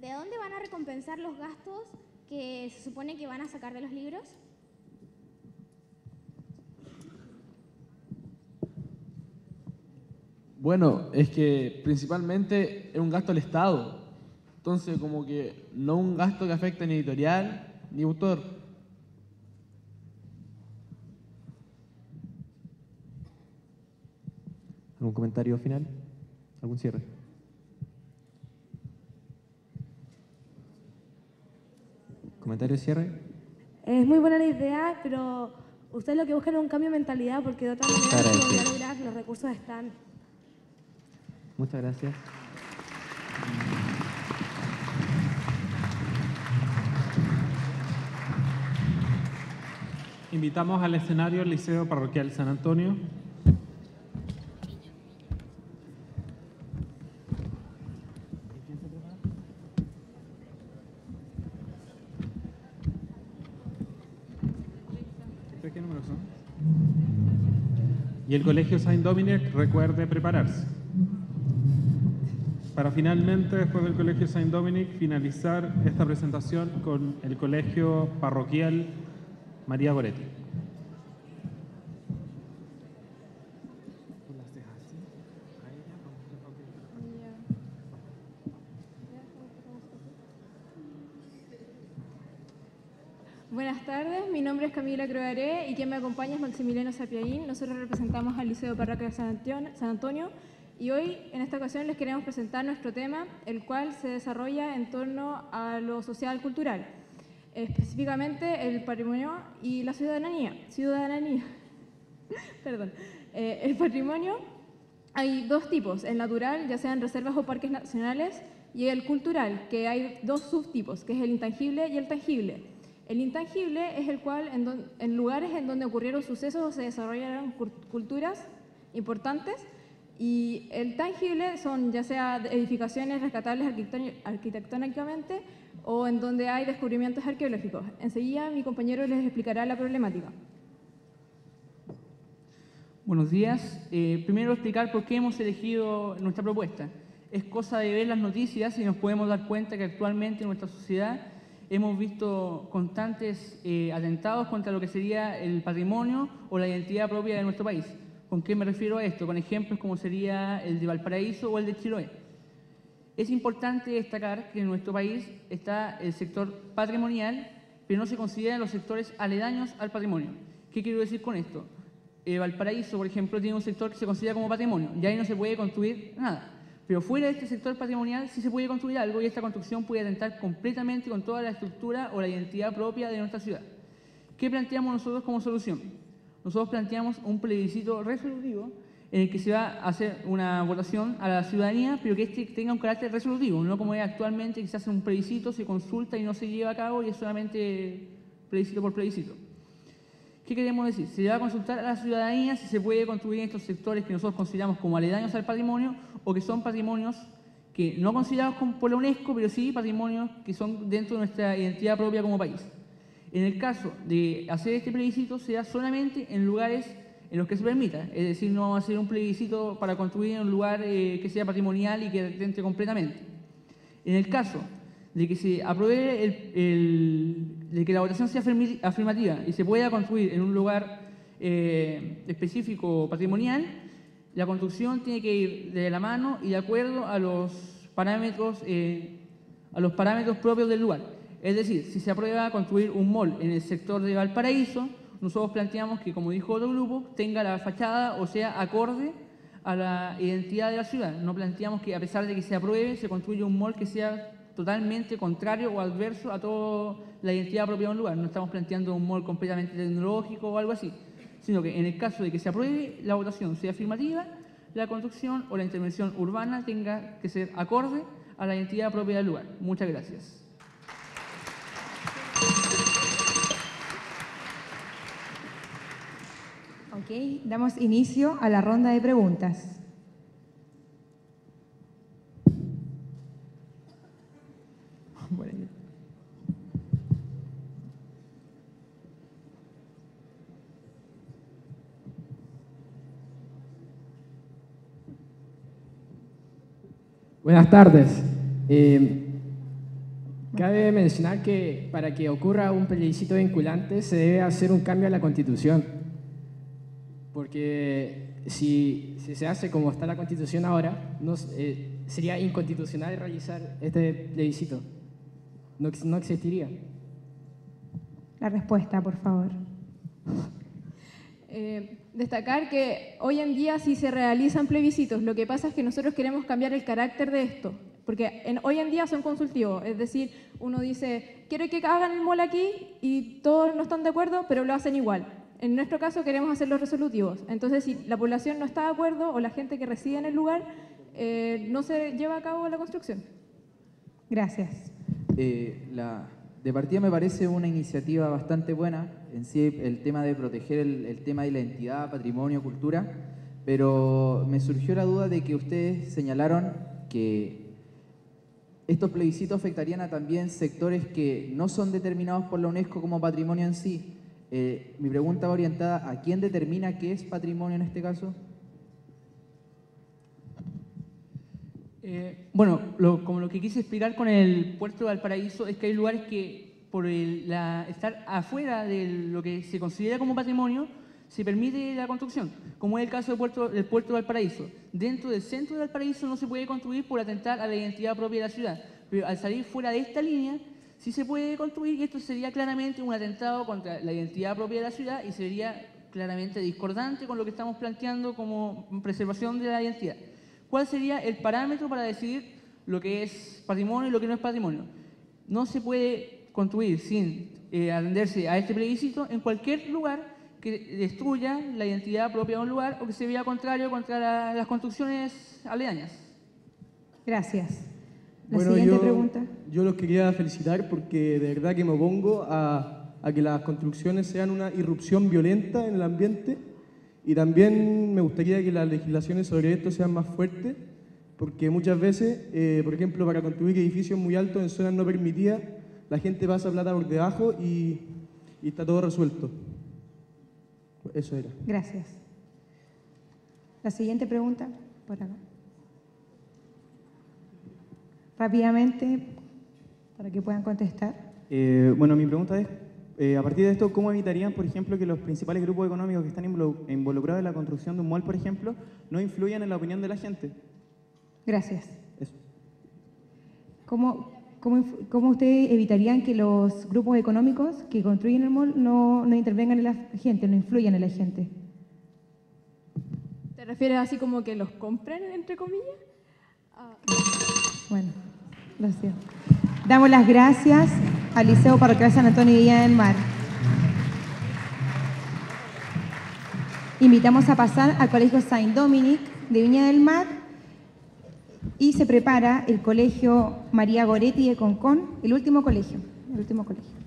Speaker 56: ¿De dónde van a recompensar los gastos que se supone que van a sacar de los libros?
Speaker 22: Bueno, es que principalmente es un gasto al Estado. Entonces, como que no un gasto que afecte ni editorial ni autor.
Speaker 39: ¿Algún comentario final? ¿Algún cierre? ¿Comentario de cierre?
Speaker 34: Es muy buena la idea, pero ustedes lo que buscan es un cambio de mentalidad porque de otra manera no lograr, los recursos están.
Speaker 39: Muchas gracias.
Speaker 2: Invitamos al escenario el Liceo Parroquial San Antonio. ¿Qué números son? Y el Colegio Saint Dominic recuerde prepararse para finalmente, después del Colegio Saint Dominic, finalizar esta presentación con el Colegio Parroquial María Goretti.
Speaker 83: Buenas tardes, mi nombre es Camila Croaré y quien me acompaña es Maximiliano Sapiaín. Nosotros representamos al Liceo Parroquia de San Antonio y hoy en esta ocasión les queremos presentar nuestro tema, el cual se desarrolla en torno a lo social cultural, específicamente el patrimonio y la ciudadanía. Ciudadanía. Perdón. Eh, el patrimonio hay dos tipos, el natural, ya sean reservas o parques nacionales, y el cultural, que hay dos subtipos, que es el intangible y el tangible. El intangible es el cual en, en lugares en donde ocurrieron sucesos o se desarrollaron culturas importantes y el tangible son ya sea edificaciones rescatables arquitectónicamente o en donde hay descubrimientos arqueológicos. Enseguida mi compañero les explicará la problemática.
Speaker 84: Buenos días. Eh, primero explicar por qué hemos elegido nuestra propuesta. Es cosa de ver las noticias y nos podemos dar cuenta que actualmente en nuestra sociedad hemos visto constantes eh, atentados contra lo que sería el patrimonio o la identidad propia de nuestro país. ¿Con qué me refiero a esto? Con ejemplos como sería el de Valparaíso o el de Chiloé. Es importante destacar que en nuestro país está el sector patrimonial, pero no se consideran los sectores aledaños al patrimonio. ¿Qué quiero decir con esto? Eh, Valparaíso, por ejemplo, tiene un sector que se considera como patrimonio y ahí no se puede construir nada. Pero fuera de este sector patrimonial sí se puede construir algo y esta construcción puede atentar completamente con toda la estructura o la identidad propia de nuestra ciudad. ¿Qué planteamos nosotros como solución? Nosotros planteamos un plebiscito resolutivo en el que se va a hacer una votación a la ciudadanía, pero que este tenga un carácter resolutivo, no como es actualmente que se hace un plebiscito, se consulta y no se lleva a cabo y es solamente plebiscito por plebiscito. ¿Qué queremos decir? Se va a consultar a la ciudadanía si se puede construir en estos sectores que nosotros consideramos como aledaños al patrimonio o que son patrimonios que no considerados por la UNESCO, pero sí patrimonios que son dentro de nuestra identidad propia como país. En el caso de hacer este plebiscito, sea solamente en lugares en los que se permita, es decir, no vamos a hacer un plebiscito para construir en un lugar eh, que sea patrimonial y que atente completamente. En el caso de que se apruebe el, de que la votación sea afirmativa y se pueda construir en un lugar eh, específico patrimonial, la construcción tiene que ir de la mano y de acuerdo a los parámetros, eh, a los parámetros propios del lugar. Es decir, si se aprueba construir un mall en el sector de Valparaíso, nosotros planteamos que, como dijo otro grupo, tenga la fachada o sea acorde a la identidad de la ciudad. No planteamos que a pesar de que se apruebe, se construya un mall que sea totalmente contrario o adverso a toda la identidad propia de un lugar. No estamos planteando un mall completamente tecnológico o algo así, sino que en el caso de que se apruebe, la votación sea afirmativa, la construcción o la intervención urbana tenga que ser acorde a la identidad propia del lugar. Muchas gracias.
Speaker 29: Ok, damos inicio a la ronda de preguntas.
Speaker 85: Buenas tardes. Eh, cabe mencionar que para que ocurra un plebiscito vinculante se debe hacer un cambio a la Constitución. Porque si, si se hace como está la Constitución ahora, no, eh, sería inconstitucional realizar este plebiscito. No, ex- no existiría.
Speaker 29: La respuesta, por favor.
Speaker 86: Eh, destacar que hoy en día sí se realizan plebiscitos, lo que pasa es que nosotros queremos cambiar el carácter de esto, porque en- hoy en día son consultivos, es decir, uno dice, quiero que hagan el mall aquí y todos no están de acuerdo, pero lo hacen igual. En nuestro caso queremos hacerlos resolutivos, entonces si la población no está de acuerdo o la gente que reside en el lugar, eh, no se lleva a cabo la construcción.
Speaker 29: Gracias.
Speaker 87: Eh, la, de partida me parece una iniciativa bastante buena en sí el tema de proteger el, el tema de la identidad, patrimonio, cultura, pero me surgió la duda de que ustedes señalaron que estos plebiscitos afectarían a también sectores que no son determinados por la UNESCO como patrimonio en sí. Eh, mi pregunta va orientada a quién determina qué es patrimonio en este caso.
Speaker 84: Eh, bueno, lo- como lo que quise explicar con el puerto de Valparaíso es que hay lugares que por el- la- estar afuera de lo que se considera como patrimonio se permite la construcción, como es el caso del puerto, del puerto de Valparaíso. Dentro del centro de Valparaíso no se puede construir por atentar a la identidad propia de la ciudad, pero al salir fuera de esta línea sí se puede construir esto sería claramente un atentado contra la identidad propia de la ciudad y sería claramente discordante con lo que estamos planteando como preservación de la identidad. ¿Cuál sería el parámetro para decidir lo que es patrimonio y lo que no es patrimonio? No se puede construir sin eh, atenderse a este plebiscito en cualquier lugar que destruya la identidad propia de un lugar o que se vea contrario contra la- las construcciones aledañas.
Speaker 29: Gracias. La
Speaker 88: Bueno,
Speaker 29: siguiente
Speaker 88: yo,
Speaker 29: pregunta.
Speaker 88: yo los quería felicitar porque de verdad que me opongo a, a que las construcciones sean una irrupción violenta en el ambiente y también me gustaría que las legislaciones sobre esto sean más fuertes porque muchas veces, eh, por ejemplo, para construir edificios muy altos en zonas no permitidas, la gente pasa plata por debajo y, y está todo resuelto. Eso era.
Speaker 29: Gracias. La siguiente pregunta, por acá. Rápidamente, para que puedan contestar.
Speaker 89: Eh, bueno, mi pregunta es, eh, a partir de esto, ¿cómo evitarían, por ejemplo, que los principales grupos económicos que están involu- involucrados en la construcción de un mall, por ejemplo, no influyan en la opinión de la gente?
Speaker 29: Gracias.
Speaker 89: Eso.
Speaker 29: ¿Cómo, cómo, cómo ustedes evitarían que los grupos económicos que construyen el mall no, no intervengan en la gente, no influyan en la gente?
Speaker 83: ¿Te refieres así como que los compren, entre comillas?
Speaker 29: Bueno, siento. Damos las gracias al Liceo Parroquial San Antonio de Villa del Mar. Invitamos a pasar al Colegio Saint Dominic de Viña del Mar y se prepara el Colegio María Goretti de Concón, el último colegio, el último colegio.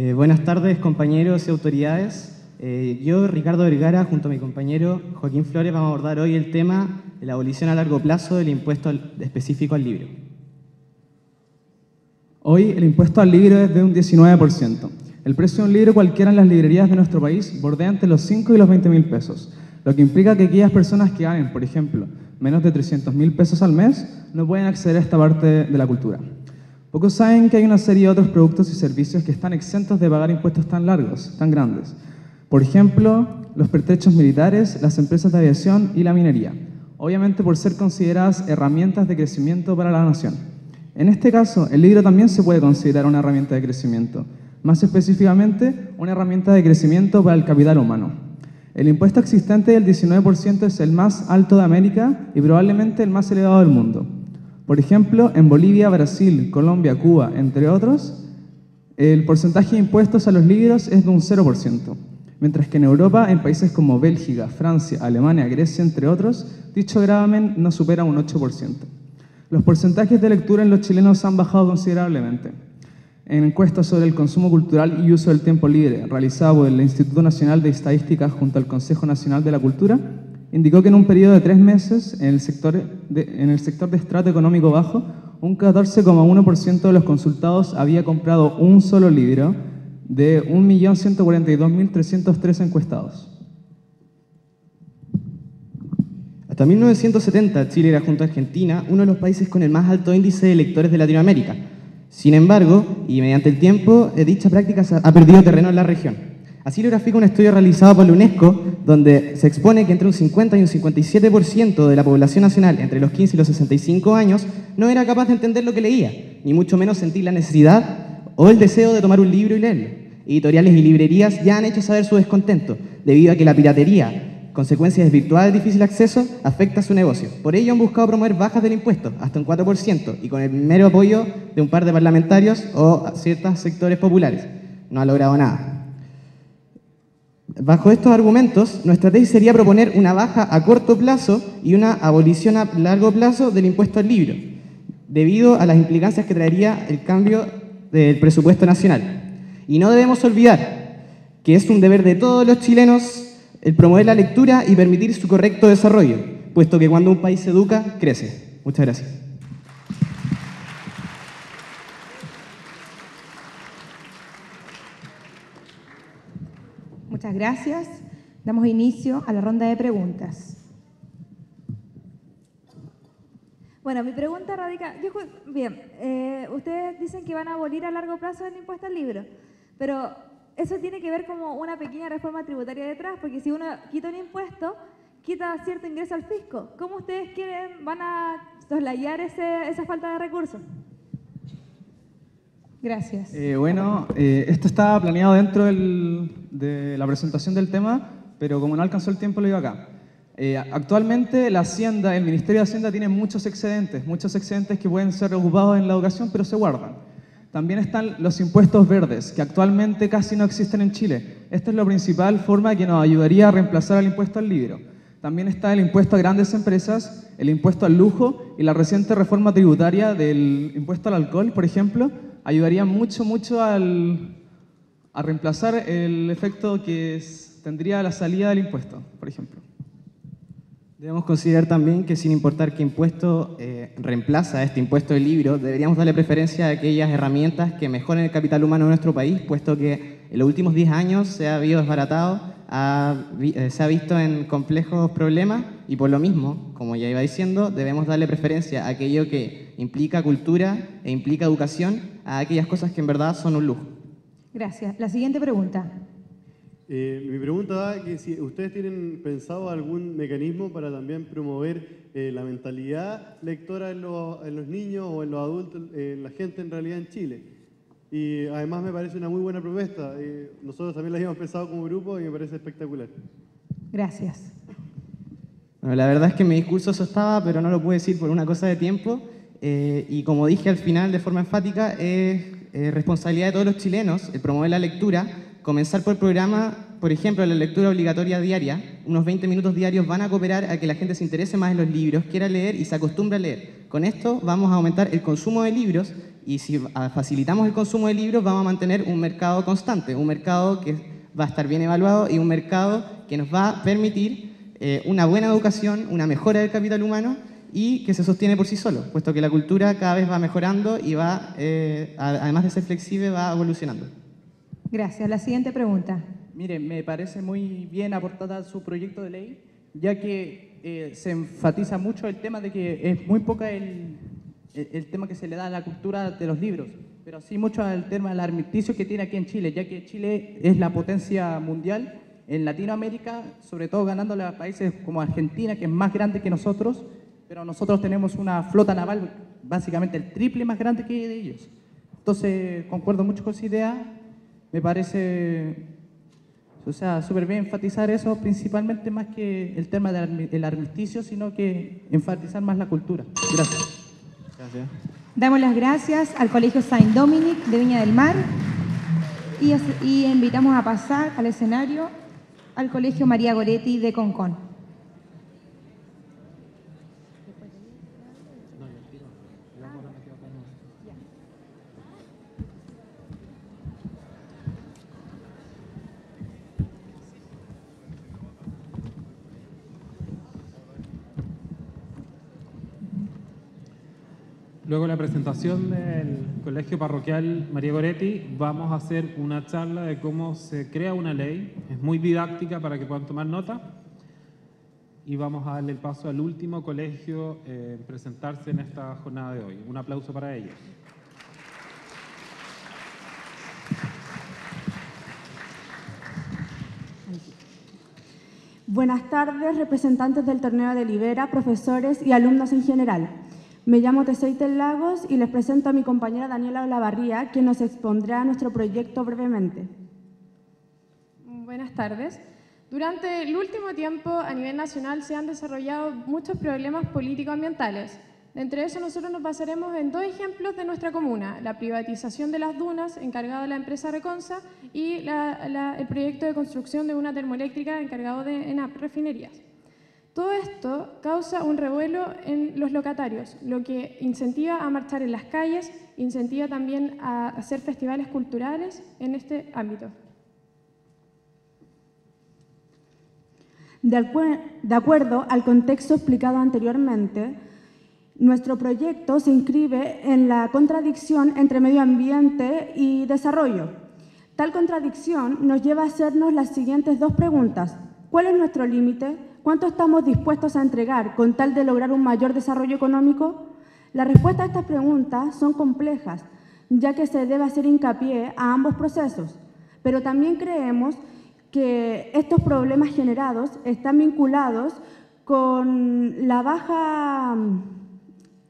Speaker 1: Eh, buenas tardes, compañeros y autoridades. Eh, yo, Ricardo Vergara, junto a mi compañero Joaquín Flores, vamos a abordar hoy el tema de la abolición a largo plazo del impuesto específico al libro.
Speaker 22: Hoy el impuesto al libro es de un 19%. El precio de un libro cualquiera en las librerías de nuestro país bordea entre los 5 y los 20 mil pesos, lo que implica que aquellas personas que ganen, por ejemplo, menos de 300 mil pesos al mes, no pueden acceder a esta parte de la cultura. Pocos saben que hay una serie de otros productos y servicios que están exentos de pagar impuestos tan largos, tan grandes. Por ejemplo, los pertrechos militares, las empresas de aviación y la minería, obviamente por ser consideradas herramientas de crecimiento para la nación. En este caso, el libro también se puede considerar una herramienta de crecimiento, más específicamente una herramienta de crecimiento para el capital humano. El impuesto existente del 19% es el más alto de América y probablemente el más elevado del mundo. Por ejemplo, en Bolivia, Brasil, Colombia, Cuba, entre otros, el porcentaje de impuestos a los libros es de un 0%, mientras que en Europa, en países como Bélgica, Francia, Alemania, Grecia, entre otros, dicho gravamen no supera un 8%. Los porcentajes de lectura en los chilenos han bajado considerablemente. En encuestas sobre el consumo cultural y uso del tiempo libre, realizada por el Instituto Nacional de Estadística junto al Consejo Nacional de la Cultura, indicó que en un periodo de tres meses, en el sector de, en el sector de estrato económico bajo, un 14,1% de los consultados había comprado un solo libro de 1.142.303 encuestados.
Speaker 1: Hasta 1970, Chile era junto a Argentina uno de los países con el más alto índice de lectores de Latinoamérica. Sin embargo, y mediante el tiempo, eh, dicha práctica ha perdido terreno en la región. Así lo grafica un estudio realizado por la UNESCO, donde se expone que entre un 50 y un 57% de la población nacional entre los 15 y los 65 años no era capaz de entender lo que leía, ni mucho menos sentir la necesidad o el deseo de tomar un libro y leerlo. Editoriales y librerías ya han hecho saber su descontento, debido a que la piratería, consecuencia de virtual difícil acceso, afecta a su negocio. Por ello han buscado promover bajas del impuesto, hasta un 4%, y con el mero apoyo de un par de parlamentarios o ciertos sectores populares. No ha logrado nada. Bajo estos argumentos, nuestra tesis sería proponer una baja a corto plazo y una abolición a largo plazo del impuesto al libro, debido a las implicancias que traería el cambio del presupuesto nacional. Y no debemos olvidar que es un deber de todos los chilenos el promover la lectura y permitir su correcto desarrollo, puesto que cuando un país se educa, crece. Muchas gracias.
Speaker 29: Muchas gracias. Damos inicio a la ronda de preguntas.
Speaker 90: Bueno, mi pregunta radica, yo bien, eh, ustedes dicen que van a abolir a largo plazo el impuesto al libro, pero eso tiene que ver como una pequeña reforma tributaria detrás, porque si uno quita un impuesto, quita cierto ingreso al fisco. ¿Cómo ustedes quieren, van a soslayar ese, esa falta de recursos?
Speaker 29: Gracias.
Speaker 22: Eh, bueno, eh, esto estaba planeado dentro de la presentación del tema, pero como no alcanzó el tiempo, lo digo acá. Eh, actualmente la Hacienda, el Ministerio de Hacienda tiene muchos excedentes, muchos excedentes que pueden ser ocupados en la educación, pero se guardan. También están los impuestos verdes, que actualmente casi no existen en Chile. Esta es la principal forma que nos ayudaría a reemplazar al impuesto al libro. También está el impuesto a grandes empresas, el impuesto al lujo y la reciente reforma tributaria del impuesto al alcohol, por ejemplo, ayudaría mucho, mucho al, a reemplazar el efecto que es- tendría la salida del impuesto, por ejemplo.
Speaker 1: Debemos considerar también que sin importar qué impuesto eh, reemplaza este impuesto del libro, deberíamos darle preferencia a aquellas herramientas que mejoren el capital humano de nuestro país, puesto que en los últimos 10 años se ha habido desbaratado, ha eh, se ha visto en complejos problemas y por lo mismo, como ya iba diciendo, debemos darle preferencia a aquello que implica cultura e implica educación, a aquellas cosas que en verdad son un lujo.
Speaker 29: Gracias. La siguiente pregunta.
Speaker 91: Eh, mi pregunta va que si ustedes tienen pensado algún mecanismo para también promover eh, la mentalidad lectora en los, en los niños o en los adultos, eh, en la gente en realidad en Chile. Y además me parece una muy buena propuesta. Eh, nosotros también la habíamos pensado como grupo y me parece espectacular.
Speaker 29: Gracias.
Speaker 1: Bueno, la verdad es que en mi discurso eso estaba, pero no lo pude decir por una cosa de tiempo. Eh, y como dije al final de forma enfática, es eh, responsabilidad de todos los chilenos el promover la lectura, comenzar por el programa, por ejemplo, la lectura obligatoria diaria. Unos 20 minutos diarios van a cooperar a que la gente se interese más en los libros, quiera leer y se acostumbre a leer. Con esto vamos a aumentar el consumo de libros y si facilitamos el consumo de libros vamos a mantener un mercado constante, un mercado que va a estar bien evaluado y un mercado que nos va a permitir eh, una buena educación, una mejora del capital humano y que se sostiene por sí solo, puesto que la cultura cada vez va mejorando y va, eh, además de ser flexible, va evolucionando.
Speaker 29: Gracias. La siguiente pregunta.
Speaker 92: Mire, me parece muy bien aportada su proyecto de ley, ya que eh, se enfatiza mucho el tema de que es muy poca el, el- el tema que se le da a la cultura de los libros, pero sí mucho al tema del armisticio que tiene aquí en Chile, ya que Chile es la potencia mundial en Latinoamérica, sobre todo ganándole a países como Argentina, que es más grande que nosotros, pero nosotros tenemos una flota naval básicamente el triple más grande que de ellos. Entonces, concuerdo mucho con esa idea, me parece o sea, súper bien enfatizar eso, principalmente más que el tema del armi- del armisticio, sino que enfatizar más la cultura. Gracias.
Speaker 22: Gracias.
Speaker 29: Damos las gracias al Colegio Saint Dominic de Viña del Mar y, y invitamos a pasar al escenario al Colegio María Goretti de Concón.
Speaker 2: Luego de la presentación del Colegio Parroquial María Goretti, vamos a hacer una charla de cómo se crea una ley. Es muy didáctica para que puedan tomar nota. Y vamos a darle el paso al último colegio eh, en presentarse en esta jornada de hoy. Un aplauso para ellos.
Speaker 93: Buenas tardes, representantes del torneo de Libera, profesores y alumnos en general. Me llamo Teseitel Lagos y les presento a mi compañera Daniela Olavarría, quien nos expondrá nuestro proyecto brevemente.
Speaker 94: Buenas tardes. Durante el último tiempo, a nivel nacional, se han desarrollado muchos problemas político-ambientales. Entre eso, nosotros nos basaremos en dos ejemplos de nuestra comuna, la privatización de las dunas, encargado de la empresa Reconsa, y el proyecto de construcción de una termoeléctrica encargado de ENAP, refinerías. Todo esto causa un revuelo en los locatarios, lo que incentiva a marchar en las calles, incentiva también a hacer festivales culturales en este ámbito.
Speaker 93: De, acue- de acuerdo al contexto explicado anteriormente, nuestro proyecto se inscribe en la contradicción entre medio ambiente y desarrollo. Tal contradicción nos lleva a hacernos las siguientes dos preguntas. ¿Cuál es nuestro límite? ¿Cuánto estamos dispuestos a entregar con tal de lograr un mayor desarrollo económico? La respuesta a estas preguntas son complejas, ya que se debe hacer hincapié a ambos procesos, pero también creemos que estos problemas generados están vinculados con la baja,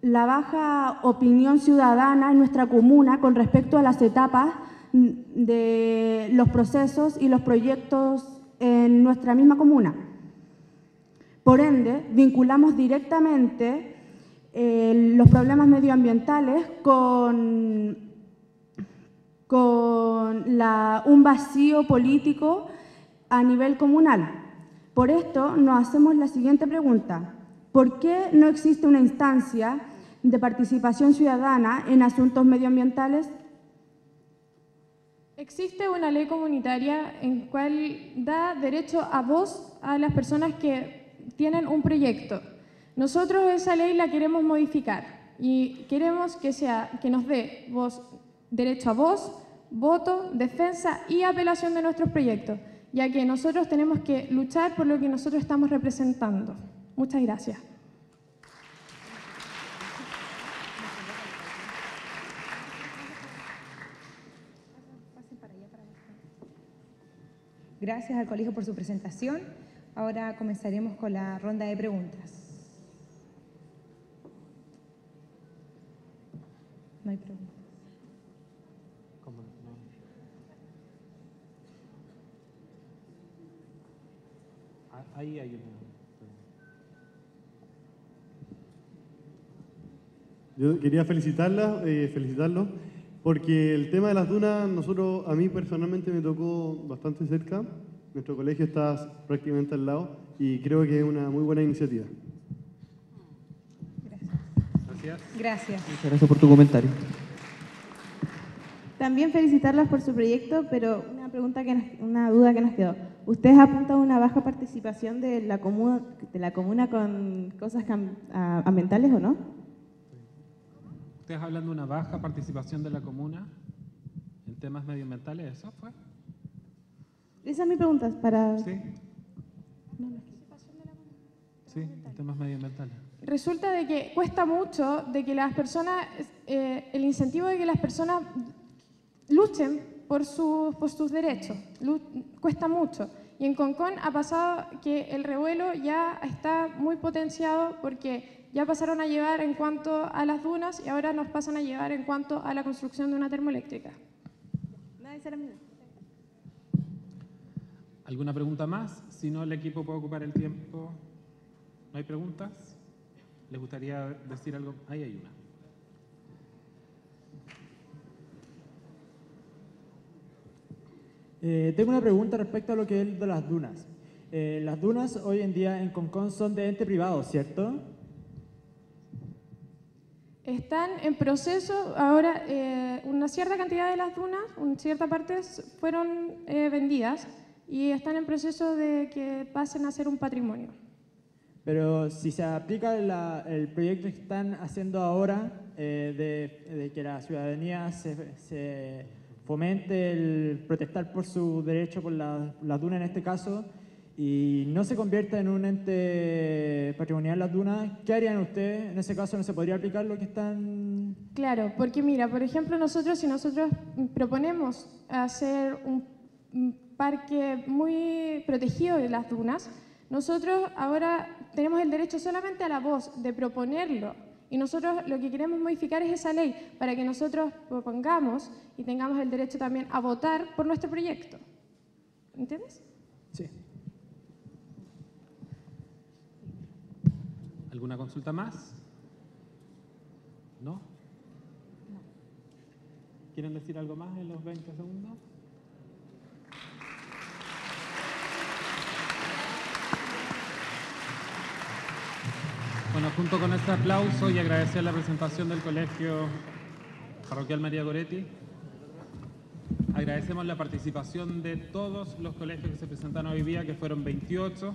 Speaker 93: la baja opinión ciudadana en nuestra comuna con respecto a las etapas de los procesos y los proyectos en nuestra misma comuna. Por ende, vinculamos directamente eh, los problemas medioambientales con, un vacío político a nivel comunal. Por esto nos hacemos la siguiente pregunta. ¿Por qué no existe una instancia de participación ciudadana en asuntos medioambientales?
Speaker 94: Existe una ley comunitaria en cual da derecho a voz a las personas que tienen un proyecto. Nosotros esa ley la queremos modificar y queremos que sea que nos dé voz, derecho a voz, voto, defensa y apelación de nuestros proyectos, ya que nosotros tenemos que luchar por lo que nosotros estamos representando. Muchas gracias.
Speaker 29: Gracias al colegio por su presentación. Ahora comenzaremos con la ronda de preguntas. No hay preguntas.
Speaker 2: Ah, Ahí hay una.
Speaker 22: Yo quería felicitarla, eh, felicitarlo, porque el tema de las dunas, nosotros, a mí personalmente me tocó bastante cerca. Nuestro colegio está prácticamente al lado y creo que es una muy buena iniciativa.
Speaker 2: Gracias.
Speaker 29: Gracias.
Speaker 39: Muchas gracias por tu comentario.
Speaker 95: También felicitarlas por su proyecto, pero una pregunta que nos- una duda que nos quedó. ¿Ustedes apuntan a una baja participación de la comuna, de la comuna con cosas ambientales o no?
Speaker 2: Ustedes hablan de una baja participación de la comuna en temas medioambientales, ¿eso fue?
Speaker 95: Esa es mi pregunta, para...
Speaker 2: Sí. Sí, temas medioambientales.
Speaker 94: Resulta de que cuesta mucho de que las personas, eh, el incentivo de que las personas luchen por, sus por sus derechos, lu- cuesta mucho. Y en Concón ha pasado que el revuelo ya está muy potenciado porque ya pasaron a llevar en cuanto a las dunas y ahora nos pasan a llevar en cuanto a la construcción de una termoeléctrica.
Speaker 95: No, esa era mi-
Speaker 2: ¿Alguna pregunta más? Si no, el equipo puede ocupar el tiempo. ¿No hay preguntas? ¿Les gustaría decir algo? Ahí hay una.
Speaker 57: Eh, tengo una pregunta respecto a lo que es de las dunas. Eh, las dunas hoy en día en Concón son de ente privado, ¿cierto?
Speaker 94: Están en proceso, ahora eh, una cierta cantidad de las dunas, una cierta parte fueron eh, vendidas y están en proceso de que pasen a ser un patrimonio.
Speaker 57: Pero si se aplica la- el proyecto que están haciendo ahora eh, de, de que la ciudadanía se, se fomente el protestar por su derecho por la, la duna en este caso y no se convierta en un ente patrimonial las dunas, ¿qué harían ustedes? En ese caso no se podría aplicar lo que están...
Speaker 94: Claro, porque mira, por ejemplo, nosotros si nosotros proponemos hacer un parque muy protegido de las dunas, nosotros ahora tenemos el derecho solamente a la voz de proponerlo. Y nosotros lo que queremos modificar es esa ley para que nosotros propongamos y tengamos el derecho también a votar por nuestro proyecto. ¿Entiendes?
Speaker 57: Sí.
Speaker 2: ¿Alguna consulta más? ¿No? ¿Quieren decir algo más en los 20 segundos? Bueno, junto con este aplauso y agradecer la presentación del Colegio Parroquial María Goretti, agradecemos la participación de todos los colegios que se presentaron hoy día, que fueron 28,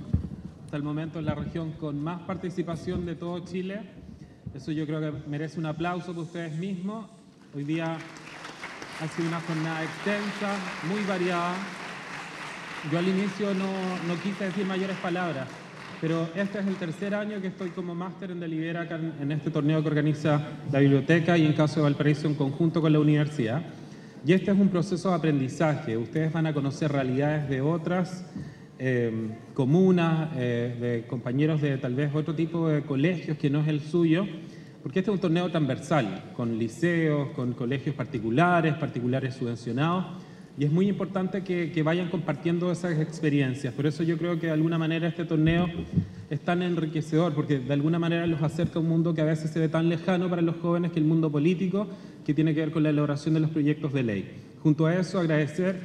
Speaker 2: hasta el momento en la región con más participación de todo Chile. Eso yo creo que merece un aplauso de ustedes mismos. Hoy día ha sido una jornada extensa, muy variada. Yo al inicio no, no quise decir mayores palabras, pero este es el tercer año que estoy como máster en Delibera acá en, este torneo que organiza la biblioteca y en caso de Valparaíso en conjunto con la universidad. Y este es un proceso de aprendizaje. Ustedes van a conocer realidades de otras eh, comunas, eh, de compañeros de tal vez otro tipo de colegios que no es el suyo, porque este es un torneo transversal, con liceos, con colegios particulares, particulares subvencionados, y es muy importante que, que vayan compartiendo esas experiencias. Por eso yo creo que de alguna manera este torneo es tan enriquecedor, porque de alguna manera los acerca a un mundo que a veces se ve tan lejano para los jóvenes que el mundo político, que tiene que ver con la elaboración de los proyectos de ley. Junto a eso, agradecer,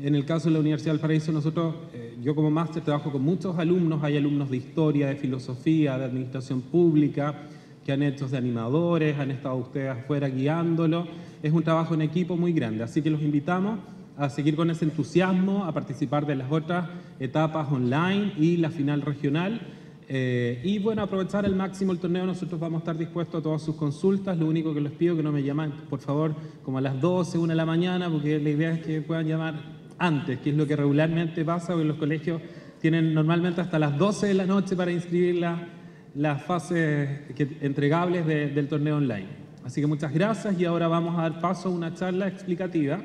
Speaker 2: en el caso de la Universidad del Paraíso, nosotros, eh, yo como máster trabajo con muchos alumnos, hay alumnos de historia, de filosofía, de administración pública, que han hecho de animadores, han estado ustedes afuera guiándolo. Es un trabajo en equipo muy grande, así que los invitamos a seguir con ese entusiasmo, a participar de las otras etapas online y la final regional. Eh, y bueno, aprovechar al máximo el torneo, nosotros vamos a estar dispuestos a todas sus consultas. Lo único que les pido es que no me llamen, por favor, como a las 12, 1 de la mañana, porque la idea es que puedan llamar antes, que es lo que regularmente pasa, porque los colegios tienen normalmente hasta las 12 de la noche para inscribir la- las fases que- entregables de- del torneo online. Así que muchas gracias y ahora vamos a dar paso a una charla explicativa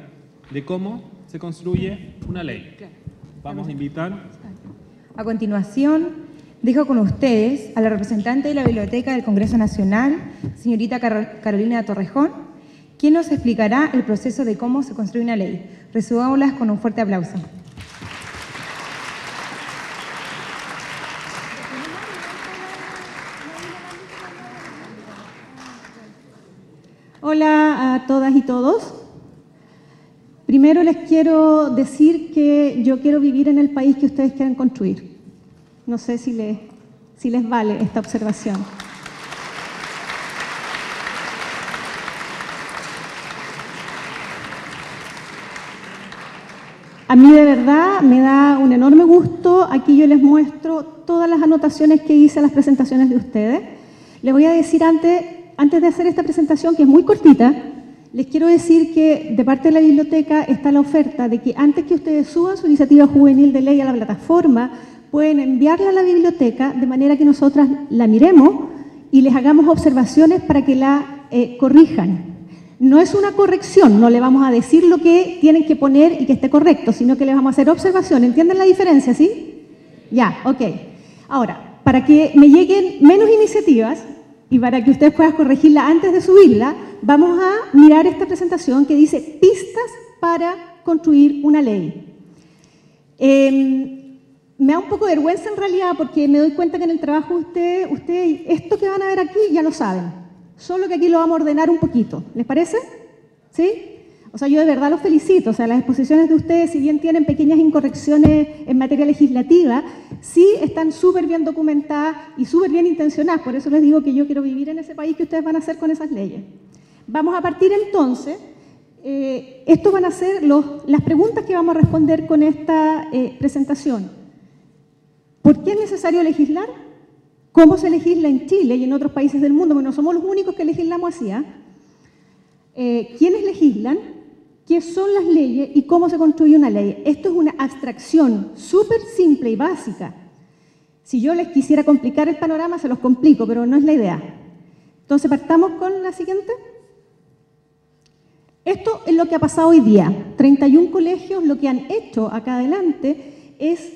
Speaker 2: de cómo se construye una ley. Vamos a invitar
Speaker 29: A continuación, dejo con ustedes a la representante de la Biblioteca del Congreso Nacional, señorita Carol- Carolina Torrejón, quien nos explicará el proceso de cómo se construye una ley. Recibámoslas con un fuerte aplauso.
Speaker 96: Hola a todas y todos. Primero les quiero decir que yo quiero vivir en el país que ustedes quieren construir. No sé si les, vale esta observación. A mí de verdad me da un enorme gusto. Aquí yo les muestro todas las anotaciones que hice a las presentaciones de ustedes. Les voy a decir antes, antes de hacer esta presentación, que es muy cortita, les quiero decir que de parte de la biblioteca está la oferta de que antes que ustedes suban su iniciativa juvenil de ley a la plataforma, pueden enviarla a la biblioteca de manera que nosotras la miremos y les hagamos observaciones para que la eh, corrijan. No es una corrección, no le vamos a decir lo que tienen que poner y que esté correcto, sino que les vamos a hacer observación. ¿Entienden la diferencia, sí? Ya, ok. Ahora, para que me lleguen menos iniciativas y para que ustedes puedan corregirla antes de subirla, vamos a mirar esta presentación que dice pistas para construir una ley. Eh, me da un poco de vergüenza en realidad porque me doy cuenta que en el trabajo ustedes, ustedes, esto que van a ver aquí ya lo saben. Solo que aquí lo vamos a ordenar un poquito. ¿Les parece? ¿Sí? O sea, yo de verdad los felicito. O sea, las exposiciones de ustedes, si bien tienen pequeñas incorrecciones en materia legislativa, sí están súper bien documentadas y súper bien intencionadas. Por eso les digo que yo quiero vivir en ese país que ustedes van a hacer con esas leyes. Vamos a partir entonces. Eh, estos van a ser los, las preguntas que vamos a responder con esta eh, presentación. ¿Por qué es necesario legislar? ¿Cómo se legisla en Chile y en otros países del mundo? Porque no somos los únicos que legislamos así. ¿ah? Eh, ¿Quiénes legislan? ¿Qué son las leyes y cómo se construye una ley? Esto es una abstracción súper simple y básica. Si yo les quisiera complicar el panorama, se los complico, pero no es la idea. Entonces, partamos con la siguiente. Esto es lo que ha pasado hoy día. 31 colegios lo que han hecho acá adelante es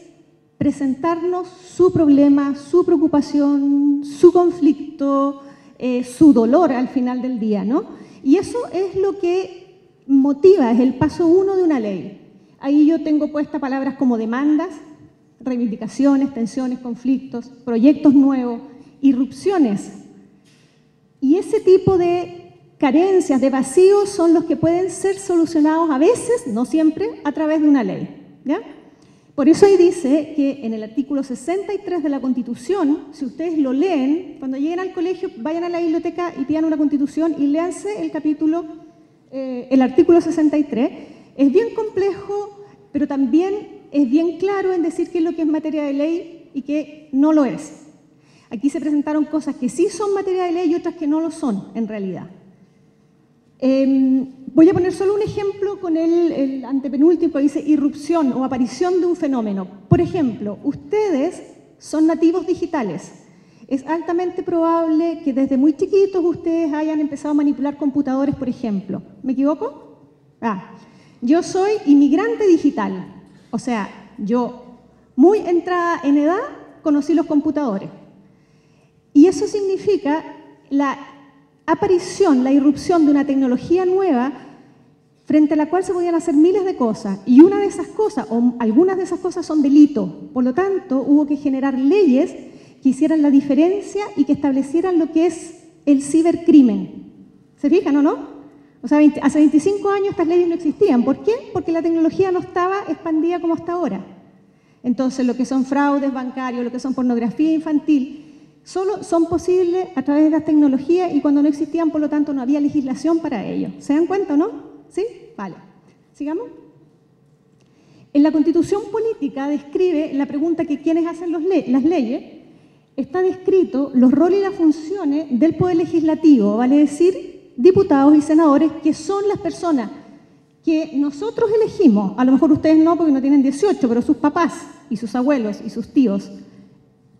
Speaker 96: presentarnos su problema, su preocupación, su conflicto, eh, su dolor al final del día, ¿no? Y eso es lo que motiva, es el paso uno de una ley. Ahí yo tengo puestas palabras como demandas, reivindicaciones, tensiones, conflictos, proyectos nuevos, irrupciones. Y ese tipo de carencias, de vacíos, son los que pueden ser solucionados a veces, no siempre, a través de una ley. ¿ya? Por eso ahí dice que en el artículo 63 de la Constitución, si ustedes lo leen, cuando lleguen al colegio, vayan a la biblioteca y pidan una Constitución y léanse el capítulo, eh, el artículo 63. Es bien complejo, pero también es bien claro en decir qué es lo que es materia de ley y qué no lo es. Aquí se presentaron cosas que sí son materia de ley y otras que no lo son, en realidad. Eh, voy a poner solo un ejemplo con el, el antepenúltimo que dice irrupción o aparición de un fenómeno. Por ejemplo, ustedes son nativos digitales. Es altamente probable que desde muy chiquitos ustedes hayan empezado a manipular computadores, por ejemplo. ¿Me equivoco? Ah, yo soy inmigrante digital. O sea, yo, muy entrada en edad, conocí los computadores. Y eso significa la aparición, la irrupción de una tecnología nueva frente a la cual se podían hacer miles de cosas. Y una de esas cosas, o algunas de esas cosas son delito. Por lo tanto, hubo que generar leyes que hicieran la diferencia y que establecieran lo que es el cibercrimen. ¿Se fijan o no? O sea, hace 25 años estas leyes no existían. ¿Por qué? Porque la tecnología no estaba expandida como hasta ahora. Entonces, lo que son fraudes bancarios, lo que son pornografía infantil, solo son posibles a través de las tecnologías y cuando no existían, por lo tanto, no había legislación para ello. ¿Se dan cuenta o no? ¿Sí? Vale. Sigamos. En la Constitución Política describe la pregunta que quienes hacen las leyes, está descrito los roles y las funciones del Poder Legislativo, vale decir, diputados y senadores, que son las personas que nosotros elegimos, a lo mejor ustedes no porque no tienen 18, pero sus papás y sus abuelos y sus tíos,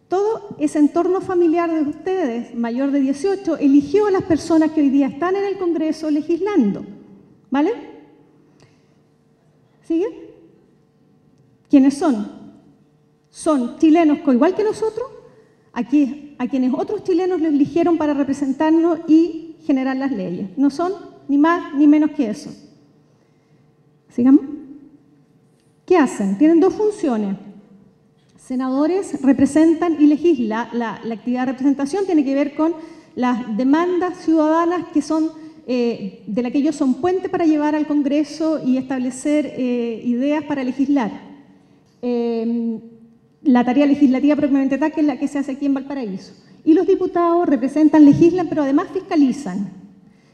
Speaker 96: todo ese entorno familiar de ustedes, mayor de 18, eligió a las personas que hoy día están en el Congreso legislando. ¿Vale? ¿Sigue? ¿Quiénes son? Son chilenos igual que nosotros, aquí, a quienes otros chilenos les eligieron para representarnos y generar las leyes. No son ni más ni menos que eso. ¿Sigamos? ¿Qué hacen? Tienen dos funciones. Senadores representan y legislan. La, actividad de representación tiene que ver con las demandas ciudadanas que son eh, de las que ellos son puente para llevar al Congreso y establecer eh, ideas para legislar. Eh, la tarea legislativa propiamente tal, que es la que se hace aquí en Valparaíso. Y los diputados representan, legislan, pero además fiscalizan.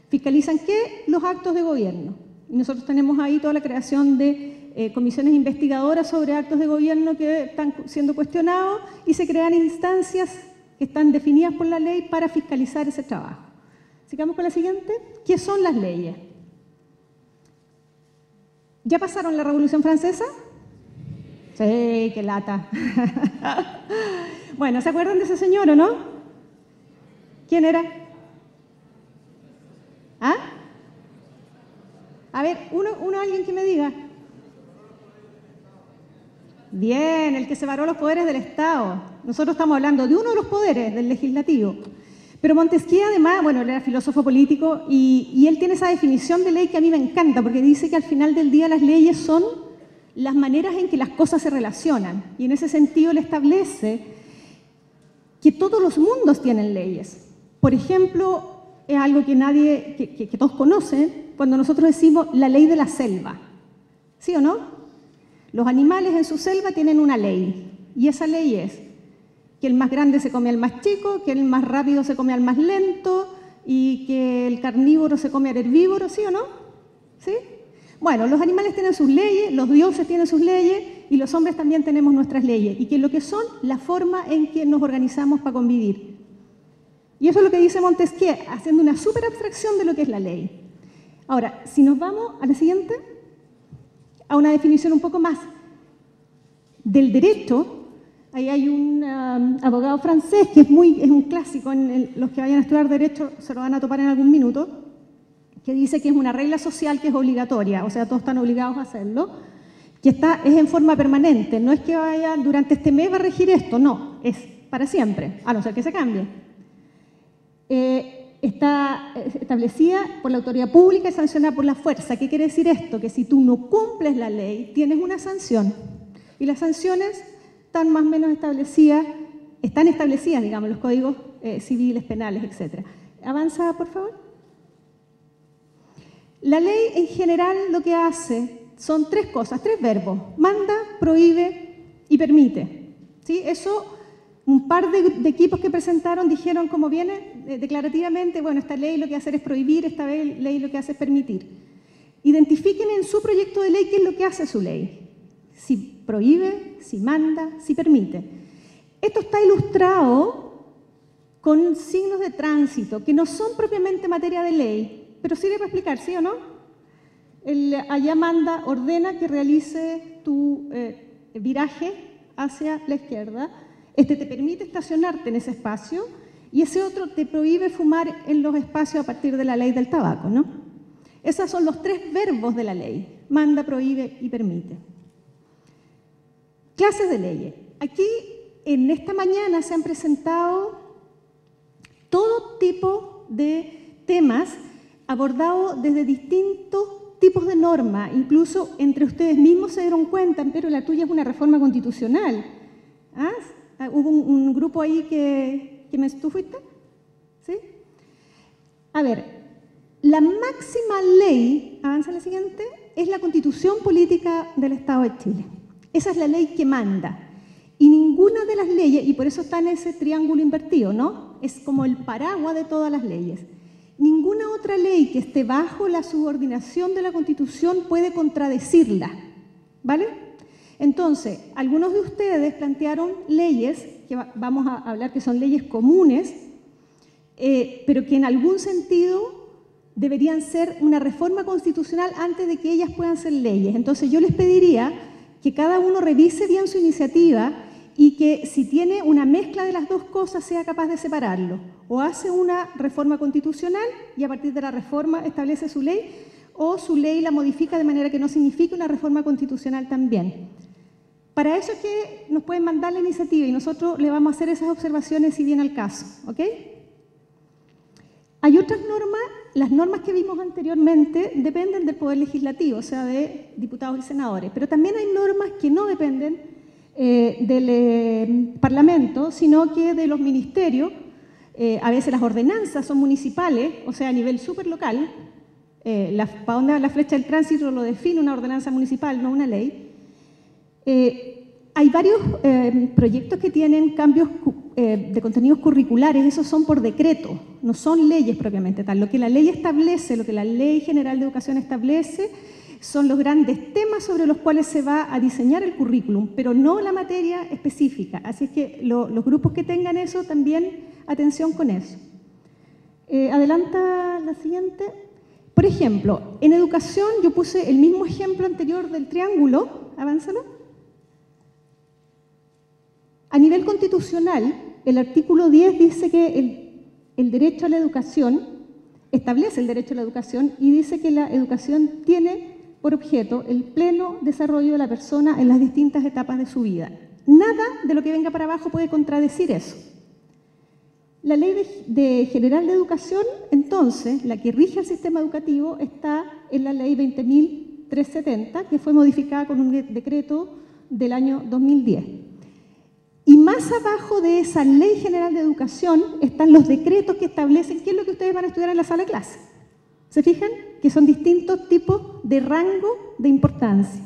Speaker 96: ¿Fiscalizan qué? Los actos de gobierno. Y nosotros tenemos ahí toda la creación de eh, comisiones investigadoras sobre actos de gobierno que están siendo cuestionados y se crean instancias que están definidas por la ley para fiscalizar ese trabajo. Sigamos con la siguiente. ¿Qué son las leyes? ¿Ya pasaron la Revolución Francesa? Sí, qué lata. bueno, ¿se acuerdan de ese señor o no? ¿Quién era? ¿Ah? A ver, uno, uno alguien que me diga. Bien, el que separó los poderes del Estado. Nosotros estamos hablando de uno de los poderes, del legislativo. Pero Montesquieu, además, bueno, él era filósofo político y, y, él tiene esa definición de ley que a mí me encanta, porque dice que al final del día las leyes son las maneras en que las cosas se relacionan. Y en ese sentido él establece que todos los mundos tienen leyes. Por ejemplo, es algo que nadie, que, que todos conocen, cuando nosotros decimos la ley de la selva. ¿Sí o no? Los animales en su selva tienen una ley y esa ley es que el más grande se come al más chico, que el más rápido se come al más lento y que el carnívoro se come al herbívoro, ¿sí o no? ¿Sí? Bueno, los animales tienen sus leyes, los dioses tienen sus leyes y los hombres también tenemos nuestras leyes y que lo que son la forma en que nos organizamos para convivir. Y eso es lo que dice Montesquieu, haciendo una super abstracción de lo que es la ley. Ahora, si nos vamos a la siguiente a una definición un poco más del derecho. Ahí hay un um, abogado francés que es, muy, es un clásico, en los que vayan a estudiar derecho se lo van a topar en algún minuto, que dice que es una regla social que es obligatoria, o sea, todos están obligados a hacerlo, que está, es en forma permanente, no es que vaya durante este mes va a regir esto, no, es para siempre, a no ser que se cambie. Eh, está establecida por la autoridad pública y sancionada por la fuerza. ¿Qué quiere decir esto? Que si tú no cumples la ley, tienes una sanción. Y las sanciones están más o menos establecidas, están establecidas, digamos, los códigos eh, civiles, penales, etc. Avanza, por favor. La ley en general lo que hace son tres cosas, tres verbos. Manda, prohíbe y permite. ¿Sí? Eso un par de, equipos que presentaron dijeron, como viene eh, declarativamente, bueno, esta ley lo que hace es prohibir, esta ley lo que hace es permitir. Identifiquen en su proyecto de ley qué es lo que hace su ley. Si prohíbe, si manda, si permite. Esto está ilustrado con signos de tránsito que no son propiamente materia de ley, pero sirve para explicar, ¿sí o no? Allá manda, ordena que realice tu eh, viraje hacia la izquierda Este te permite estacionarte en ese espacio y ese otro te prohíbe fumar en los espacios a partir de la ley del tabaco, ¿no? Esos son los tres verbos de la ley, manda, prohíbe y permite. Clases de leyes. Aquí, en esta mañana, se han presentado todo tipo de temas abordados desde distintos tipos de normas. Incluso entre ustedes mismos se dieron cuenta, pero la tuya es una reforma constitucional. ¿Ah? Hubo un, grupo ahí que, que me... ¿Tú fuiste? ¿Sí? A ver, la máxima ley, avanza la siguiente, es la constitución política del Estado de Chile. Esa es la ley que manda. Y ninguna de las leyes, y por eso está en ese triángulo invertido, ¿no? Es como el paraguas de todas las leyes. Ninguna otra ley que esté bajo la subordinación de la Constitución puede contradecirla, ¿vale? Entonces, algunos de ustedes plantearon leyes, que vamos a hablar que son leyes comunes, eh, pero que en algún sentido deberían ser una reforma constitucional antes de que ellas puedan ser leyes. Entonces, yo les pediría que cada uno revise bien su iniciativa y que si tiene una mezcla de las dos cosas sea capaz de separarlo. O hace una reforma constitucional y a partir de la reforma establece su ley, o su ley la modifica de manera que no signifique una reforma constitucional también. Para eso es que nos pueden mandar la iniciativa y nosotros le vamos a hacer esas observaciones si viene al caso. ¿ok? Hay otras normas, las normas que vimos anteriormente dependen del Poder Legislativo, o sea, de diputados y senadores, pero también hay normas que no dependen eh, del eh, Parlamento, sino que de los ministerios. Eh, a veces las ordenanzas son municipales, o sea, a nivel superlocal. La, para va la flecha del tránsito lo define una ordenanza municipal, no una ley. hay varios proyectos que tienen cambios de contenidos curriculares, esos son por decreto, no son leyes propiamente tal. Lo que la ley establece, lo que la Ley General de Educación establece, son los grandes temas sobre los cuales se va a diseñar el currículum, pero no la materia específica. Así es que lo, los grupos que tengan eso, también atención con eso. Eh, adelanta la siguiente. Por ejemplo, en educación yo puse el mismo ejemplo anterior del triángulo. Avánzalo. A nivel constitucional, el artículo 10 dice que el derecho a la educación establece el derecho a la educación y dice que la educación tiene por objeto el pleno desarrollo de la persona en las distintas etapas de su vida. Nada de lo que venga para abajo puede contradecir eso. La ley de, general de educación, entonces, la que rige el sistema educativo, está en la ley 20.370, que fue modificada con un decreto del año 2010. Y más abajo de esa ley general de educación están los decretos que establecen qué es lo que ustedes van a estudiar en la sala de clase. ¿Se fijan? Que son distintos tipos de rango de importancia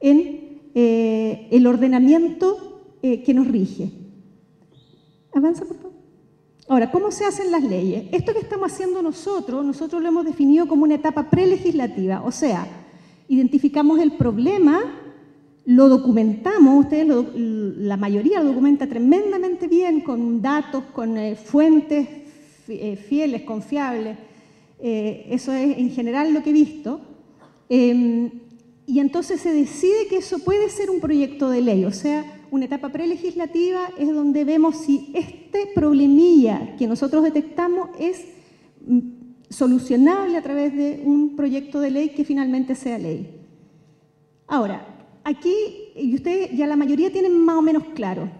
Speaker 96: en eh, el ordenamiento eh, que nos rige. Avanza, por favor. Ahora, ¿cómo se hacen las leyes? Esto que estamos haciendo nosotros, nosotros lo hemos definido como una etapa prelegislativa, o sea, identificamos el problema, lo documentamos, ustedes la mayoría lo documenta tremendamente bien, con datos, con eh, fuentes fieles, confiables, eh, eso es en general lo que he visto. Em, y entonces se decide que eso puede ser un proyecto de ley, o sea, una etapa prelegislativa es donde vemos si este problemilla que nosotros detectamos es mm, solucionable a través de un proyecto de ley que finalmente sea ley. Ahora, aquí, y ustedes ya la mayoría tienen más o menos claro,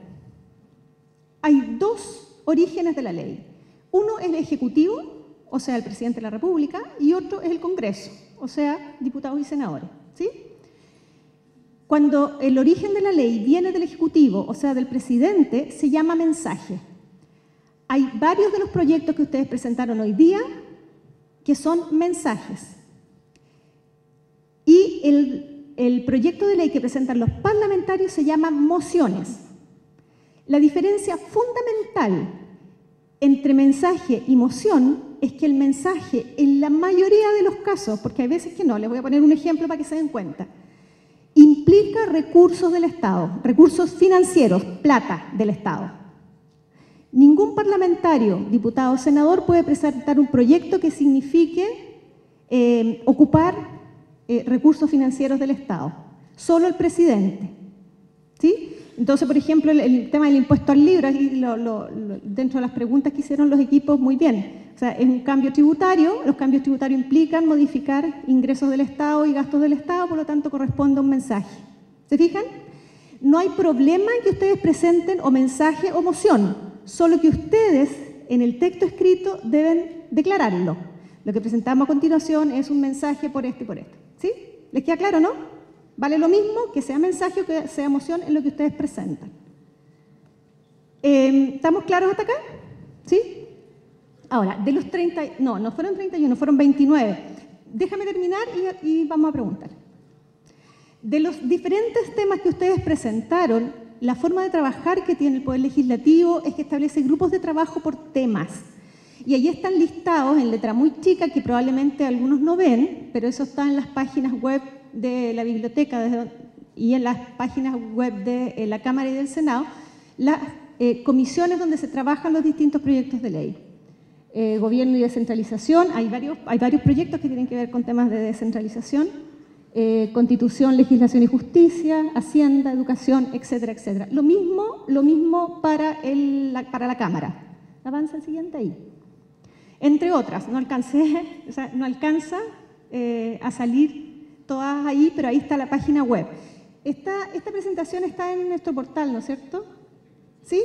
Speaker 96: hay dos orígenes de la ley. Uno es el ejecutivo o sea, el presidente de la República, y otro es el Congreso, o sea, diputados y senadores. ¿sí? Cuando el origen de la ley viene del Ejecutivo, o sea, del presidente, se llama mensaje. Hay varios de los proyectos que ustedes presentaron hoy día que son mensajes. Y el, el proyecto de ley que presentan los parlamentarios se llama mociones. La diferencia fundamental entre mensaje y moción es que el mensaje, en la mayoría de los casos, porque hay veces que no, les voy a poner un ejemplo para que se den cuenta, implica recursos del Estado, recursos financieros, plata del Estado. Ningún parlamentario, diputado o senador puede presentar un proyecto que signifique eh, ocupar eh, recursos financieros del Estado. Solo el presidente. ¿sí? Entonces, por ejemplo, el, el tema del impuesto al libro, lo- lo- lo- dentro de las preguntas que hicieron los equipos, muy bien. O sea, es un cambio tributario, los cambios tributarios implican modificar ingresos del Estado y gastos del Estado, por lo tanto corresponde a un mensaje. ¿Se fijan? No hay problema en que ustedes presenten o mensaje o moción, solo que ustedes en el texto escrito deben declararlo. Lo que presentamos a continuación es un mensaje por esto y por esto. ¿Sí? ¿Les queda claro, no? Vale lo mismo que sea mensaje o que sea moción en lo que ustedes presentan. Eh, ¿Estamos claros hasta acá? ¿Sí? Ahora, de los 30, no, no fueron 31, fueron 29. Déjame terminar y, y vamos a preguntar. De los diferentes temas que ustedes presentaron, la forma de trabajar que tiene el Poder Legislativo es que establece grupos de trabajo por temas. Y allí están listados en letra muy chica, que probablemente algunos no ven, pero eso está en las páginas web de la biblioteca y en las páginas web de eh, la Cámara y del Senado, las eh, comisiones donde se trabajan los distintos proyectos de ley. Eh, gobierno y descentralización, hay varios, hay varios proyectos que tienen que ver con temas de descentralización, constitución, legislación y justicia, hacienda, educación, etcétera, etcétera. Lo mismo, lo mismo para, el- la, para la Cámara. Avanza el siguiente ahí. Entre otras, no, alcancé, no alcanza a salir todas ahí, pero ahí está la página web. Esta, esta presentación está en nuestro portal, ¿no es cierto? ¿Sí?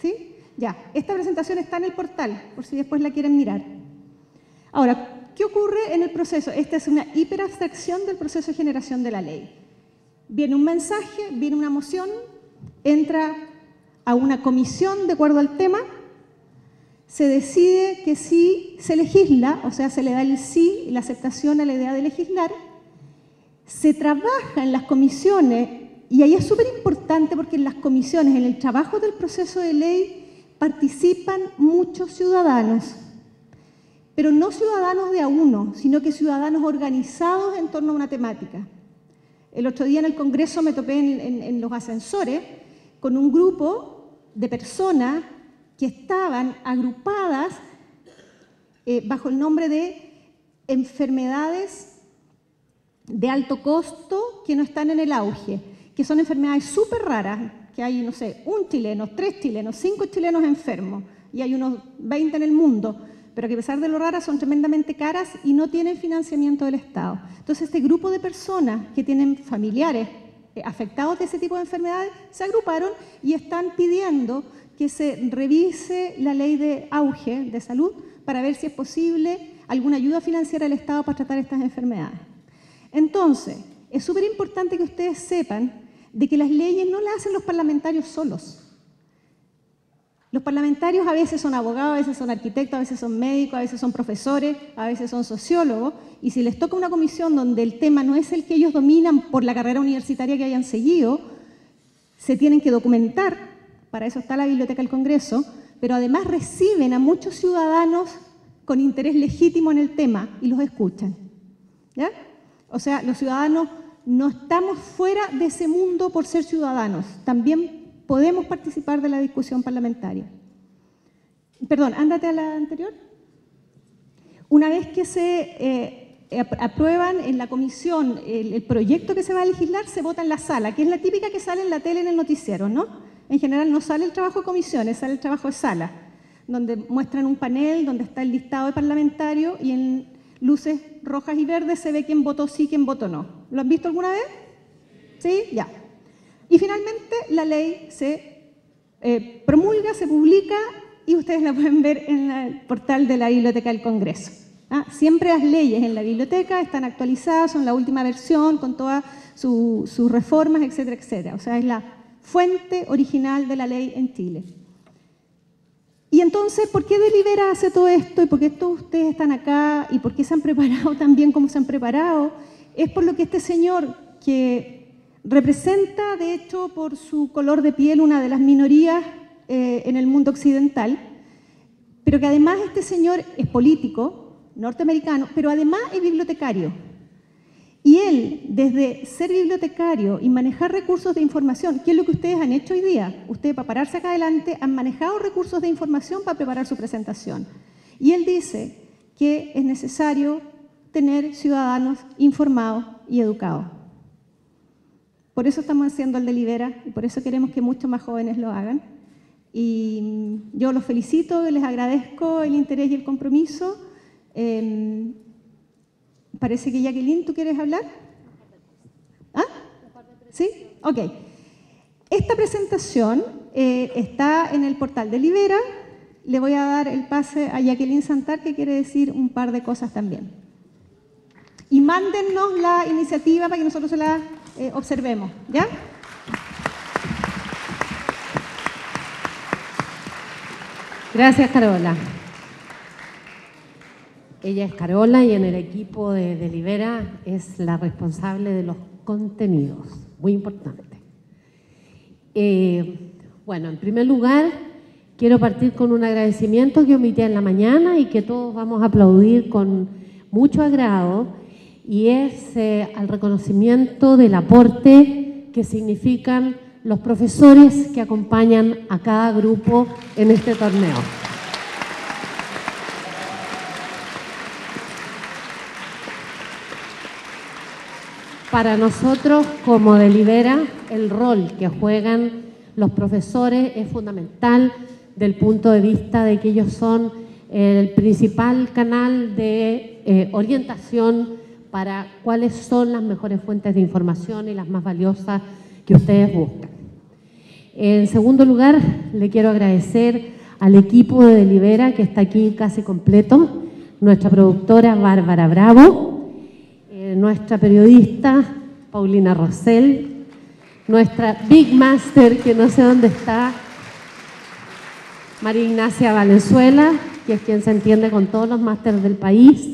Speaker 96: ¿Sí? Ya, esta presentación está en el portal, por si después la quieren mirar. Ahora, ¿qué ocurre en el proceso? Esta es una hiperabstracción del proceso de generación de la ley. Viene un mensaje, viene una moción, entra a una comisión de acuerdo al tema, se decide que sí se legisla, o sea, se le da el sí y la aceptación a la idea de legislar, se trabaja en las comisiones, y ahí es súper importante porque en las comisiones, en el trabajo del proceso de ley, participan muchos ciudadanos, pero no ciudadanos de a uno, sino que ciudadanos organizados en torno a una temática. El otro día en el Congreso me topé en, los ascensores con un grupo de personas que estaban agrupadas eh, bajo el nombre de enfermedades de alto costo que no están en el auge, que son enfermedades súper raras, que hay, no sé, un chileno, tres chilenos, cinco chilenos enfermos, y hay unos 20 en el mundo, pero que a pesar de lo raras son tremendamente caras y no tienen financiamiento del Estado. Entonces, este grupo de personas que tienen familiares eh, afectados de ese tipo de enfermedades se agruparon y están pidiendo que se revise la ley de auge de salud para ver si es posible alguna ayuda financiera del Estado para tratar estas enfermedades. Entonces, es súper importante que ustedes sepan de que las leyes no las hacen los parlamentarios solos. Los parlamentarios a veces son abogados, a veces son arquitectos, a veces son médicos, a veces son profesores, a veces son sociólogos, y si les toca una comisión donde el tema no es el que ellos dominan por la carrera universitaria que hayan seguido, se tienen que documentar, para eso está la Biblioteca del Congreso, pero además reciben a muchos ciudadanos con interés legítimo en el tema y los escuchan. ¿Ya? O sea, los ciudadanos no estamos fuera de ese mundo por ser ciudadanos, también podemos participar de la discusión parlamentaria. Perdón, ándate a la anterior. Una vez que se eh, ap- aprueban en la comisión el proyecto que se va a legislar, se vota en la sala, que es la típica que sale en la tele en el noticiero, ¿no? En general no sale el trabajo de comisiones, sale el trabajo de sala, donde muestran un panel donde está el listado de parlamentarios y en luces rojas y verdes se ve quién votó sí, quién votó no. ¿Lo han visto alguna vez? ¿Sí? Ya. Y finalmente la ley se eh, promulga, se publica y ustedes la pueden ver en el portal de la Biblioteca del Congreso. ¿ah? Siempre las leyes en la biblioteca están actualizadas, son la última versión con todas su- sus reformas, etcétera, etcétera. O sea, es la fuente original de la ley en Chile. Y entonces, ¿por qué Delibera hace todo esto? ¿Y por qué todos ustedes están acá? ¿Y por qué se han preparado tan bien como se han preparado? Es por lo que este señor, que representa, de hecho, por su color de piel, una de las minorías eh, en el mundo occidental, pero que además este señor es político, norteamericano, pero además es bibliotecario. Y él, desde ser bibliotecario y manejar recursos de información, ¿qué es lo que ustedes han hecho hoy día? Ustedes, para pararse acá adelante, han manejado recursos de información para preparar su presentación. Y él dice que es necesario tener ciudadanos informados y educados. Por eso estamos haciendo el Delibera y por eso queremos que muchos más jóvenes lo hagan. Y mm, yo los felicito, les agradezco el interés y el compromiso. Eh, parece que Jacqueline, ¿tú quieres hablar? ¿Ah? ¿Sí? Ok. Esta presentación eh, está en el portal de Libera. Le voy a dar el pase a Jacqueline Santar, que quiere decir un par de cosas también. Y mándennos la iniciativa para que nosotros se la eh, observemos, ¿ya?
Speaker 97: Gracias, Carola. Ella es Carola y en el equipo de Delibera es la responsable de los contenidos, muy importante. Eh, bueno, en primer lugar, quiero partir con un agradecimiento que omití en la mañana y que todos vamos a aplaudir con mucho agrado, y es eh, al reconocimiento del aporte que significan los profesores que acompañan a cada grupo en este torneo. Para nosotros, como Delibera, el rol que juegan los profesores es fundamental del punto de vista de que ellos son el principal canal de eh, orientación para cuáles son las mejores fuentes de información y las más valiosas que ustedes buscan. En segundo lugar, le quiero agradecer al equipo de Delibera que está aquí casi completo, nuestra productora Bárbara Bravo, nuestra periodista Paulina Rosell, nuestra Big Master, que no sé dónde está, María Ignacia Valenzuela, que es quien se entiende con todos los másteres del país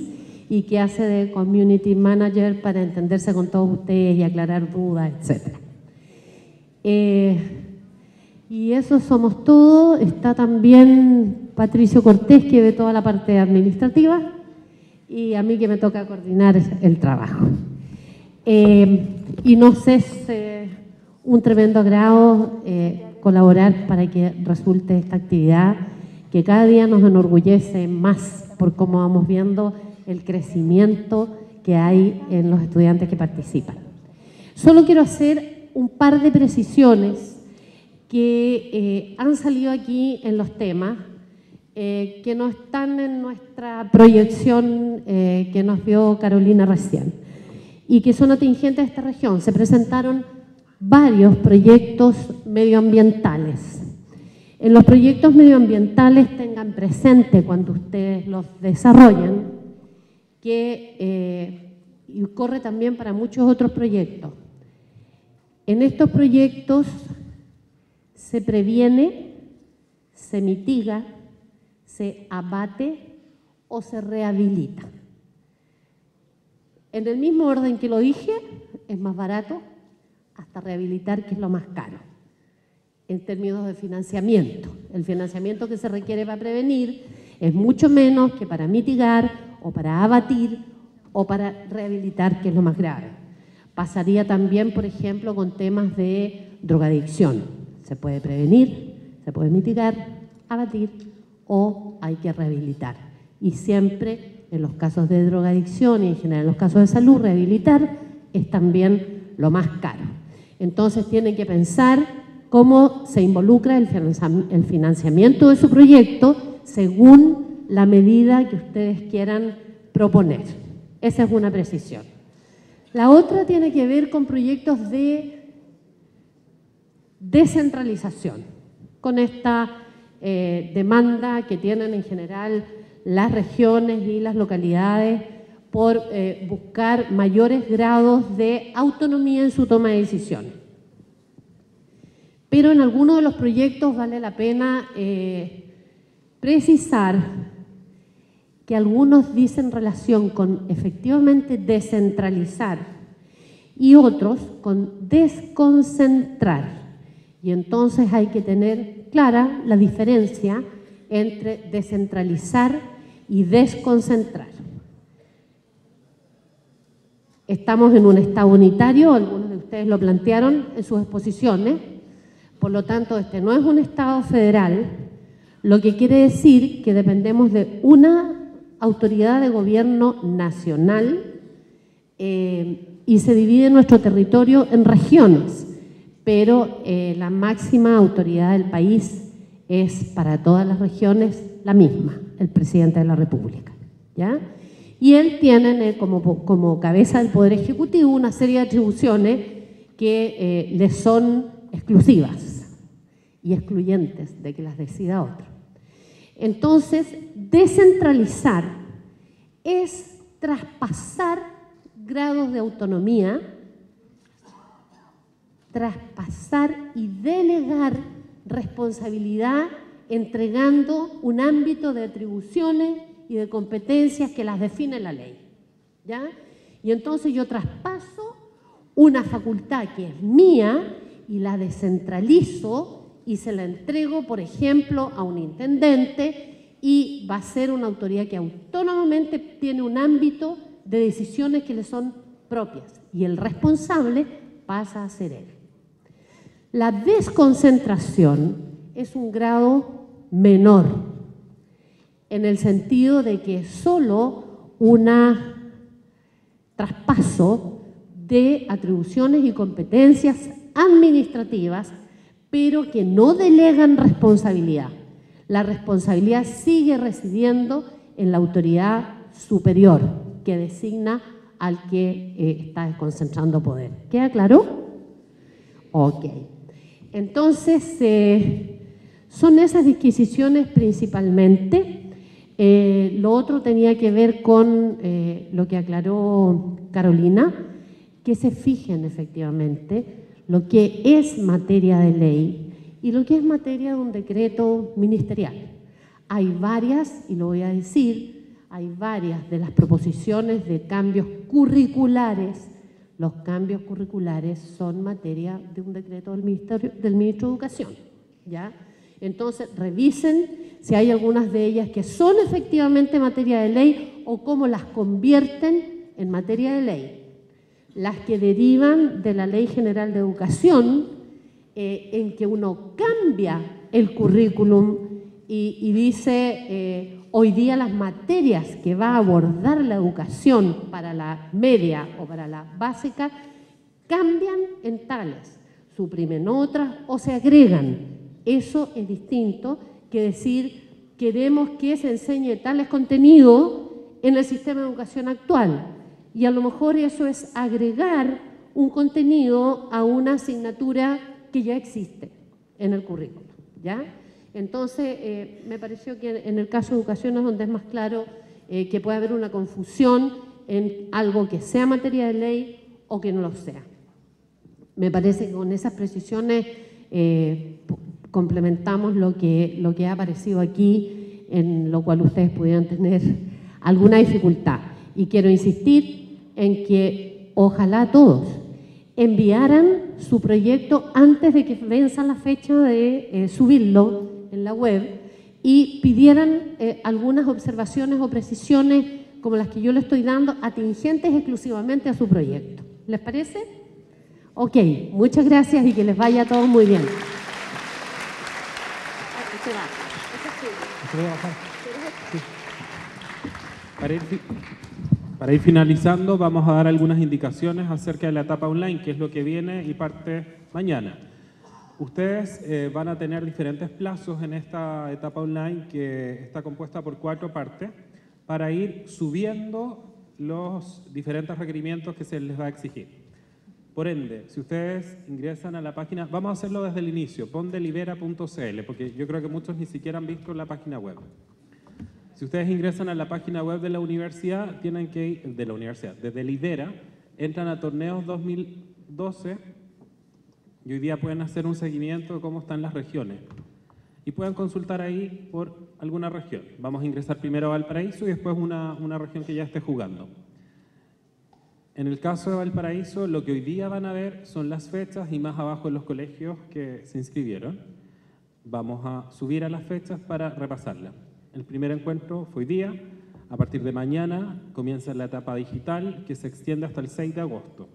Speaker 97: y que hace de Community Manager para entenderse con todos ustedes y aclarar dudas, etc. Eh, y eso somos todos. Está también Patricio Cortés, que ve toda la parte administrativa, y a mí que me toca coordinar el trabajo. Eh, y nos es eh, un tremendo agrado colaborar para que resulte esta actividad que cada día nos enorgullece más por cómo vamos viendo el crecimiento que hay en los estudiantes que participan. Solo quiero hacer un par de precisiones que eh, han salido aquí en los temas, eh, que no están en nuestra proyección eh, que nos dio Carolina recién, y que son atingentes de esta región. Se presentaron varios proyectos medioambientales. En los proyectos medioambientales tengan presente cuando ustedes los desarrollen que eh, corre también para muchos otros proyectos. En estos proyectos se previene, se mitiga, se abate o se rehabilita. En el mismo orden que lo dije, es más barato hasta rehabilitar, que es lo más caro, en términos de financiamiento. El financiamiento que se requiere para prevenir es mucho menos que para mitigar o para abatir o para rehabilitar, que es lo más grave. Pasaría también, por ejemplo, con temas de drogadicción. Se puede prevenir, se puede mitigar, abatir o hay que rehabilitar. Y siempre en los casos de drogadicción y en general en los casos de salud, rehabilitar es también lo más caro. Entonces tienen que pensar cómo se involucra el financiamiento de su proyecto según la medida que ustedes quieran proponer. Esa es una precisión. La otra tiene que ver con proyectos de descentralización, con esta eh, demanda que tienen en general las regiones y las localidades por eh, buscar mayores grados de autonomía en su toma de decisiones. Pero en algunos de los proyectos vale la pena eh, precisar que algunos dicen relación con efectivamente descentralizar y otros con desconcentrar. Y entonces hay que tener clara la diferencia entre descentralizar y desconcentrar. Estamos en un Estado unitario, algunos de ustedes lo plantearon en sus exposiciones, por lo tanto este no es un Estado federal, lo que quiere decir que dependemos de una autoridad de gobierno nacional eh, y se divide nuestro territorio en regiones, pero eh, la máxima autoridad del país es para todas las regiones la misma, el presidente de la República. ¿ya? Y él tiene como, como cabeza del Poder Ejecutivo una serie de atribuciones que eh, le son exclusivas y excluyentes de que las decida otro. Entonces, descentralizar es traspasar grados de autonomía, traspasar y delegar responsabilidad entregando un ámbito de atribuciones y de competencias que las define la ley. ¿ya? Y entonces yo traspaso una facultad que es mía y la descentralizo y se la entrego, por ejemplo, a un intendente y va a ser una autoridad que autónomamente tiene un ámbito de decisiones que le son propias y el responsable pasa a ser él. La desconcentración es un grado menor, en el sentido de que solo un traspaso de atribuciones y competencias administrativas, pero que no delegan responsabilidad. La responsabilidad sigue residiendo en la autoridad superior, que designa al que eh, está concentrando poder. ¿Queda claro? Ok. Entonces, eh, son esas disquisiciones principalmente. Eh, lo otro tenía que ver con lo que aclaró Carolina, que se fijen efectivamente lo que es materia de ley y lo que es materia de un decreto ministerial. Hay varias, y lo voy a decir, hay varias de las proposiciones de cambios curriculares. Los cambios curriculares son materia de un decreto del, Ministerio, del Ministro de Educación. ¿ya? Entonces, revisen si hay algunas de ellas que son efectivamente materia de ley o cómo las convierten en materia de ley. Las que derivan de la Ley General de Educación, eh, en que uno cambia el currículum y, dice... Eh, hoy día las materias que va a abordar la educación para la media o para la básica cambian en tales, suprimen otras o se agregan. Eso es distinto que decir queremos que se enseñe tales contenidos en el sistema de educación actual. Y a lo mejor eso es agregar un contenido a una asignatura que ya existe en el currículo. ¿ya? Entonces, eh, me pareció que en el caso de educación es donde es más claro eh, que puede haber una confusión en algo que sea materia de ley o que no lo sea. Me parece que con esas precisiones eh, complementamos lo que, lo que ha aparecido aquí, en lo cual ustedes pudieran tener alguna dificultad. Y quiero insistir en que ojalá todos enviaran su proyecto antes de que venza la fecha de subirlo en la web y pidieran eh, algunas observaciones o precisiones como las que yo le estoy dando, atingentes exclusivamente a su proyecto. ¿Les parece? Ok, muchas gracias y que les vaya a todos muy bien.
Speaker 2: Para ir, para ir finalizando, vamos a dar algunas indicaciones acerca de la etapa online, que es lo que viene y parte mañana. Ustedes eh, van a tener diferentes plazos en esta etapa online que está compuesta por cuatro partes para ir subiendo los diferentes requerimientos que se les va a exigir. Por ende, si ustedes ingresan a la página, vamos a hacerlo desde el inicio, pondelibera.cl, porque yo creo que muchos ni siquiera han visto la página web. Si ustedes ingresan a la página web de la universidad, tienen que ir, de la universidad, desde Libera, entran a torneos 2012 y hoy día pueden hacer un seguimiento de cómo están las regiones. Y pueden consultar ahí por alguna región. Vamos a ingresar primero a Valparaíso y después una, una región que ya esté jugando. En el caso de Valparaíso, lo que hoy día van a ver son las fechas y más abajo los colegios que se inscribieron. Vamos a subir a las fechas para repasarla. El primer encuentro fue hoy día. A partir de mañana comienza la etapa digital que se extiende hasta el 6 de agosto.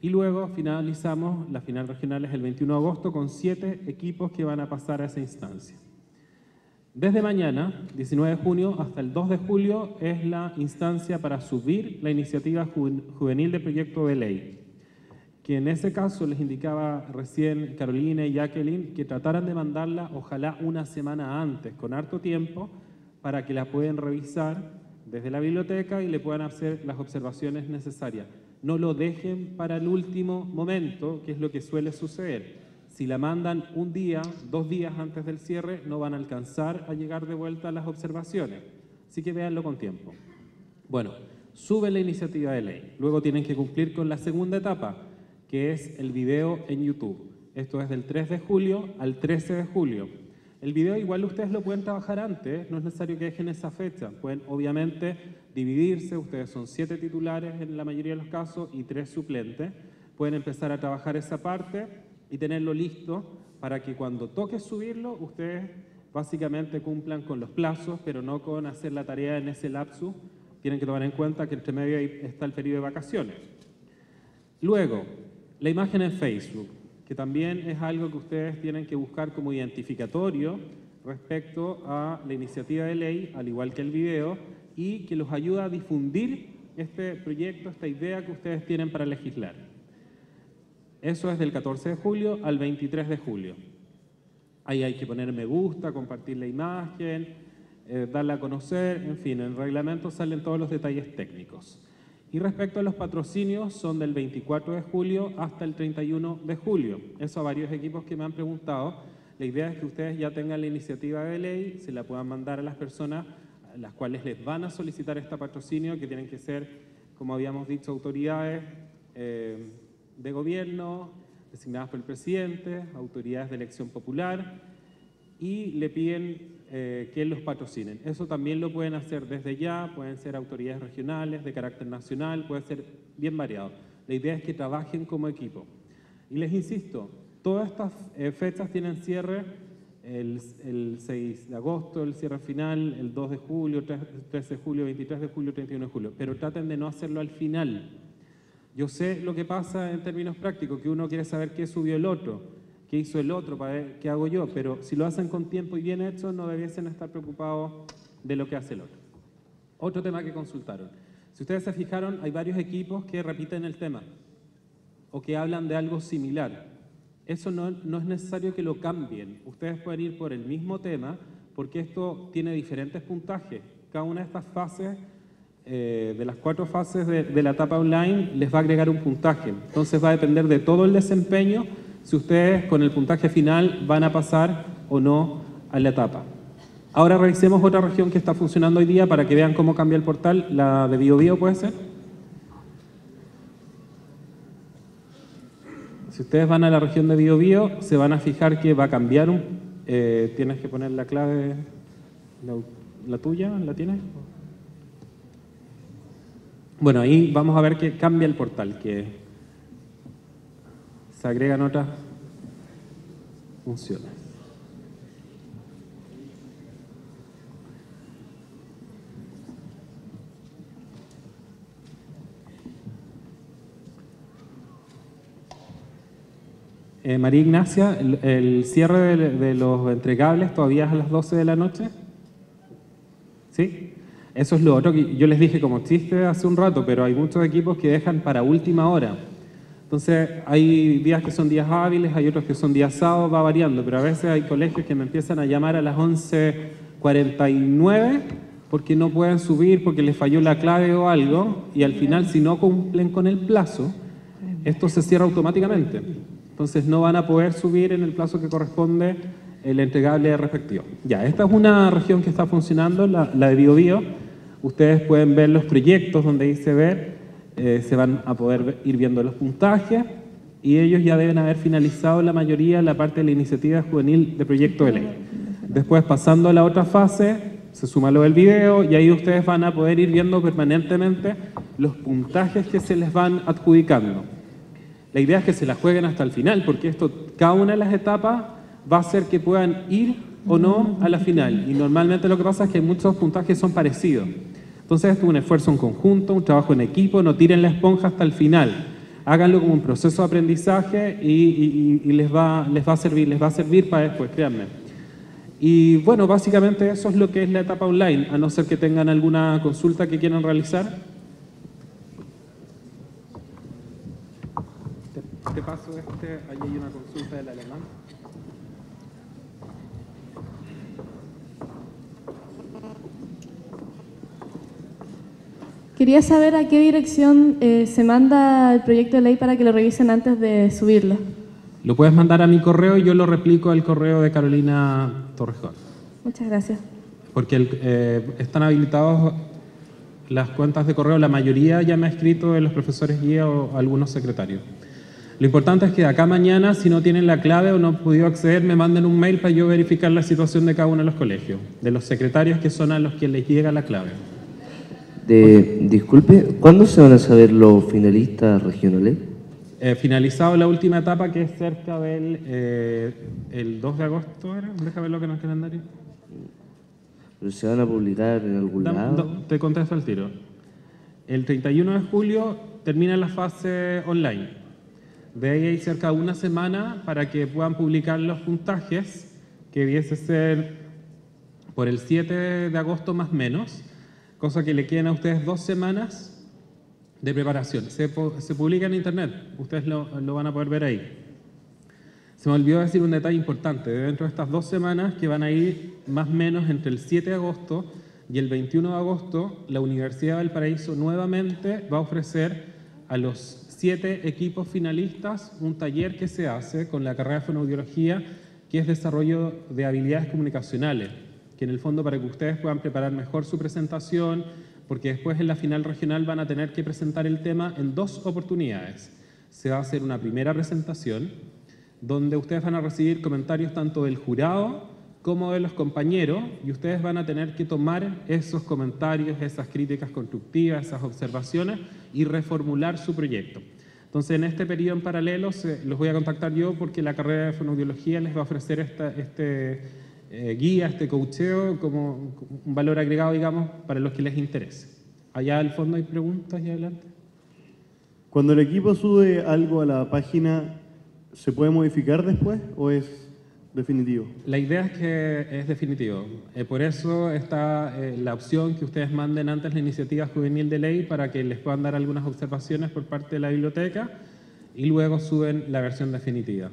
Speaker 2: Y luego finalizamos, la final regional es el 21 de agosto, con siete equipos que van a pasar a esa instancia. Desde mañana, 19 de junio, hasta el 2 de julio es la instancia para subir la iniciativa ju- juvenil de proyecto de ley. Que en ese caso les indicaba recién Carolina y Jacqueline que trataran de mandarla ojalá una semana antes, con harto tiempo, para que la puedan revisar desde la biblioteca y le puedan hacer las observaciones necesarias. No lo dejen para el último momento, que es lo que suele suceder. Si la mandan un día, dos días antes del cierre, no van a alcanzar a llegar de vuelta a las observaciones. Así que véanlo con tiempo. Bueno, sube la iniciativa de ley. Luego tienen que cumplir con la segunda etapa, que es el video en YouTube. Esto es del 3 de julio al 13 de julio. El video igual ustedes lo pueden trabajar antes, no es necesario que dejen esa fecha. Pueden obviamente dividirse, ustedes son siete titulares en la mayoría de los casos y tres suplentes. Pueden empezar a trabajar esa parte y tenerlo listo para que cuando toque subirlo, ustedes básicamente cumplan con los plazos, pero no con hacer la tarea en ese lapsus. Tienen que tomar en cuenta que entre medio está el periodo de vacaciones. Luego, la imagen en Facebook, que también es algo que ustedes tienen que buscar como identificatorio respecto a la iniciativa de ley, al igual que el video, y que los ayuda a difundir este proyecto, esta idea que ustedes tienen para legislar. Eso es del 14 de julio al 23 de julio. Ahí hay que poner me gusta, compartir la imagen, eh, darla a conocer, en fin, en el reglamento salen todos los detalles técnicos. Y respecto a los patrocinios, son del 24 de julio hasta el 31 de julio. Eso a varios equipos que me han preguntado. La idea es que ustedes ya tengan la iniciativa de ley, se la puedan mandar a las personas a las cuales les van a solicitar este patrocinio, que tienen que ser, como habíamos dicho, autoridades eh, de gobierno, designadas por el presidente, autoridades de elección popular, y le piden eh, que los patrocinen. Eso también lo pueden hacer desde ya, pueden ser autoridades regionales, de carácter nacional, puede ser bien variado. La idea es que trabajen como equipo. Y les insisto, todas estas eh, fechas tienen cierre el, el 6 de agosto, el cierre final, el 2 de julio, 3, 13 de julio, 23 de julio, 31 de julio, pero traten de no hacerlo al final. Yo sé lo que pasa en términos prácticos, que uno quiere saber qué subió el otro, qué hizo el otro, para ver qué hago yo, pero si lo hacen con tiempo y bien hecho, no debiesen estar preocupados de lo que hace el otro. Otro tema que consultaron. Si ustedes se fijaron, hay varios equipos que repiten el tema o que hablan de algo similar. Eso no, no es necesario que lo cambien. Ustedes pueden ir por el mismo tema porque esto tiene diferentes puntajes. Cada una de estas fases, eh, de las cuatro fases de, de la etapa online, les va a agregar un puntaje. Entonces va a depender de todo el desempeño si ustedes con el puntaje final van a pasar o no a la etapa. Ahora revisemos otra región que está funcionando hoy día para que vean cómo cambia el portal. La de BioBio puede ser. Si ustedes van a la región de BioBio, se van a fijar que va a cambiar eh, tienes que poner la clave, la, tuya, ¿la tienes? Bueno, ahí vamos a ver que cambia el portal, se agregan otras funciones. Eh, María Ignacia, el, cierre de, de los entregables todavía es a las 12 de la noche. ¿Sí? Eso es lo otro que yo les dije como chiste hace un rato, pero hay muchos equipos que dejan para última hora. Entonces, hay días que son días hábiles, hay otros que son días sábados, va variando, pero a veces hay colegios que me empiezan a llamar a las 11.49 porque no pueden subir, porque les falló la clave o algo, y al final, si no cumplen con el plazo, esto se cierra automáticamente. Entonces, no van a poder subir en el plazo que corresponde el entregable respectivo. Ya, esta es una región que está funcionando, la, de BioBio. Ustedes pueden ver los proyectos donde dice ver, eh, se van a poder ir viendo los puntajes y ellos ya deben haber finalizado la mayoría la parte de la iniciativa juvenil de proyecto de ley. Después, pasando a la otra fase, se suma lo del video y ahí ustedes van a poder ir viendo permanentemente los puntajes que se les van adjudicando. La idea es que se la jueguen hasta el final, porque esto, cada una de las etapas va a hacer que puedan ir o no a la final. Y normalmente lo que pasa es que muchos puntajes son parecidos. Entonces esto es un esfuerzo en conjunto, un trabajo en equipo, no tiren la esponja hasta el final. Háganlo como un proceso de aprendizaje y, y- y les, va, les va a servir, les va a servir para después, créanme. Y bueno, básicamente eso es lo que es la etapa online, a no ser que tengan alguna consulta que quieran realizar. Te, te paso este, ahí hay una consulta del alemán.
Speaker 70: Quería saber a qué dirección eh, se manda el proyecto de ley para que lo revisen antes de subirlo.
Speaker 2: Lo puedes mandar a mi correo y yo lo replico al correo de Carolina Torrejón.
Speaker 70: Muchas gracias.
Speaker 2: Porque el- eh, están habilitados las cuentas de correo, la mayoría ya me ha escrito de los profesores guía o algunos secretarios. Lo importante es que acá mañana, si no tienen la clave o no han podido acceder, me manden un mail para yo verificar la situación de cada uno de los colegios, de los secretarios que son a los que les llega la clave.
Speaker 98: De, disculpe, ¿cuándo se van a saber los finalistas regionales?
Speaker 2: Eh, finalizado la última etapa, que es cerca del eh, el 2 de agosto, ¿era? Déjame ver lo que nos calendario.
Speaker 98: ¿Pero ¿Se van a publicar en algún
Speaker 2: Dam-
Speaker 98: lado?
Speaker 2: da- te contesto al tiro. El 31 de julio termina la fase online. De ahí hay cerca de una semana para que puedan publicar los puntajes, que debiese ser por el 7 de agosto más menos, cosa que le queden a ustedes dos semanas de preparación. Se, se publica en internet, ustedes lo, lo van a poder ver ahí. Se me olvidó decir un detalle importante. Dentro de estas dos semanas que van a ir más o menos entre el 7 de agosto y el 21 de agosto, la Universidad de Valparaíso nuevamente va a ofrecer a los siete equipos finalistas un taller que se hace con la carrera de fonoaudiología, que es desarrollo de habilidades comunicacionales, que en el fondo para que ustedes puedan preparar mejor su presentación, porque después en la final regional van a tener que presentar el tema en dos oportunidades. Se va a hacer una primera presentación, donde ustedes van a recibir comentarios tanto del jurado como de los compañeros y ustedes van a tener que tomar esos comentarios, esas críticas constructivas, esas observaciones y reformular su proyecto. Entonces, en este periodo en paralelo los voy a contactar yo porque la carrera de fonoaudiología les va a ofrecer esta- este eh, guía, este coacheo como un valor agregado, digamos, para los que les interese. Allá al fondo hay preguntas y adelante.
Speaker 22: Cuando el equipo sube algo a la página, ¿se puede modificar después o es definitivo?
Speaker 2: La idea es que es definitivo. Eh, por eso está eh, la opción que ustedes manden antes la iniciativa juvenil de ley para que les puedan dar algunas observaciones por parte de la biblioteca y luego suben la versión definitiva.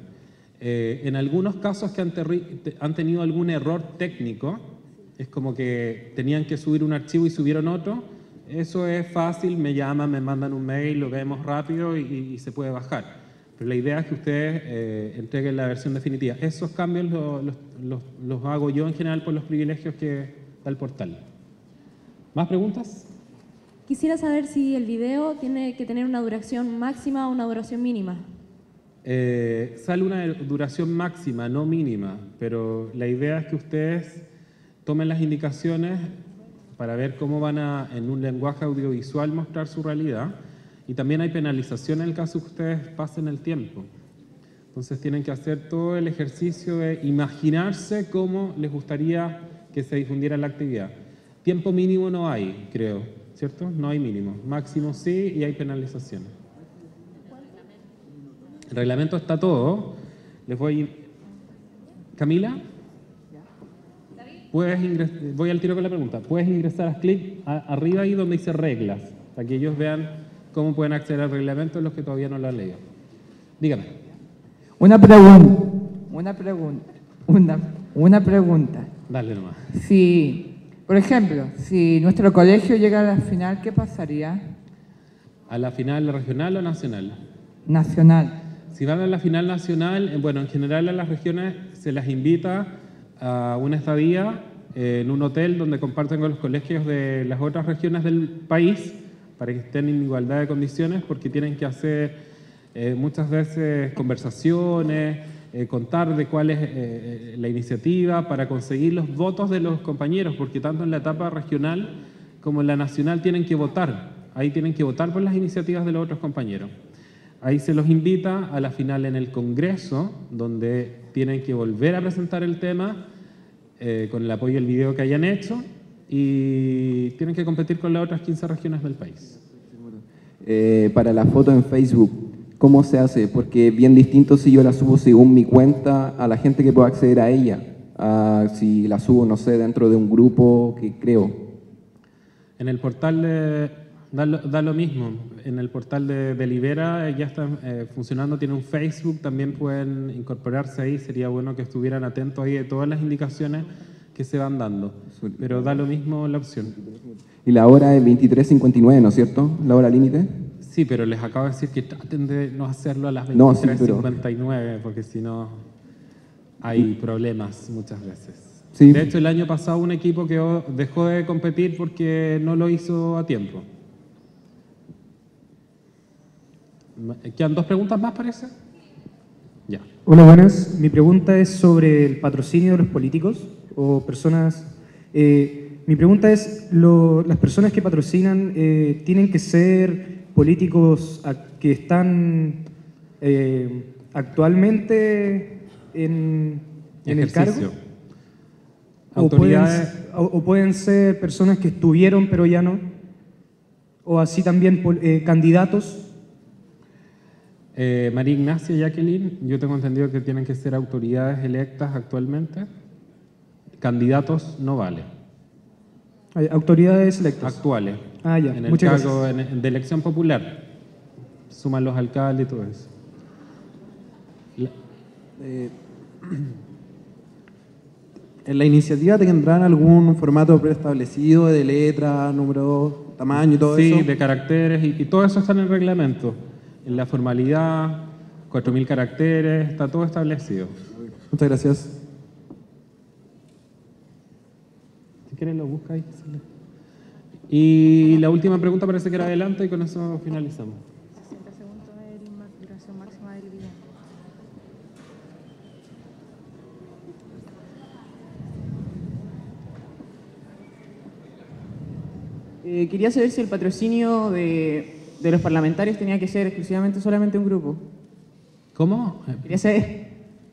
Speaker 2: Eh, en algunos casos que han, han tenido algún error técnico, es como que tenían que subir un archivo y subieron otro, eso es fácil, me llaman, me mandan un mail, lo vemos rápido y, y se puede bajar. Pero la idea es que ustedes eh, entreguen la versión definitiva. Esos cambios lo- los, los- los hago yo en general por los privilegios que da el portal. ¿Más preguntas?
Speaker 70: Quisiera saber si el video tiene que tener una duración máxima o una duración mínima.
Speaker 2: Eh, sale una duración máxima, no mínima, pero la idea es que ustedes tomen las indicaciones para ver cómo van a, en un lenguaje audiovisual, mostrar su realidad. Y también hay penalización en el caso que ustedes pasen el tiempo. Entonces tienen que hacer todo el ejercicio de imaginarse cómo les gustaría que se difundiera la actividad. Tiempo mínimo no hay, creo, ¿cierto? No hay mínimo. Máximo sí y hay penalizaciones. El reglamento está todo. Les voy. Camila. Puedes ingres- voy al tiro con la pregunta. Puedes ingresar a clic arriba ahí donde dice reglas, para que ellos vean cómo pueden acceder al reglamento los que todavía no lo han leído. Dígame.
Speaker 99: Una pregunta, una pregunta, una, una pregunta.
Speaker 2: Dale nomás.
Speaker 99: Si, por ejemplo, si nuestro colegio llega a la final, ¿qué pasaría?
Speaker 2: ¿A la final regional o nacional?
Speaker 99: Nacional.
Speaker 2: Si van a la final nacional, eh, bueno, en general a las regiones se las invita a una estadía eh, en un hotel donde comparten con los colegios de las otras regiones del país para que estén en igualdad de condiciones porque tienen que hacer eh, muchas veces conversaciones, contar de cuál es la iniciativa para conseguir los votos de los compañeros, porque tanto en la etapa regional como en la nacional tienen que votar. Ahí tienen que votar por las iniciativas de los otros compañeros. Ahí se los invita a la final en el Congreso, donde tienen que volver a presentar el tema eh, con el apoyo del video que hayan hecho y tienen que competir con las otras 15 regiones del país.
Speaker 100: Eh, para la foto en Facebook, ¿cómo se hace? Porque bien distinto si yo la subo según mi cuenta a la gente que pueda acceder a ella.
Speaker 39: a si la subo, no sé, dentro de un grupo que creo.
Speaker 2: En el portal de, da, lo, da lo mismo. En el portal de, de Libera eh, ya está eh, funcionando, tiene un Facebook, también pueden incorporarse ahí. Sería bueno que estuvieran atentos ahí de todas las indicaciones que se van dando. Pero da lo mismo la opción.
Speaker 39: Y la hora es 23.59, ¿no es cierto? La hora límite.
Speaker 2: Sí, pero les acabo de decir que traten de no hacerlo a las
Speaker 39: No, sí,
Speaker 2: 23.59, porque si no hay problemas muchas veces.
Speaker 39: Sí.
Speaker 2: De hecho, el año pasado un equipo quedó- dejó de competir porque no lo hizo a tiempo. ¿Quedan dos preguntas más, parece? Ya.
Speaker 8: Hola, buenas. Mi pregunta es sobre el patrocinio de los políticos o personas. eh, mi pregunta es, lo- ¿las personas que patrocinan eh, tienen que ser políticos a- que están eh, actualmente en, en el cargo? ¿O pueden, o, o pueden ser personas que estuvieron pero ya no? ¿O así también eh, candidatos?
Speaker 2: Eh, María Ignacia Jacqueline, yo tengo entendido que tienen que ser autoridades electas actualmente. Candidatos no vale.
Speaker 8: Hay Autoridades electas.
Speaker 2: Actuales.
Speaker 8: Ah, ya.
Speaker 2: En el
Speaker 8: Muchas
Speaker 2: cargo
Speaker 8: gracias.
Speaker 2: en- de elección popular. Suman los alcaldes y todo eso. La-
Speaker 75: Eh, ¿En la iniciativa tendrán algún formato preestablecido de letra, número, tamaño y todo
Speaker 2: sí,
Speaker 75: eso?
Speaker 2: de caracteres y, y todo eso está en el reglamento. En la formalidad, 4.000 caracteres, está todo establecido.
Speaker 75: Muchas gracias.
Speaker 2: Si quieren lo busca ahí. Y la última pregunta parece que era adelante y con eso finalizamos.
Speaker 101: 60 segundos la duración máxima del video.
Speaker 102: Eh, quería saber si el patrocinio de, de los parlamentarios tenía que ser exclusivamente solamente un grupo.
Speaker 2: ¿Cómo?
Speaker 102: Quería saber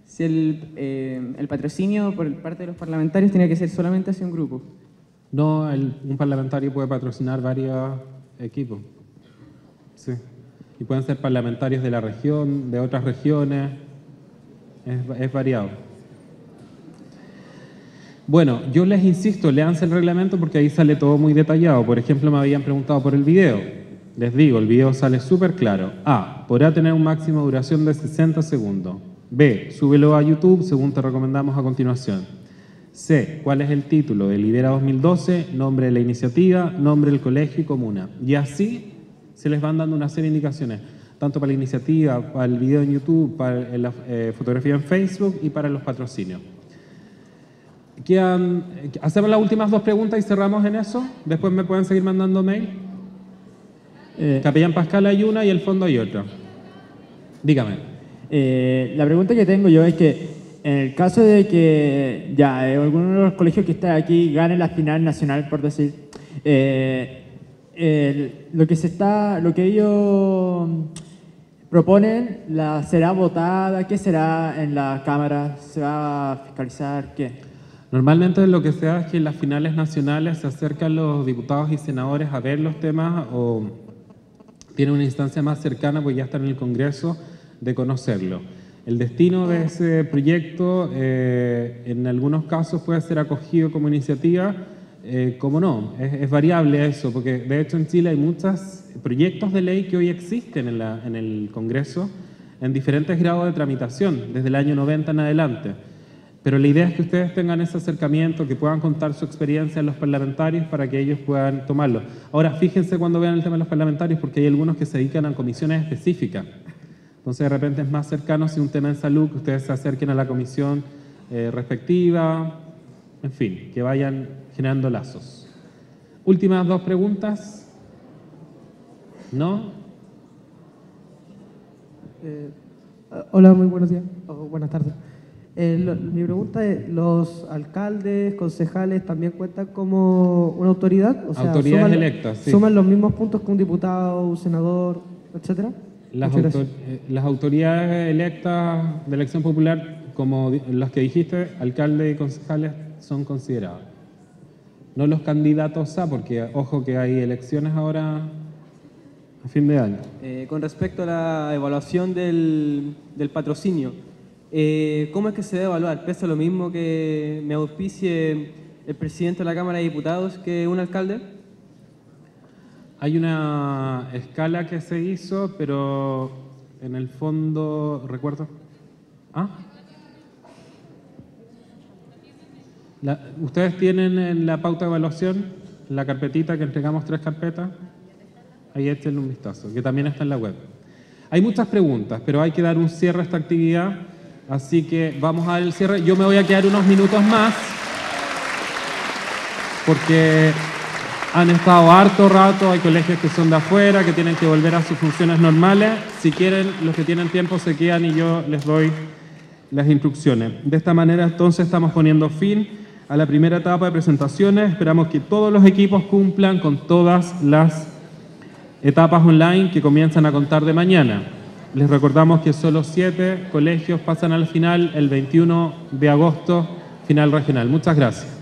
Speaker 102: si el, eh, el patrocinio por parte de los parlamentarios tenía que ser solamente hacia un grupo.
Speaker 2: No, el- un parlamentario puede patrocinar varios equipos. Sí. Y pueden ser parlamentarios de la región, de otras regiones. Es, es variado. Bueno, yo les insisto, leanse el reglamento porque ahí sale todo muy detallado. Por ejemplo, me habían preguntado por el video. Les digo, el video sale súper claro. A, podrá tener un máximo de duración de 60 segundos. B, súbelo a YouTube según te recomendamos a continuación. C, ¿cuál es el título? De Libera 2012, nombre de la iniciativa, nombre del colegio y comuna. Y así se les van dando una serie de indicaciones, tanto para la iniciativa, para el video en YouTube, para la eh, fotografía en Facebook y para los patrocinios. Eh, hacemos las últimas dos preguntas y cerramos en eso. Después me pueden seguir mandando mail. Capellán Pascal hay una y el fondo hay otra. Dígame.
Speaker 57: Eh, la pregunta que tengo yo es que en el caso de que ya eh, alguno de los colegios que está aquí gane la final nacional, por decir, eh, el- lo que se está, lo que ellos proponen, la, será votada, ¿qué será en la cámara? ¿Se va a fiscalizar? ¿Qué?
Speaker 2: Normalmente lo que se hace es que en las finales nacionales se acercan los diputados y senadores a ver los temas o tienen una instancia más cercana, pues ya están en el Congreso, de conocerlo. El destino de ese proyecto eh, en algunos casos puede ser acogido como iniciativa, eh, como no, es, variable eso, porque de hecho en Chile hay muchos proyectos de ley que hoy existen en el Congreso en diferentes grados de tramitación, desde el año 90 en adelante. Pero la idea es que ustedes tengan ese acercamiento, que puedan contar su experiencia a los parlamentarios para que ellos puedan tomarlo. Ahora, fíjense cuando vean el tema de los parlamentarios, porque hay algunos que se dedican a comisiones específicas. Entonces, de repente es más cercano si un tema en salud, que ustedes se acerquen a la comisión eh, respectiva, en fin, que vayan generando lazos. Últimas dos preguntas. ¿No?
Speaker 103: Eh, hola, muy buenos días. o buenas tardes. Eh, lo- mi pregunta es, ¿los alcaldes, concejales también cuentan como una autoridad? O sea,
Speaker 2: Autoridades
Speaker 103: suman,
Speaker 2: electas, sí.
Speaker 103: ¿Suman los mismos puntos que un diputado, un senador, etcétera?
Speaker 2: Las, autor- eh, las autoridades electas de elección popular, como di- las que dijiste, alcaldes y concejales, son consideradas. No los candidatos a, porque ojo que hay elecciones ahora a fin de año.
Speaker 104: Eh, con respecto a la evaluación del, del patrocinio,
Speaker 8: eh, ¿cómo es que se debe evaluar? ¿Pesa lo mismo que me auspicie el presidente de la Cámara de Diputados que un alcalde?
Speaker 2: Hay una escala que se hizo, pero en el fondo, ¿recuerdo? ¿Ah? La- ¿Ustedes tienen en la pauta de evaluación la carpetita que entregamos tres carpetas? Ahí échenle un vistazo, que también está en la web. Hay muchas preguntas, pero hay que dar un cierre a esta actividad, así que vamos a dar el cierre. Yo me voy a quedar unos minutos más, porque han estado harto rato, hay colegios que son de afuera, que tienen que volver a sus funciones normales. Si quieren, los que tienen tiempo se quedan y yo les doy las instrucciones. De esta manera, entonces, estamos poniendo fin a la primera etapa de presentaciones. Esperamos que todos los equipos cumplan con todas las etapas online que comienzan a contar de mañana. Les recordamos que solo siete colegios pasan al final el 21 de agosto, final regional. Muchas gracias.